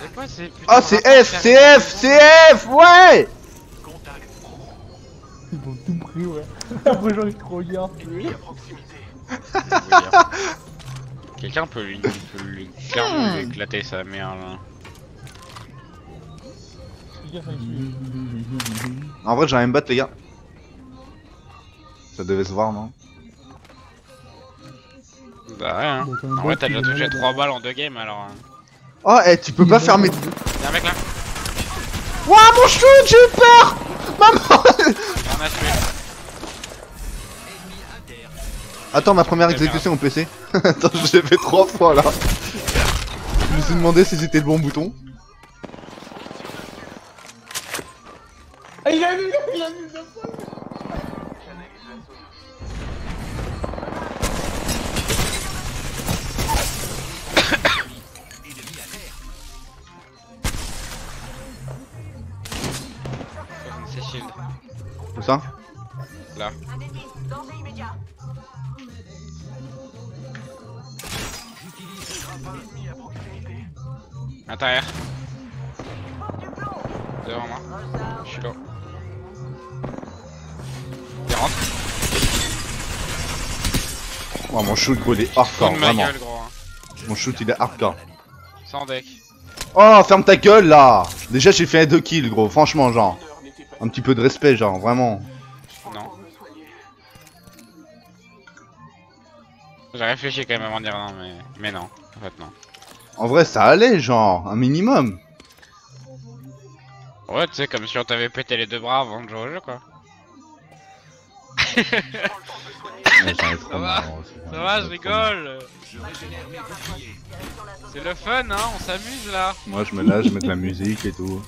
Speaker 1: C'est quoi ces putain
Speaker 2: Ah,
Speaker 1: de
Speaker 2: c'est F, c'est F, c'est F, ouais
Speaker 3: Ils vont tout pris, ouais. Après, j'en ai trop regardé.
Speaker 1: Quelqu'un peut lui, peut lui clairement lui éclater sa mère là.
Speaker 2: En vrai, à me battre, les gars. Ça devait se voir, non?
Speaker 1: Bah ouais, hein.
Speaker 3: Bah,
Speaker 1: En vrai, t'as déjà touché
Speaker 3: malade.
Speaker 1: 3 balles en 2 games alors. hein.
Speaker 2: Oh, eh, tu peux pas fermer.
Speaker 1: Y'a un mec là
Speaker 2: Ouah, mon chou, j'ai eu peur Maman. Attends, ma première exécution au PC. Attends, je l'ai fait trois fois là. Je me suis demandé si c'était le bon bouton.
Speaker 3: Ah, il a vu, il a vu, il a vu.
Speaker 1: C'est shield.
Speaker 2: Où ça?
Speaker 1: Là. Intérieur. Devant moi. Je suis là. Il rentre.
Speaker 2: Oh, mon shoot, gros, il est hardcore, vraiment.
Speaker 1: gueule, gros. hein.
Speaker 2: Mon shoot, il est hardcore.
Speaker 1: Sans deck.
Speaker 2: Oh, ferme ta gueule là Déjà, j'ai fait un 2 kills, gros, franchement, genre. Un petit peu de respect, genre, vraiment.
Speaker 1: Non. J'ai réfléchi quand même avant de dire non, mais, mais non. En fait, non.
Speaker 2: En vrai, ça allait, genre, un minimum.
Speaker 1: Ouais, tu sais, comme si on t'avait pété les deux bras avant de jouer au jeu, quoi.
Speaker 2: Ouais, trop
Speaker 1: Ça va. Ça va, je rigole. C'est le fun, hein, on s'amuse là.
Speaker 2: Moi, je me lâche, je mets de la musique et tout.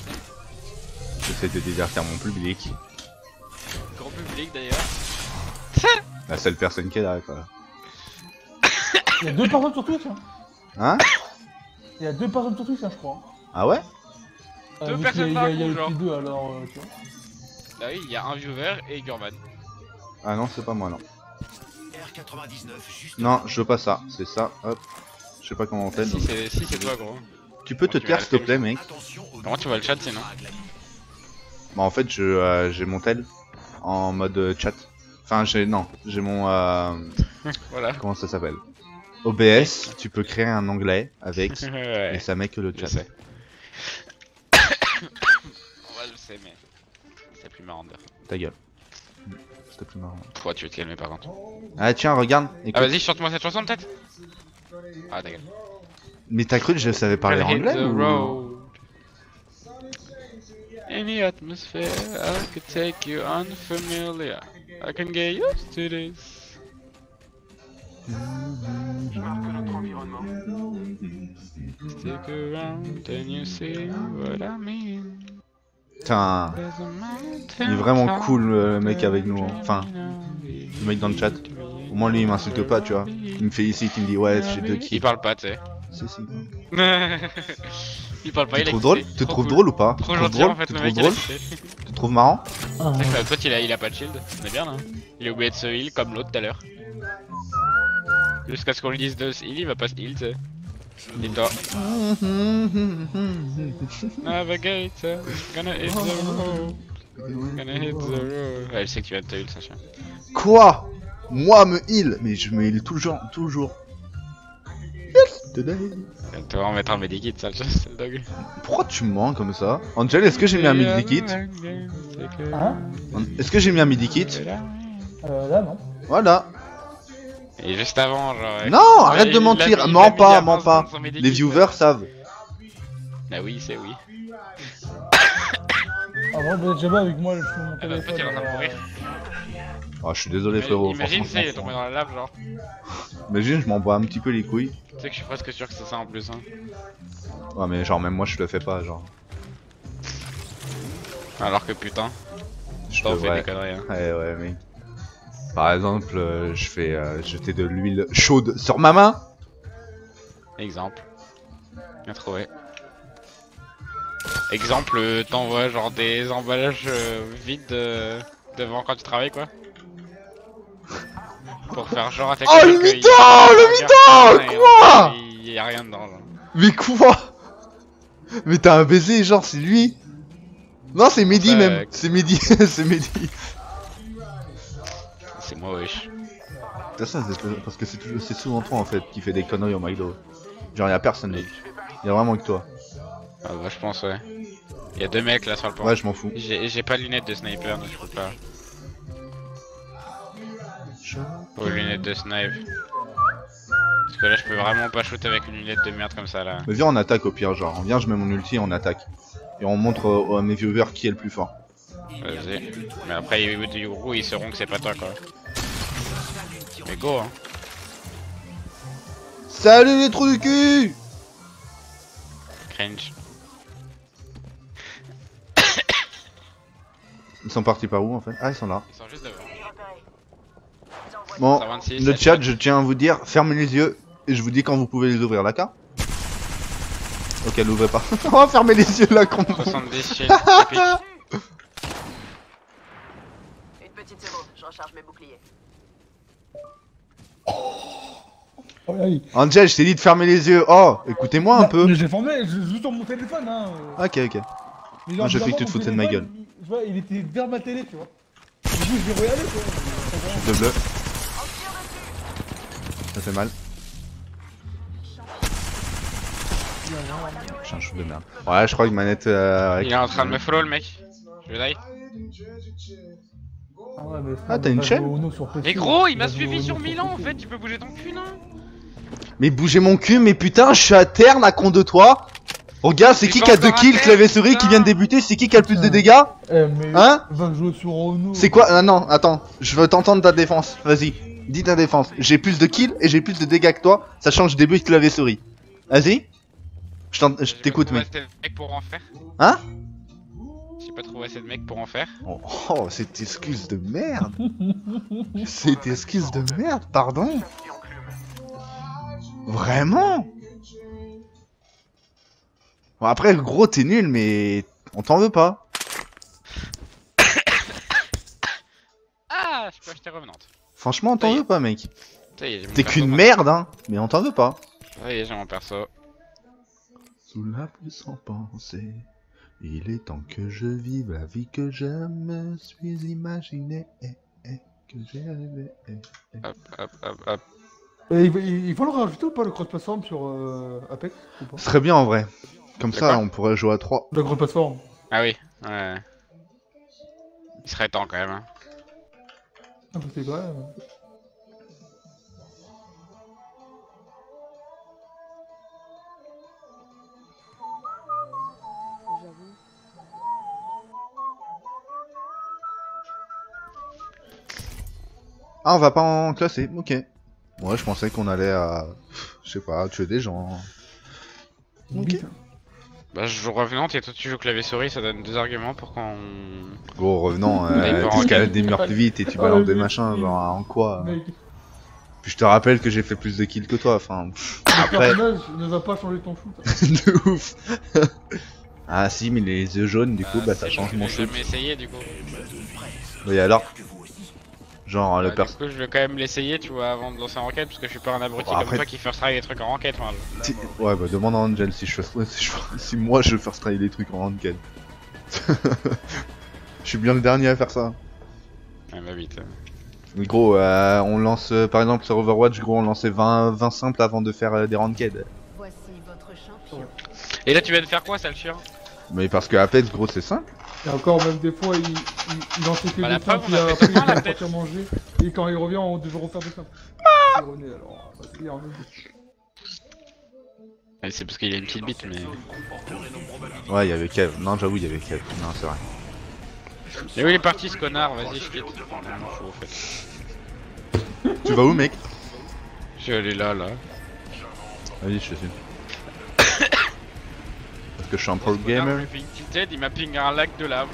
Speaker 2: J'essaie de divertir mon public.
Speaker 1: Grand public d'ailleurs.
Speaker 2: La seule personne qui est là, quoi.
Speaker 3: Il y a deux personnes sur Twitch, hein.
Speaker 2: Hein?
Speaker 3: Il y a deux personnes sur Twitch, hein, je crois.
Speaker 2: Ah ouais
Speaker 3: Euh,
Speaker 1: Deux personnes
Speaker 3: y a- Il y a, il y a eu
Speaker 1: genre.
Speaker 3: que deux, alors, euh, tu vois.
Speaker 1: Bah oui, il y a un viewer et Gurman.
Speaker 2: Ah non, c'est pas moi, non.
Speaker 9: R99 juste
Speaker 2: Non, je veux pas ça. C'est ça, hop. Je sais pas comment on fait.
Speaker 1: Si c'est si, c'est toi, gros.
Speaker 2: Tu peux te
Speaker 1: tu
Speaker 2: taire, s'il te plaît, mec
Speaker 1: Comment tu vois le chat sinon
Speaker 2: Bah, en fait, je euh, j'ai mon tel en mode chat. Enfin, j'ai. Non, j'ai mon. Euh...
Speaker 1: Voilà.
Speaker 2: Comment ça s'appelle OBS, tu peux créer un onglet avec. Et
Speaker 1: ouais,
Speaker 2: ça met que le
Speaker 1: je
Speaker 2: chat.
Speaker 1: sais. Ouais, je sais, mais c'est plus marrant.
Speaker 2: Ta gueule. C'était plus marrant.
Speaker 1: Pourquoi tu veux te calmer par contre?
Speaker 2: Ah, tiens, regarde. écoute.
Speaker 1: Ah, vas-y, chante-moi cette chanson peut-être? Ah, ta gueule.
Speaker 2: Mais t'as cru que je savais parler anglais ou...
Speaker 1: Any atmosphere, I could take you unfamiliar. I can get used to this. Stick around and you see what I mean.
Speaker 2: Putain, il est vraiment cool le mec avec nous. hein. Enfin, le mec dans le chat. Au moins lui il m'insulte pas, tu vois. Il me félicite, il me dit ouais, j'ai deux
Speaker 1: Il
Speaker 2: kills.
Speaker 1: parle pas, tu sais.
Speaker 2: Si, si.
Speaker 1: il parle pas,
Speaker 2: Tu
Speaker 1: il a
Speaker 2: trouves drôle. Tu
Speaker 1: Trop
Speaker 2: trouves drôle ou pas
Speaker 1: Trop gentil
Speaker 2: drôle
Speaker 1: en fait, le mec il.
Speaker 2: Tu trouves marrant
Speaker 1: C'est toi il a, il a pas de shield, on est bien là. Il a oublié de se heal comme l'autre tout à l'heure. Jusqu'à ce qu'on lui dise de heal, il va pas se heal, tu sais. Dis-toi. Navigator, gonna hit the road. Gonna hit the road. Ouais, elle sait que tu de te heal, Sacha.
Speaker 2: Quoi? Moi me heal Mais je me heal toujours, toujours. Today.
Speaker 1: Toi, on mettra un medikit, ça, c'est le dog.
Speaker 2: Pourquoi tu me mens comme ça? Angel, est-ce que j'ai mis un medikit?
Speaker 3: Hein?
Speaker 2: Est-ce que j'ai mis un medikit?
Speaker 3: Euh, là, non.
Speaker 2: Voilà.
Speaker 1: Et juste avant, genre.
Speaker 2: Non,
Speaker 1: il-
Speaker 2: arrête de mentir, mens pas, mens
Speaker 1: 15
Speaker 2: pas. Les viewers savent.
Speaker 1: Bah oui, c'est oui.
Speaker 3: Ah, moi, vous êtes jamais avec moi, je fais mon
Speaker 1: Ah bah, en
Speaker 3: téléphone.
Speaker 1: fait, il est en train de
Speaker 3: alors,
Speaker 1: mourir.
Speaker 2: Oh, je suis désolé
Speaker 1: Mais
Speaker 2: frérot.
Speaker 1: Imagine, sais, il est tombé dans la lave, genre.
Speaker 2: Imagine, je m'en bats un petit peu les couilles.
Speaker 1: Tu sais que je suis presque sûr que c'est ça en plus, hein.
Speaker 2: Ouais, mais genre, même moi, je le fais pas, genre.
Speaker 1: Alors que putain,
Speaker 2: Je
Speaker 1: t'en fais des conneries, hein.
Speaker 2: Ouais, ouais, mec. Par exemple, euh, je fais euh, jeter de l'huile chaude sur ma main.
Speaker 1: Exemple. Bien trouvé. Exemple, euh, t'envoies genre des emballages euh, vides devant quand tu travailles, quoi. Pour faire genre à tes
Speaker 2: Oh, le mytho, le mytho, quoi
Speaker 1: Il y a rien dedans, genre.
Speaker 2: Mais quoi? Mais t'as un baiser, genre, c'est lui? Non, c'est Mehdi
Speaker 1: Ouais,
Speaker 2: même. C'est Mehdi, c'est Mehdi.
Speaker 1: Moi, wesh.
Speaker 2: C'est ça, c'est parce que c'est toujours- c'est souvent toi en fait qui fait des conneries au McDo. Genre, y'a personne, mec. Y'a vraiment que toi.
Speaker 1: Ah bah, je pense, ouais. Il y a deux mecs là sur le pont.
Speaker 2: Ouais, je m'en fous.
Speaker 1: J'ai j'ai pas de lunettes de sniper, donc je peux pas. Faut une lunette de snipe. Parce que là, je peux vraiment pas shoot avec une lunette de merde comme ça là.
Speaker 2: Mais viens, on attaque au pire, genre. Viens, je mets mon ulti et on attaque. Et on montre euh, à mes viewers qui est le plus fort.
Speaker 1: Vas-y. Mais après, ils, du coup, ils sauront que c'est pas toi quoi. Mais go hein.
Speaker 2: Salut les trous du cul
Speaker 1: Cringe.
Speaker 2: Ils sont partis par où en fait? Ah, ils sont là.
Speaker 1: Ils sont juste devant.
Speaker 2: Bon,
Speaker 1: 126,
Speaker 2: le chat, je tiens à vous dire, fermez les yeux et je vous dis quand vous pouvez les ouvrir, d'accord? Ok, l'ouvrez pas. on va fermer les yeux là, con.
Speaker 1: 70 shield, épique.
Speaker 6: Une petite seconde, je recharge mes boucliers.
Speaker 3: Oh.
Speaker 2: Angel, je t'ai dit de fermer les yeux. Oh, écoutez-moi un peu.
Speaker 3: Mais j'ai formé, je joue sur mon téléphone, hein. euh.
Speaker 2: Ok, ok.
Speaker 3: Mais
Speaker 2: Moi, j'ai que tu te foutais de ma
Speaker 3: téléphone, il- Je vois, il était vers ma télé, tu vois. Du coup, je vais regarder, quoi.
Speaker 2: Bleu bleu. Ça fait mal. J'ai un chou de merde. Ouais, je crois que manette. Euh,
Speaker 1: Il est en train de me follow le mec. Je vais die.
Speaker 3: Ah, ouais, mais
Speaker 2: Ah, t'as une chaîne
Speaker 1: Mais gros, il m'a suivi sur Milan en fait, tu peux bouger ton cul non?
Speaker 2: Mais bougez mon cul, mais putain, je suis à terre, la con de toi. Regarde, c'est
Speaker 1: Mais
Speaker 2: qui qui a deux
Speaker 1: encore à
Speaker 2: kills,
Speaker 1: terre,
Speaker 2: clavier souris, qui vient de débuter, c'est qui qui a le plus de dégâts
Speaker 3: Eh, mais
Speaker 2: Hein
Speaker 3: va jouer sur Uno.
Speaker 2: C'est quoi? Ah non, attends, je veux t'entendre ta défense, vas-y. Dis ta défense. J'ai plus de kills et j'ai plus de dégâts que toi, sachant que je débute clavier souris. Vas-y. Je t'écoute, mec.
Speaker 1: pour en faire.
Speaker 2: Hein?
Speaker 1: J'ai pas trouvé assez de mecs pour en faire.
Speaker 2: Oh, oh, cette excuse de merde Cette excuse de merde, pardon Vraiment? Bon après, gros, t'es nul, mais on t'en veut pas.
Speaker 1: Ah, je peux acheter revenante.
Speaker 2: Franchement, on t'en veut pas, mec. T'es qu'une merde, hein, mais on t'en veut pas.
Speaker 1: Ça y est, j'ai mon perso.
Speaker 2: Sous la pluie sans penser, il est temps que je vive la vie que je me suis imaginée, eh, eh, que j'ai rêvé. eh, eh.
Speaker 1: Hop, hop, hop, hop.
Speaker 3: Et il, il- il faut le rajouter ou pas le cross-platform sur euh, Apex ou pas?
Speaker 2: Ce serait bien en vrai. Comme ça, on pourrait jouer à 3.
Speaker 3: Le cross-platform.
Speaker 1: Ah oui, ouais. Il serait temps quand même. Hein.
Speaker 3: Ah, bah, c'est vrai.
Speaker 2: Ah, on va pas en classer, ok. Ouais, je pensais qu'on allait à. Je sais pas, tuer des gens. Ok.
Speaker 1: Bah, je joue revenante et toi tu joues clavier souris, ça donne deux arguments pour qu'on.
Speaker 2: Gros, revenant, euh, t'escalades des murs plus vite et tu
Speaker 3: Oh,
Speaker 2: balances des machins, genre en quoi
Speaker 3: Mec,
Speaker 2: Puis je te rappelle que j'ai fait plus de kills que toi, enfin. Après,
Speaker 3: personnage ne va pas changer ton shoot.
Speaker 2: de ouf. ah si, mais les yeux jaunes, du coup, bah ça change mon
Speaker 1: j'ai
Speaker 2: shoot.
Speaker 1: jamais essayé du coup.
Speaker 2: Oui, alors Genre, le
Speaker 1: Bah,
Speaker 2: perso.
Speaker 1: Du coup, je vais quand même l'essayer, tu vois, avant de lancer en ranked, parce que je suis pas un abruti
Speaker 2: Bon,
Speaker 1: comme
Speaker 2: après-
Speaker 1: toi qui first try des trucs en ranked. Moi.
Speaker 2: Si- Ouais, bah demande à Angel si, je fais... si, je- si moi je first try des trucs en ranked. Je suis bien le dernier à faire ça.
Speaker 1: Ouais, bah vite.
Speaker 2: Mais gros, euh, on lance, euh, par exemple sur Overwatch, gros, on lançait 20, 20 simples avant de faire euh, des ranked.
Speaker 6: Voici votre champion.
Speaker 1: Et là, tu viens de faire quoi, sale chien?
Speaker 2: Mais parce que Apex, gros, c'est simple.
Speaker 3: Et encore, même des fois, il, il, il en fait que
Speaker 1: Bah,
Speaker 3: des simples,
Speaker 1: a
Speaker 3: il va
Speaker 1: tête.
Speaker 3: partir manger. Et quand il revient, on devait refaire des simples. Ironé, alors. mais-
Speaker 1: Ouais, C'est parce qu'il a une petite bite, mais.
Speaker 2: Ouais, il y avait Kev. Non, j'avoue, il y avait Kev. Non, c'est vrai.
Speaker 1: Mais où il est parti ce connard Vas-y, je quitte.
Speaker 2: Tu vas où, mec?
Speaker 1: Je suis allé là, là.
Speaker 2: Vas-y, je te suis. Que je suis un pro gamer.
Speaker 1: tilted, il m'a ping un lac de lave.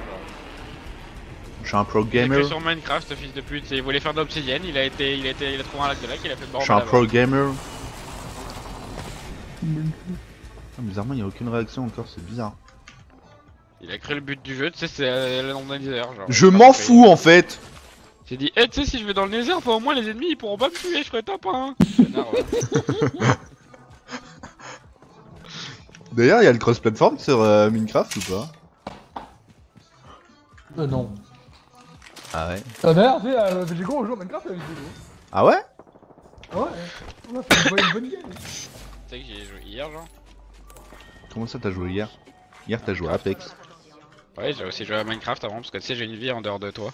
Speaker 2: Je suis un pro
Speaker 1: Il
Speaker 2: gamer.
Speaker 1: que sur Minecraft, fils de pute. Il voulait faire de l'obsidienne, il a été, il a été, il a trouvé un lac de lac, il a fait
Speaker 2: Je suis un pro gamer. Ah, bizarrement, il n'y a aucune réaction encore, c'est bizarre.
Speaker 1: Il a créé le but du jeu, tu sais, c'est euh, Nether. Genre.
Speaker 2: Je m'en fous en fait
Speaker 1: J'ai dit, eh, tu sais, si je vais dans le Nether, enfin, au moins les ennemis ils pourront pas me tuer, je ferai top, hein.
Speaker 2: D'ailleurs, il y a le cross-platform sur euh, Minecraft ou pas?
Speaker 3: Euh, non.
Speaker 2: Ah ouais?
Speaker 3: Ah, d'ailleurs, tu sais, euh, j'ai on joue à Minecraft avec Diego.
Speaker 2: Ah ouais?
Speaker 3: Ah ouais, on a fait une bonne, une bonne game.
Speaker 1: Tu sais que j'y ai joué hier, genre.
Speaker 2: Comment ça t'as joué hier? Hier t'as joué à Apex.
Speaker 1: Ouais, j'ai aussi joué à Minecraft avant, parce que tu sais, j'ai une vie en dehors de toi.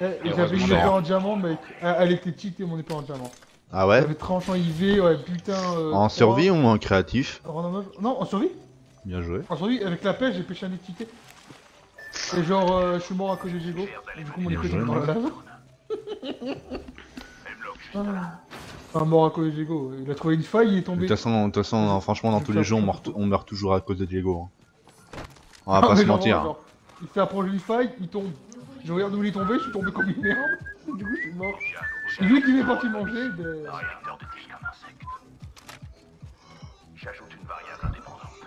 Speaker 3: Eh,
Speaker 1: Et
Speaker 3: J'avais
Speaker 1: heureusement,
Speaker 3: une épée en diamant, mec. Elle elle était cheatée, mon épée en diamant.
Speaker 2: Ah ouais
Speaker 3: J'avais tranchant IV, ouais, putain. euh,
Speaker 2: En survie ou en créatif
Speaker 3: Non, en survie
Speaker 2: Bien joué.
Speaker 3: En survie, avec la pêche, j'ai pêché un équité. Et genre, euh, je suis mort à cause de Diego. Et du coup, mon
Speaker 2: joué,
Speaker 3: est dans la
Speaker 2: mec.
Speaker 3: lave. Ah, mort à cause de Diego. Il a trouvé une faille, il est
Speaker 2: De
Speaker 3: tombé.
Speaker 2: toute façon, de toute façon, non, franchement, dans tous les jeux, on meurt, on meurt toujours à cause de Diego. hein. On va
Speaker 3: Ah,
Speaker 2: pas se mentir. hein.
Speaker 3: genre, il fait approcher une faille, il tombe. Je regarde où il est tombé, je suis tombé comme une merde. Du coup, je suis mort. Lui qui est parti manger, ben...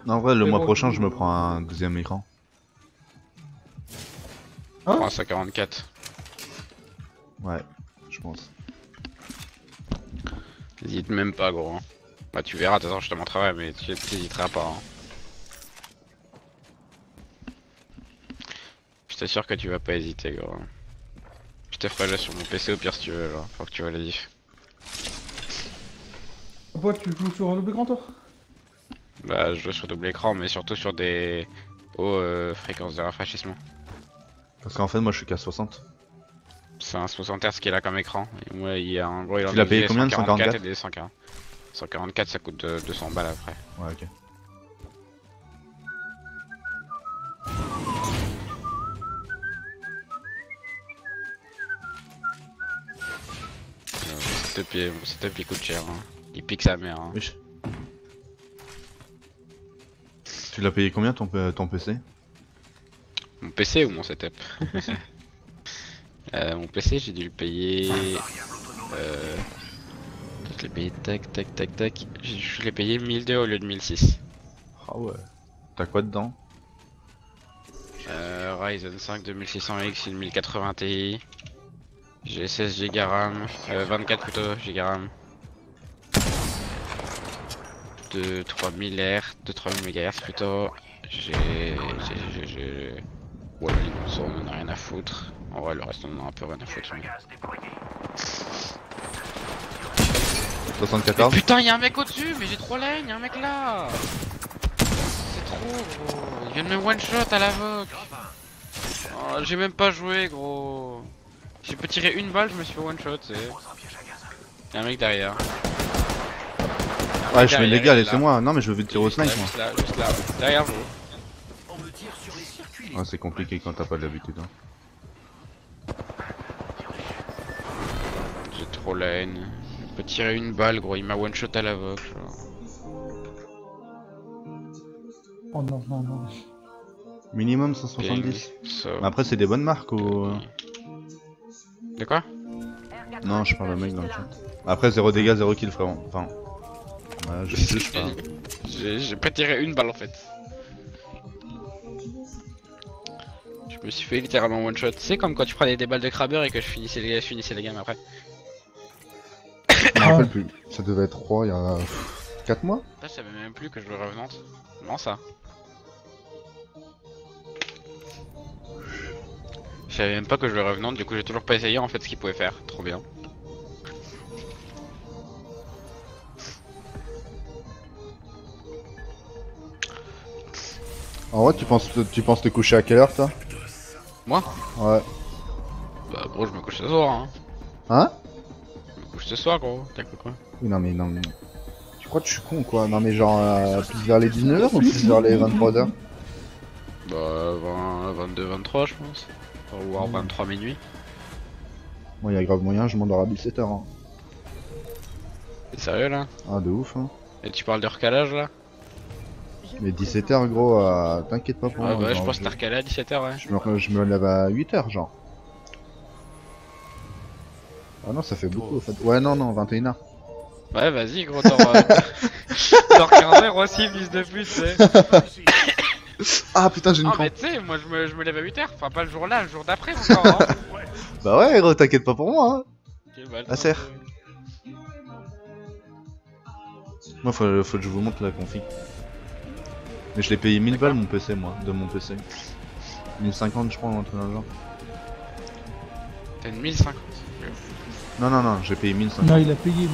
Speaker 2: Non, en vrai, le mois
Speaker 3: bon,
Speaker 2: prochain, je me prends un deuxième écran.
Speaker 3: Hein
Speaker 1: Oh, ça 44.
Speaker 2: Ouais, je pense.
Speaker 1: Hésite même pas, gros. hein. Bah, tu verras, de toute façon, je te montrerai, mais tu t'hésiteras pas. hein. Je t'assure que tu vas pas hésiter, gros. Je te ferai là sur mon PC au pire si tu veux, genre. Faut que tu vois la diff.
Speaker 3: Pourquoi tu joues sur un double écran, toi?
Speaker 1: Bah, je joue sur double écran, mais surtout sur des hauts euh, fréquences de rafraîchissement.
Speaker 2: Parce qu'en fait, moi je suis qu'à 60.
Speaker 1: C'est un 60 Hz qui est là comme écran. Et moi, il y a en gros, il en
Speaker 2: Tu l'as
Speaker 1: a
Speaker 2: payé combien de
Speaker 1: 144 et
Speaker 2: 144?
Speaker 1: des 140. 144, ça coûte euh, 200 balles après.
Speaker 2: Ouais, ok.
Speaker 1: Mon setup, il- mon setup, il coûte cher. hein. Il pique sa mère. hein.
Speaker 2: Je- Tu l'as payé combien ton, ton PC
Speaker 1: Mon PC ou mon setup? Euh, Mon PC, j'ai dû le payer. Euh... Je l'ai payé tac tac tac tac. Je l'ai payé 1002 au lieu de 1006.
Speaker 2: Ah ouais. T'as quoi dedans?
Speaker 1: Euh, Ryzen 5 2600X, une 1080 Ti. J'ai 16 Go RAM, euh, 24 plutôt Go RAM. De 3000 R, de 3000 MHz plutôt. J'ai. j'ai- j'ai-. Ouais, les ça on en a rien à foutre. En vrai, le reste on en a un peu rien à foutre. Mais...
Speaker 2: 74
Speaker 1: Putain, y'a un mec au-dessus, mais j'ai trop laine, y'a un mec là C'est trop gros, il vient de me one-shot à l'avoc oh, J'ai même pas joué gros J'ai pas tiré une balle, je me suis fait one-shot, c'est... Y'a un mec derrière.
Speaker 2: Ouais, je mets les gars, laissez-moi. Non, mais je veux tirer au snipe moi.
Speaker 1: Juste là, juste là, derrière vous.
Speaker 2: Ouais, c'est compliqué quand t'as pas l'habitude. Hein.
Speaker 1: J'ai trop la haine. Je peux tirer une balle gros, il m'a one-shot à l'avoc. genre.
Speaker 3: Oh non, non, non.
Speaker 2: Minimum 170.
Speaker 1: Ping, so-
Speaker 2: Mais après, c'est des bonnes marques ou.
Speaker 1: De quoi
Speaker 2: Non, je parle à mec dans le chat. Après, 0 dégâts, 0 kill, frérot. Enfin. Ouais, je juge pas.
Speaker 1: J'ai j'ai pas tiré une balle en fait. Je me suis fait littéralement one shot. C'est comme quand tu prenais des balles de crabber et que je finissais les, je finissais les games après.
Speaker 2: Je me rappelle plus. Ça devait être 3 il y a 4 mois?
Speaker 1: Je savais même plus que je jouais Revenant. Non, ça. Je savais même pas que je jouais Revenant, du coup j'ai toujours pas essayé en fait ce qu'il pouvait faire. Trop bien.
Speaker 2: En vrai, tu penses, tu penses te coucher à quelle heure, toi?
Speaker 1: Moi?
Speaker 2: Ouais.
Speaker 1: Bah gros, je me couche ce soir. Hein.
Speaker 2: Hein?
Speaker 1: Je me couche ce soir, gros. T'as cru quoi?
Speaker 2: Oui, non, mais non, mais. Tu crois que je suis con, quoi? Non, mais genre, euh, plus vers les 19h ou plus vers les 23h
Speaker 1: Bah 20, 22, 23 je pense. Ou alors 23 minuit.
Speaker 2: Moi, il y a grave moyen, je m'endors à 17h. Hein.
Speaker 1: T'es sérieux là?
Speaker 2: Ah, de ouf, hein.
Speaker 1: Et tu parles de recalage là?
Speaker 2: Mais 17h, gros, euh, t'inquiète pas pour
Speaker 1: Ouais,
Speaker 2: moi.
Speaker 1: bah je pense que t'as recalé à 17h, ouais.
Speaker 2: je, me, je me lève à 8h, genre. Ah non, ça fait beaucoup, en fait. Ouais, non, non, 21h.
Speaker 1: Ouais, vas-y, gros, t'en euh, T'en 15 heures aussi, fils de pute.
Speaker 2: Ah putain, j'ai une
Speaker 1: Ah,
Speaker 2: crampe.
Speaker 1: mais tu sais, moi je me, je me lève à 8h, enfin pas le jour là, le jour d'après encore. Hein.
Speaker 2: Bah ouais, gros, t'inquiète pas pour moi, hein.
Speaker 1: Quelle balle,
Speaker 2: Ah, serre. Moi, faut, faut que je vous montre la config. Mais je l'ai payé 1000 balles mon PC, moi, de mon PC. 1050, je crois, un truc dans le genre.
Speaker 1: T'as une 1050.
Speaker 2: Non, non, non, j'ai payé 1050.
Speaker 3: Non, il a payé.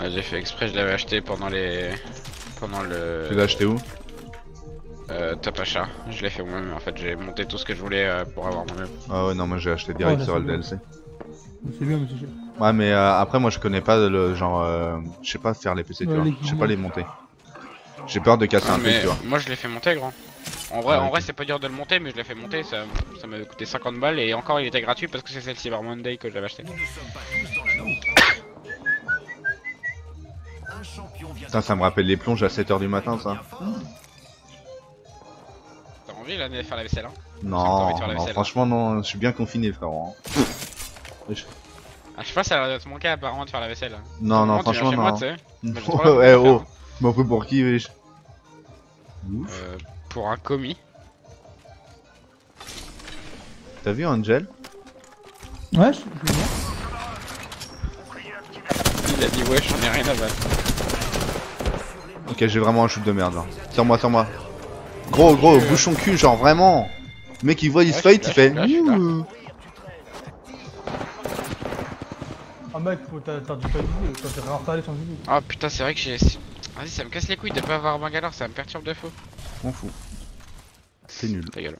Speaker 1: Ouais, j'ai fait exprès, je l'avais acheté pendant les. pendant le.
Speaker 2: Tu l'as acheté où
Speaker 1: Euh, top achat. Je l'ai fait moi-même, en fait, j'ai monté tout ce que je voulais euh, pour avoir moi-même.
Speaker 2: Ah ouais, non, moi j'ai acheté direct
Speaker 3: Oh,
Speaker 2: sur
Speaker 3: c'est
Speaker 2: LDLC.
Speaker 3: C'est bien, mais c'est cher.
Speaker 2: Ouais, mais euh, après, moi je connais pas le genre. euh, je sais pas faire les PC, tu vois. Je sais pas les monter. J'ai peur de casser
Speaker 1: Ah,
Speaker 2: un truc,
Speaker 1: mais
Speaker 2: tu vois.
Speaker 1: moi je l'ai fait monter, grand. En vrai,
Speaker 2: Ah,
Speaker 1: en vrai c'est pas dur de le monter, mais je l'ai fait monter, ça ça m'a coûté 50 balles et encore il était gratuit parce que c'est celle Cyber Monday que j'avais acheté.
Speaker 2: Putain, ça me rappelle les plonges à 7h du matin, ça.
Speaker 1: T'as envie là de faire la vaisselle hein?
Speaker 2: Non,
Speaker 1: la vaisselle,
Speaker 2: franchement, non, je suis bien confiné, frérot. hein. Je-
Speaker 1: Ah, je sais pas, ça va te manquer apparemment de faire la vaisselle. hein.
Speaker 2: Non, non, franchement, non.
Speaker 1: Moi, de
Speaker 2: oh, m'en pris pour qui, wesh
Speaker 1: Euh, pour un commis.
Speaker 2: T'as vu Angel?
Speaker 3: Ouais, je je.
Speaker 1: Il a dit ouais, j'en ai rien à battre.
Speaker 2: Ok, j'ai vraiment un shoot de merde là. Tire-moi, tire-moi. Gros, gros, bouchon cul, genre vraiment. Le mec il voit, il se
Speaker 1: Ouais,
Speaker 2: fight, il fait.
Speaker 3: Ah mec, faut- t'as t'as dû pas vu, toi t'es réinstallé son vidéo.
Speaker 1: Ah putain, c'est vrai que j'ai. Vas-y, ça me casse les couilles de pas avoir Bangalore, ça me perturbe de fou.
Speaker 2: M'en fous. C'est nul.
Speaker 1: Ta gueule.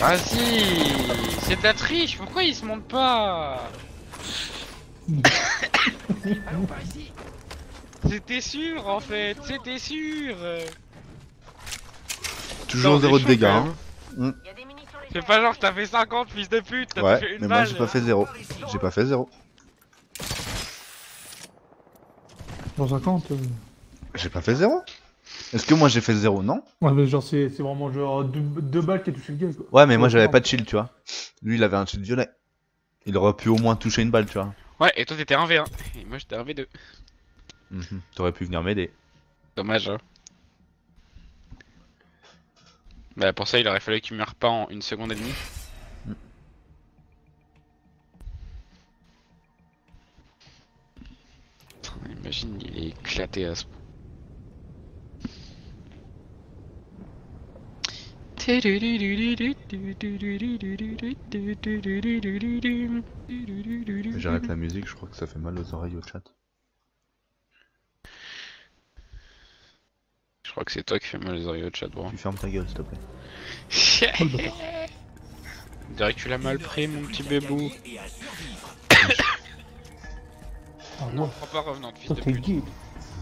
Speaker 1: Vas-y, c'est de la triche, pourquoi il se monte pas C'était sûr en fait, c'était sûr
Speaker 2: Toujours
Speaker 1: Non,
Speaker 2: zéro
Speaker 1: c'est
Speaker 2: de dégâts. Hein.
Speaker 1: même. C'est pas genre que t'as fait 50 fils de pute, t'as
Speaker 2: Ouais,
Speaker 1: fait une
Speaker 2: mais moi j'ai pas fait zéro. J'ai pas fait zéro.
Speaker 3: Dans 50 euh...
Speaker 2: J'ai pas fait zéro. Est-ce que moi j'ai fait zéro? Non.
Speaker 3: Ouais, mais genre, c'est c'est vraiment genre deux, deux balles qui a touché le gars quoi.
Speaker 2: Ouais, mais moi j'avais pas de shield, tu vois. Lui il avait un shield violet. Il aurait pu au moins toucher une balle, tu vois.
Speaker 1: Ouais, et toi t'étais un V1, et moi j'étais un V2.
Speaker 2: Mhm. T'aurais pu venir m'aider.
Speaker 1: Dommage, hein. Bah pour ça il aurait fallu que tu meurs pas en une seconde et demie.
Speaker 2: Mm.
Speaker 1: Putain, Imagine, il est éclaté à ce point.
Speaker 2: J'arrête la musique, je crois que ça fait mal aux oreilles au chat.
Speaker 1: Je crois que c'est toi qui fais mal les oreilles au chat, bro.
Speaker 2: Tu fermes ta gueule, s'il te plaît.
Speaker 3: Oh, le
Speaker 1: dirait que tu l'as mal pris, mon petit bébou.
Speaker 3: Ah
Speaker 1: Non, prends pas revenant, fils de pute.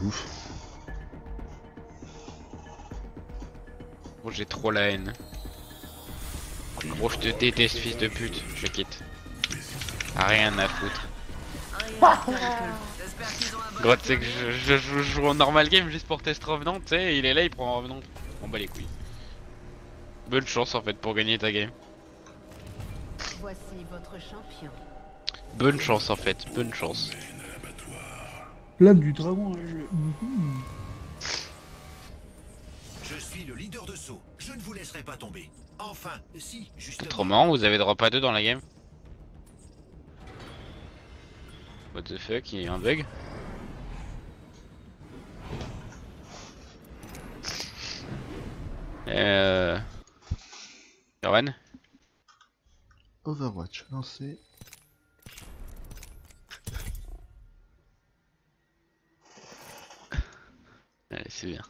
Speaker 2: Ouf.
Speaker 1: Gros, j'ai trop la haine. Gros, je te déteste, fils de pute. Je quitte. Ah, Rien à foutre. Gros, tu sais que je, je, je joue en normal game juste pour test revenant, tu sais, il est là, il prend revenant. On bat les couilles. Bonne chance en fait pour gagner ta game.
Speaker 6: Voici votre champion.
Speaker 1: Bonne chance en fait, bonne chance.
Speaker 3: L'âme du dragon. euh, mhm.
Speaker 9: Je suis le leader de saut. Je ne vous laisserai pas tomber. Enfin, si,
Speaker 1: C'est
Speaker 9: justement.
Speaker 1: trop marrant, vous avez drop à deux dans la game. What the fuck, il y a un bug Euh... Erwan
Speaker 2: Overwatch lancé.
Speaker 1: Allez, c'est bien.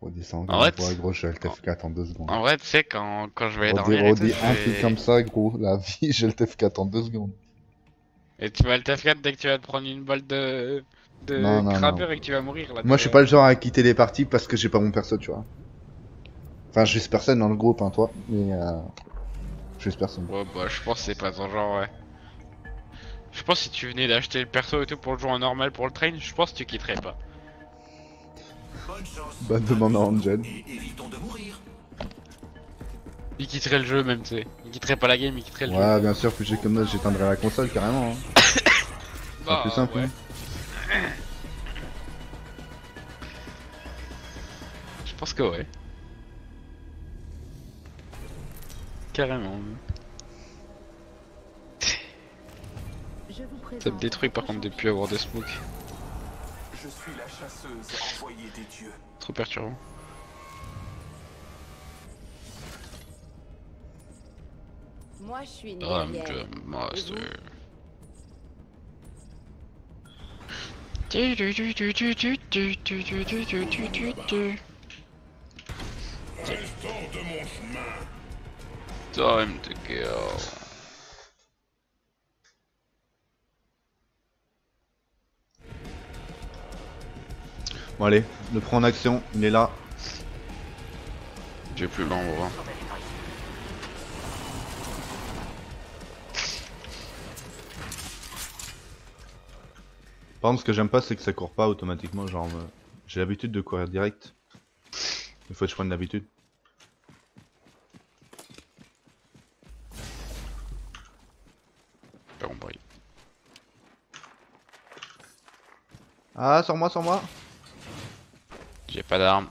Speaker 2: Redescends,
Speaker 1: En vrai,
Speaker 2: gros, je vais le TF4 en deux secondes.
Speaker 1: En vrai, tu sais, quand, quand je vais dormir
Speaker 2: redis un truc comme ça, gros, la vie, j'ai le TF4 en deux secondes.
Speaker 1: Et tu vas le TF4 dès que tu vas te prendre une balle de, de
Speaker 2: Non, non,
Speaker 1: crabeur
Speaker 2: non.
Speaker 1: et que tu vas mourir là.
Speaker 2: Moi, je suis pas le genre à quitter les parties parce que j'ai pas mon perso, tu vois. Enfin, je suis personne dans le groupe, hein, toi, mais euh... je suis personne.
Speaker 1: Ouais, bah, je pense que c'est pas ton genre, ouais. Je pense que si tu venais d'acheter le perso et tout pour le jouer en normal pour le train, je pense que tu quitterais pas.
Speaker 9: Bonne chance.
Speaker 2: Bah, demande à Angel.
Speaker 1: Il quitterait le jeu même, tu sais. Il quitterait pas la game, il quitterait le jeu.
Speaker 2: Ouais, bien sûr, plus j'ai comme ça, j'éteindrai la console carrément. Hein.
Speaker 1: Bah,
Speaker 2: plus simple,
Speaker 1: ouais.
Speaker 2: hein.
Speaker 1: Je pense que ouais. Carrément. Ça me détruit par contre de plus avoir de smoke.
Speaker 9: Je suis la chasseuse.
Speaker 1: Trop perturbant.
Speaker 6: Moi, je suis
Speaker 1: the master. Time to kill.
Speaker 2: Bon, allez, le prend en action, il est là.
Speaker 1: J'ai plus l'ombre.
Speaker 2: Par contre, ce que j'aime pas, c'est que ça court pas automatiquement. Genre, euh, j'ai l'habitude de courir direct. Il faut que je prenne l'habitude. Ah, sur moi, sur moi.
Speaker 1: Pas d'armes.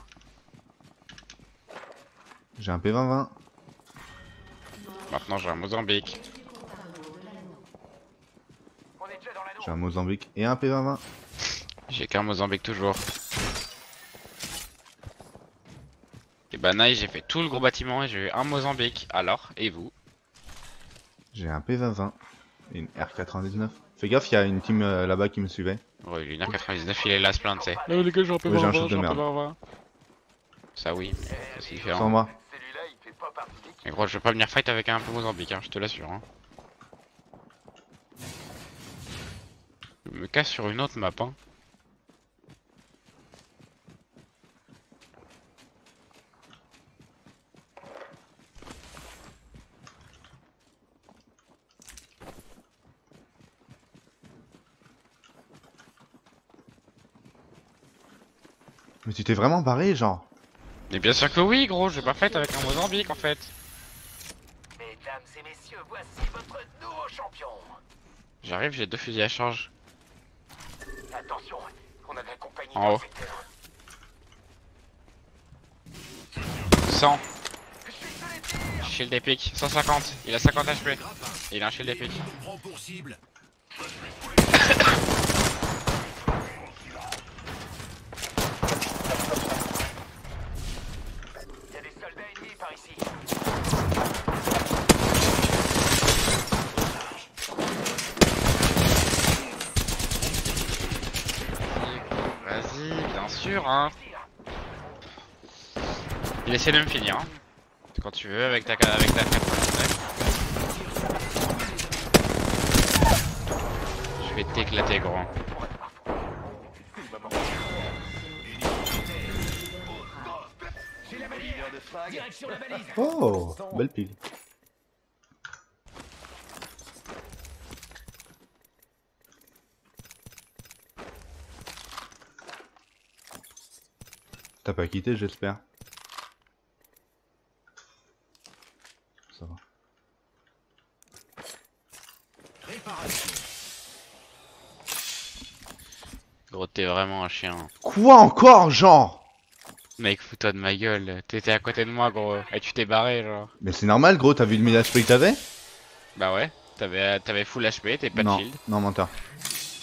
Speaker 2: J'ai un P20-20.
Speaker 1: Maintenant j'ai un Mozambique.
Speaker 2: J'ai un Mozambique et un P20-20.
Speaker 1: J'ai qu'un Mozambique toujours. Et bah j'ai fait tout le gros bâtiment et j'ai eu un Mozambique. Alors, et vous?
Speaker 2: J'ai un P20-20 et une R99. Fais gaffe, il y a une team euh, là-bas qui me suivait.
Speaker 1: Ouais, il est 1,99, il est là, se plaindre, tu sais.
Speaker 4: Non, les gars, un peu
Speaker 2: Ouais, un shoot de merde.
Speaker 1: Ça oui, mais c'est différent.
Speaker 2: moi.
Speaker 1: Mais gros, je vais pas venir fight avec un peu Mozambique, hein, je te l'assure. Hein. Je me casse sur une autre map, hein.
Speaker 2: Mais tu t'es vraiment barré, genre.
Speaker 1: Mais bien sûr que oui, gros, je vais pas fight avec un Mozambique en fait.
Speaker 9: Mesdames et messieurs, voici votre nouveau champion.
Speaker 1: J'arrive, j'ai deux fusils à charge.
Speaker 9: Attention, on a de la compagnie
Speaker 1: En haut.
Speaker 9: secteur.
Speaker 1: 100. Shield épique, 150. Il a 50 HP. Il a un shield épique. Hein. Il essaie de me finir. Hein. Quand tu veux, avec ta, avec ta hein, Je vais t'éclater, grand.
Speaker 2: Oh, belle pile. T'as pas quitté, j'espère. Ça va.
Speaker 9: Réparation.
Speaker 1: Gros, t'es vraiment un chien.
Speaker 2: Quoi encore, genre
Speaker 1: Mec, fous-toi de ma gueule. T'étais à côté de moi, gros. Et tu t'es barré, genre.
Speaker 2: Mais c'est normal, gros, t'as vu le 1000 HP que t'avais?
Speaker 1: Bah ouais. T'avais t'avais full HP, t'es pas de
Speaker 2: Non,
Speaker 1: shield.
Speaker 2: non, menteur.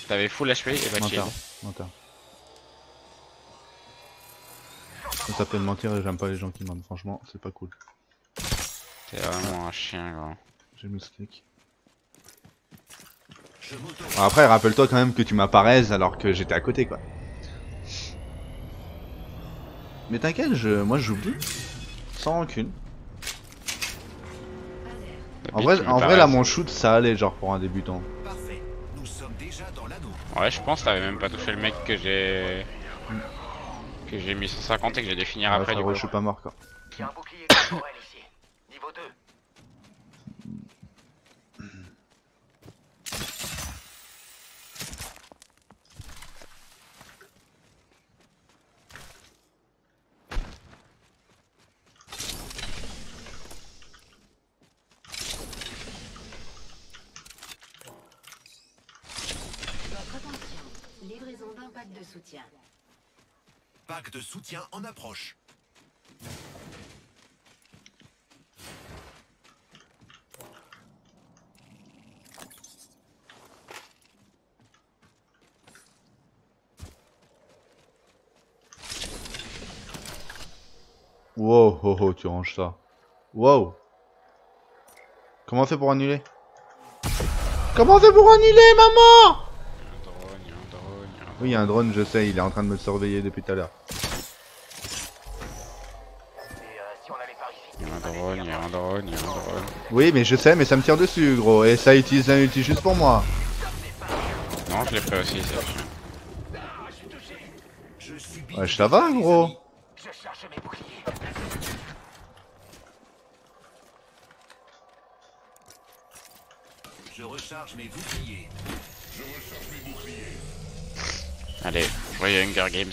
Speaker 1: T'avais full HP et pas de shield.
Speaker 2: Menteur, menteur. Ça s'appelle mentir et j'aime pas les gens qui mentent, franchement, c'est pas cool.
Speaker 1: T'es vraiment un chien, gros.
Speaker 2: J'ai mis. Bon, après, rappelle-toi quand même que tu m'apparais alors que j'étais à côté, quoi. Mais t'inquiète, je... moi j'oublie. Sans rancune. En vrai, en vrai là, mon shoot ça allait, genre pour un débutant.
Speaker 1: Ouais, je pense que t'avais même pas touché le mec que j'ai. Que j'ai mis 150 et que j'ai dû finir
Speaker 2: Ouais,
Speaker 1: après du coup.
Speaker 2: je suis pas mort, quoi.
Speaker 9: Il y a un bouclier corporel ici. Niveau 2.
Speaker 6: Votre attention. Livraison d'un pack de soutien.
Speaker 9: Pack de soutien en approche.
Speaker 2: Wow, oh, oh, tu ranges ça. Wow. Comment on fait pour annuler? Comment on fait pour annuler, maman
Speaker 1: Un drone, y a un drone, y a un
Speaker 2: Oui, il y a un drone, je sais, il est en train de me surveiller depuis tout à l'heure.
Speaker 9: Euh, ici
Speaker 1: y a un drone, y a un drone, y a un drone.
Speaker 2: Oui, mais je sais, mais ça me tire dessus, gros. Et ça utilise un ulti juste pour moi.
Speaker 1: Non, je l'ai pris aussi, c'est chien.
Speaker 9: Je subis.
Speaker 2: Ouais, ça va, gros.
Speaker 9: Je cherche mes boucliers. Je recharge mes boucliers.
Speaker 1: Allez, joyeux Hunger Games.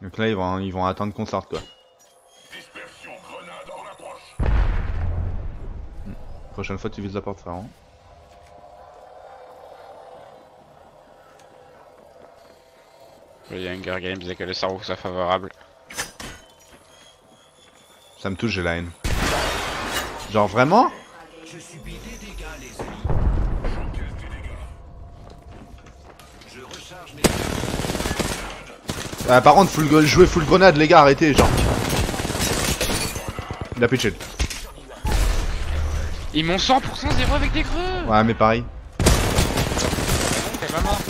Speaker 2: Donc là, ils vont, ils vont attendre qu'on sorte, quoi. Prochaine fois, tu vises la porte, frère. hein.
Speaker 1: Hunger Games disait que le cerveau soit favorable.
Speaker 2: Ça me touche, j'ai la haine. Genre, vraiment?
Speaker 9: Je subis des dégâts, les amis. J'encaisse des dégâts. Je recharge mes...
Speaker 2: Ah, Par contre, full, jouer full grenade, les gars, arrêtez, genre. Il a shield.
Speaker 1: Ils m'ont 100% zéro avec des creux
Speaker 2: Ouais, mais pareil.
Speaker 1: T'es pas mort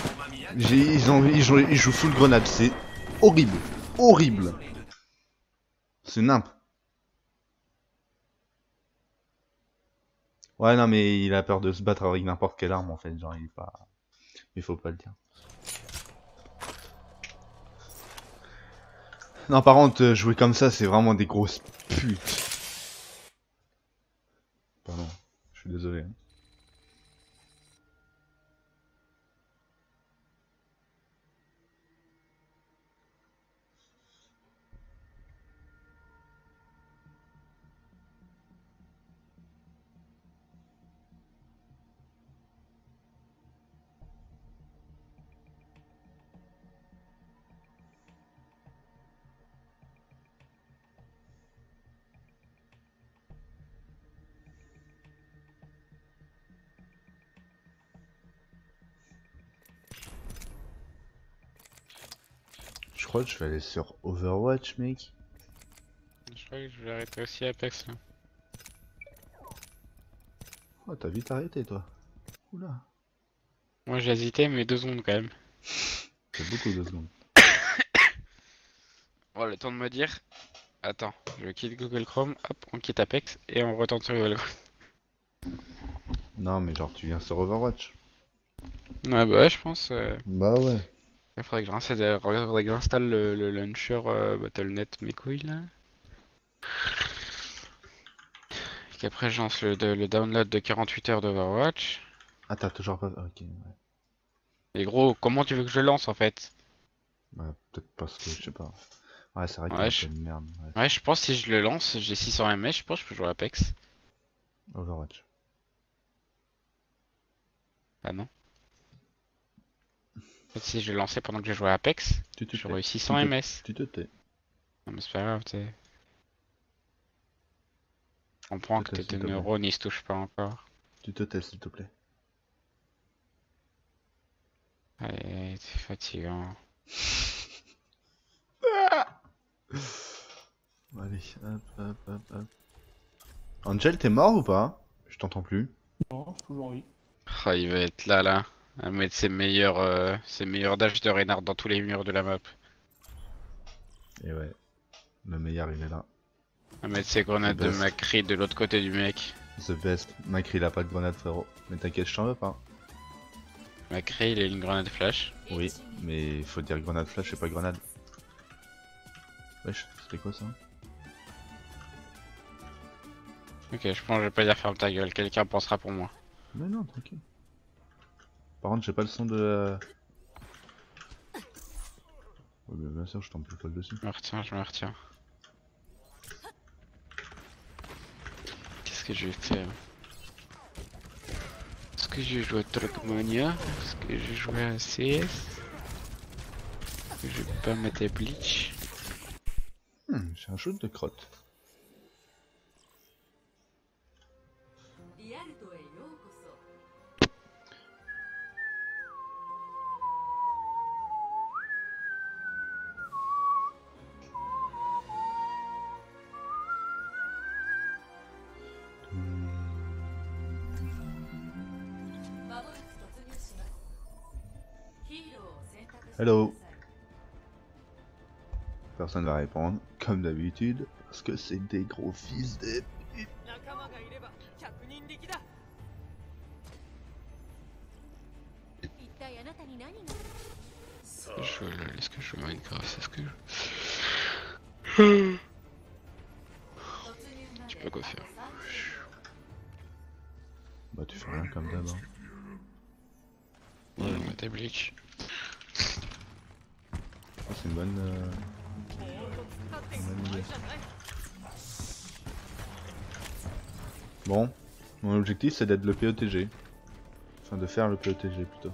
Speaker 2: J'ai- Ils, ont, ils, jouent, ils jouent full grenade, c'est horrible. Horrible. C'est nimp. Ouais, non, mais il a peur de se battre avec n'importe quelle arme en fait. Genre, il est pas. Il faut pas le dire. Non, par contre, euh, jouer comme ça, c'est vraiment des grosses putes. Pardon, je suis désolé. hein. Crois que je vais aller sur Overwatch, mec.
Speaker 1: Je crois que je vais arrêter aussi Apex là.
Speaker 2: Oh, t'as vite arrêté, toi. Oula.
Speaker 1: Moi j'ai hésité mais deux secondes quand même.
Speaker 2: C'est beaucoup de secondes.
Speaker 1: Oh le temps de me dire. Attends, je quitte Google Chrome, hop, on quitte Apex et on retourne sur Google Chrome.
Speaker 2: Non, mais genre, tu viens sur Overwatch.
Speaker 1: Ouais bah ouais je pense. euh,
Speaker 2: Bah ouais.
Speaker 1: Il faudrait que j'installe, le, le launcher euh, Battle.net mes couilles là. Et qu'après je lance le, de- le download de 48 heures d'Overwatch.
Speaker 2: Ah, t'as toujours pas. Ok, ouais.
Speaker 1: Et gros, comment tu veux que je le lance en fait?
Speaker 2: Bah, peut-être parce que je sais pas. Ouais, c'est vrai que
Speaker 1: Ouais, je-
Speaker 2: une merde. Ouais.
Speaker 1: Ouais, je pense que si je le lance, j'ai 600 ms, je pense que je peux jouer à Apex.
Speaker 2: Overwatch.
Speaker 1: Ah non. Si je lançais pendant que je jouais à Apex,
Speaker 2: Tu te
Speaker 1: j'aurais eu
Speaker 2: tais.
Speaker 1: 600
Speaker 2: Tu te-
Speaker 1: ms.
Speaker 2: Tu te tais.
Speaker 1: Non mais c'est pas grave, t'sais. Je comprends que tes neurones ils se touchent pas encore.
Speaker 2: Tu te tais, s'il te plaît.
Speaker 1: Allez, c'est fatigant.
Speaker 2: Allez, hop, hop, hop, hop. Angel, t'es mort ou pas? Je t'entends plus.
Speaker 3: Non, toujours oui.
Speaker 1: Ah, il va être là, là. À mettre ses meilleurs, euh, ses meilleurs dashs de Reinhardt dans tous les murs de la map.
Speaker 2: Et ouais. Le meilleur, il est là.
Speaker 1: À mettre ses grenades de. Macri de l'autre côté du mec.
Speaker 2: The best. Macri, il a pas de grenade, frérot. Mais t'inquiète, je t'en veux pas.
Speaker 1: Macri, il a une grenade flash.
Speaker 2: Oui, mais il faut dire grenade flash et pas grenade. Wesh, c'était quoi ça?
Speaker 1: Ok, je pense que je vais pas dire ferme ta gueule, quelqu'un pensera pour moi.
Speaker 2: Mais non, tranquille. Par contre, j'ai pas le son de la... Ouais, mais bien sûr, je tombe plus folle dessus.
Speaker 1: Je me retiens, je me retiens. Qu'est-ce que je vais faire? Est-ce que je vais jouer à Trackmania? Est-ce que je vais jouer à CS Est-ce que je vais pas mettre à Bleach?
Speaker 2: Hmm, j'ai un shoot de crotte. Hello. Personne va répondre, comme d'habitude, parce que c'est des gros fils de...
Speaker 1: Je Est-ce que je joue Minecraft Est-ce que je... Je sais pas quoi faire.
Speaker 2: Bah tu fais rien comme d'hab. hein.
Speaker 1: Ouais, va mettre à Bleach.
Speaker 2: Ah, c'est une bonne... euh, une bonne idée. Bon, Mon objectif c'est d'être le POTG. Enfin de faire le POTG plutôt.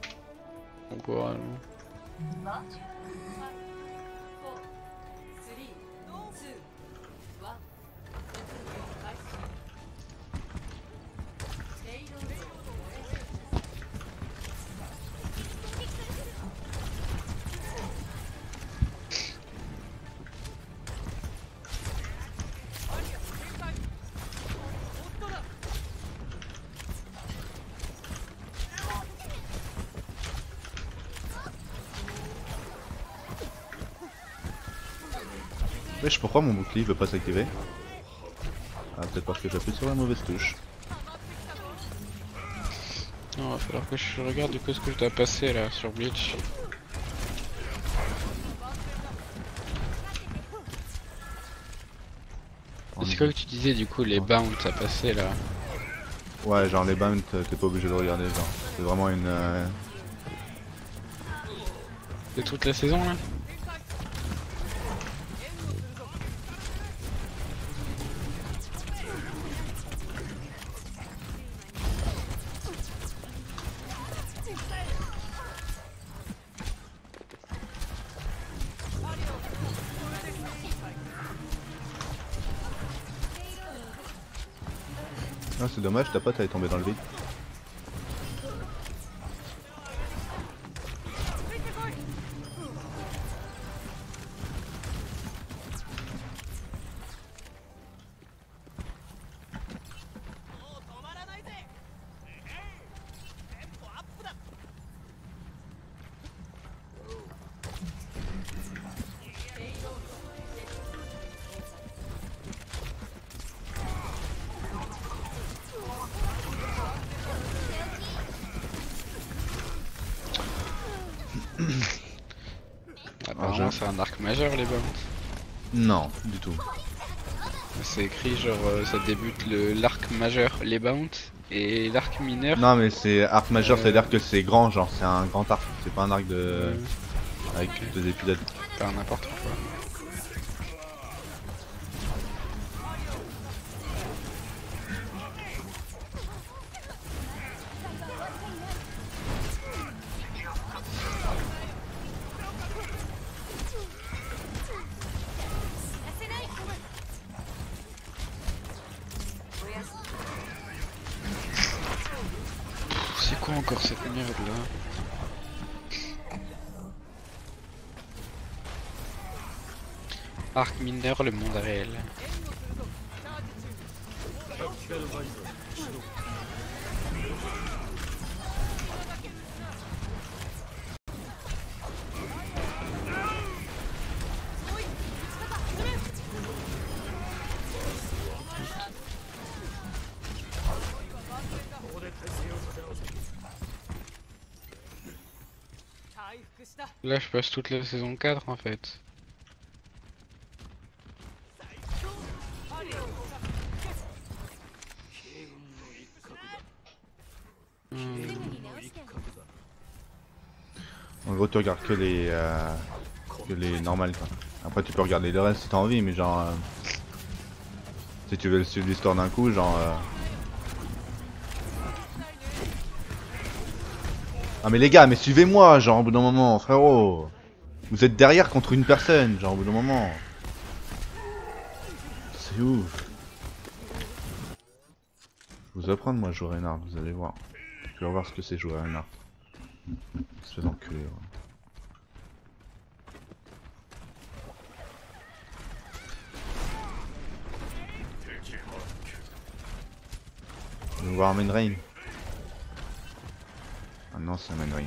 Speaker 2: Wesh, pourquoi mon bouclier veut pas s'activer Ah, peut-être parce que j'appuie sur la mauvaise touche.
Speaker 1: Non, va falloir que je regarde du coup ce que je dois passer là sur Bleach. C'est quoi que tu disais du coup les bounts à passer là
Speaker 2: Ouais, genre les bounts, euh, t'es pas obligé de regarder, genre. C'est vraiment une. euh,
Speaker 1: De toute la saison là?
Speaker 2: C'est dommage, ta pote elle est tombée dans le vide.
Speaker 1: C'est un arc majeur les bounts.
Speaker 2: Non, du tout.
Speaker 1: C'est écrit genre euh, ça débute le l'arc majeur les bounts et l'arc mineur.
Speaker 2: Non, mais c'est arc majeur,
Speaker 1: Euh.
Speaker 2: c'est-à-dire que c'est grand, genre, c'est un grand arc, c'est pas un arc de.
Speaker 1: Euh,
Speaker 2: avec deux épisodes.
Speaker 1: Pas n'importe quoi. Le monde réel. Là, je passe toute la saison 4 en fait.
Speaker 2: Tu regardes que les. euh, que les normales, quoi. Après, tu peux regarder le reste si t'as envie, mais genre. euh, si tu veux suivre l'histoire d'un coup, genre. euh, Ah, mais les gars, mais suivez-moi, genre, au bout d'un moment, frérot. Vous êtes derrière contre une personne, genre, au bout d'un moment. C'est ouf. Vous apprendre, moi, à jouer Reinhardt, vous allez voir. Tu vas voir ce que c'est jouer Reinhardt. Espèce d'enculé, ouais. Je vais voir Main Rain. Ah non, c'est Main Rain.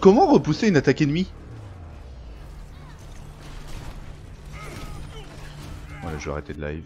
Speaker 2: Comment, repousser une attaque ennemie Ouais, je vais arrêter de live.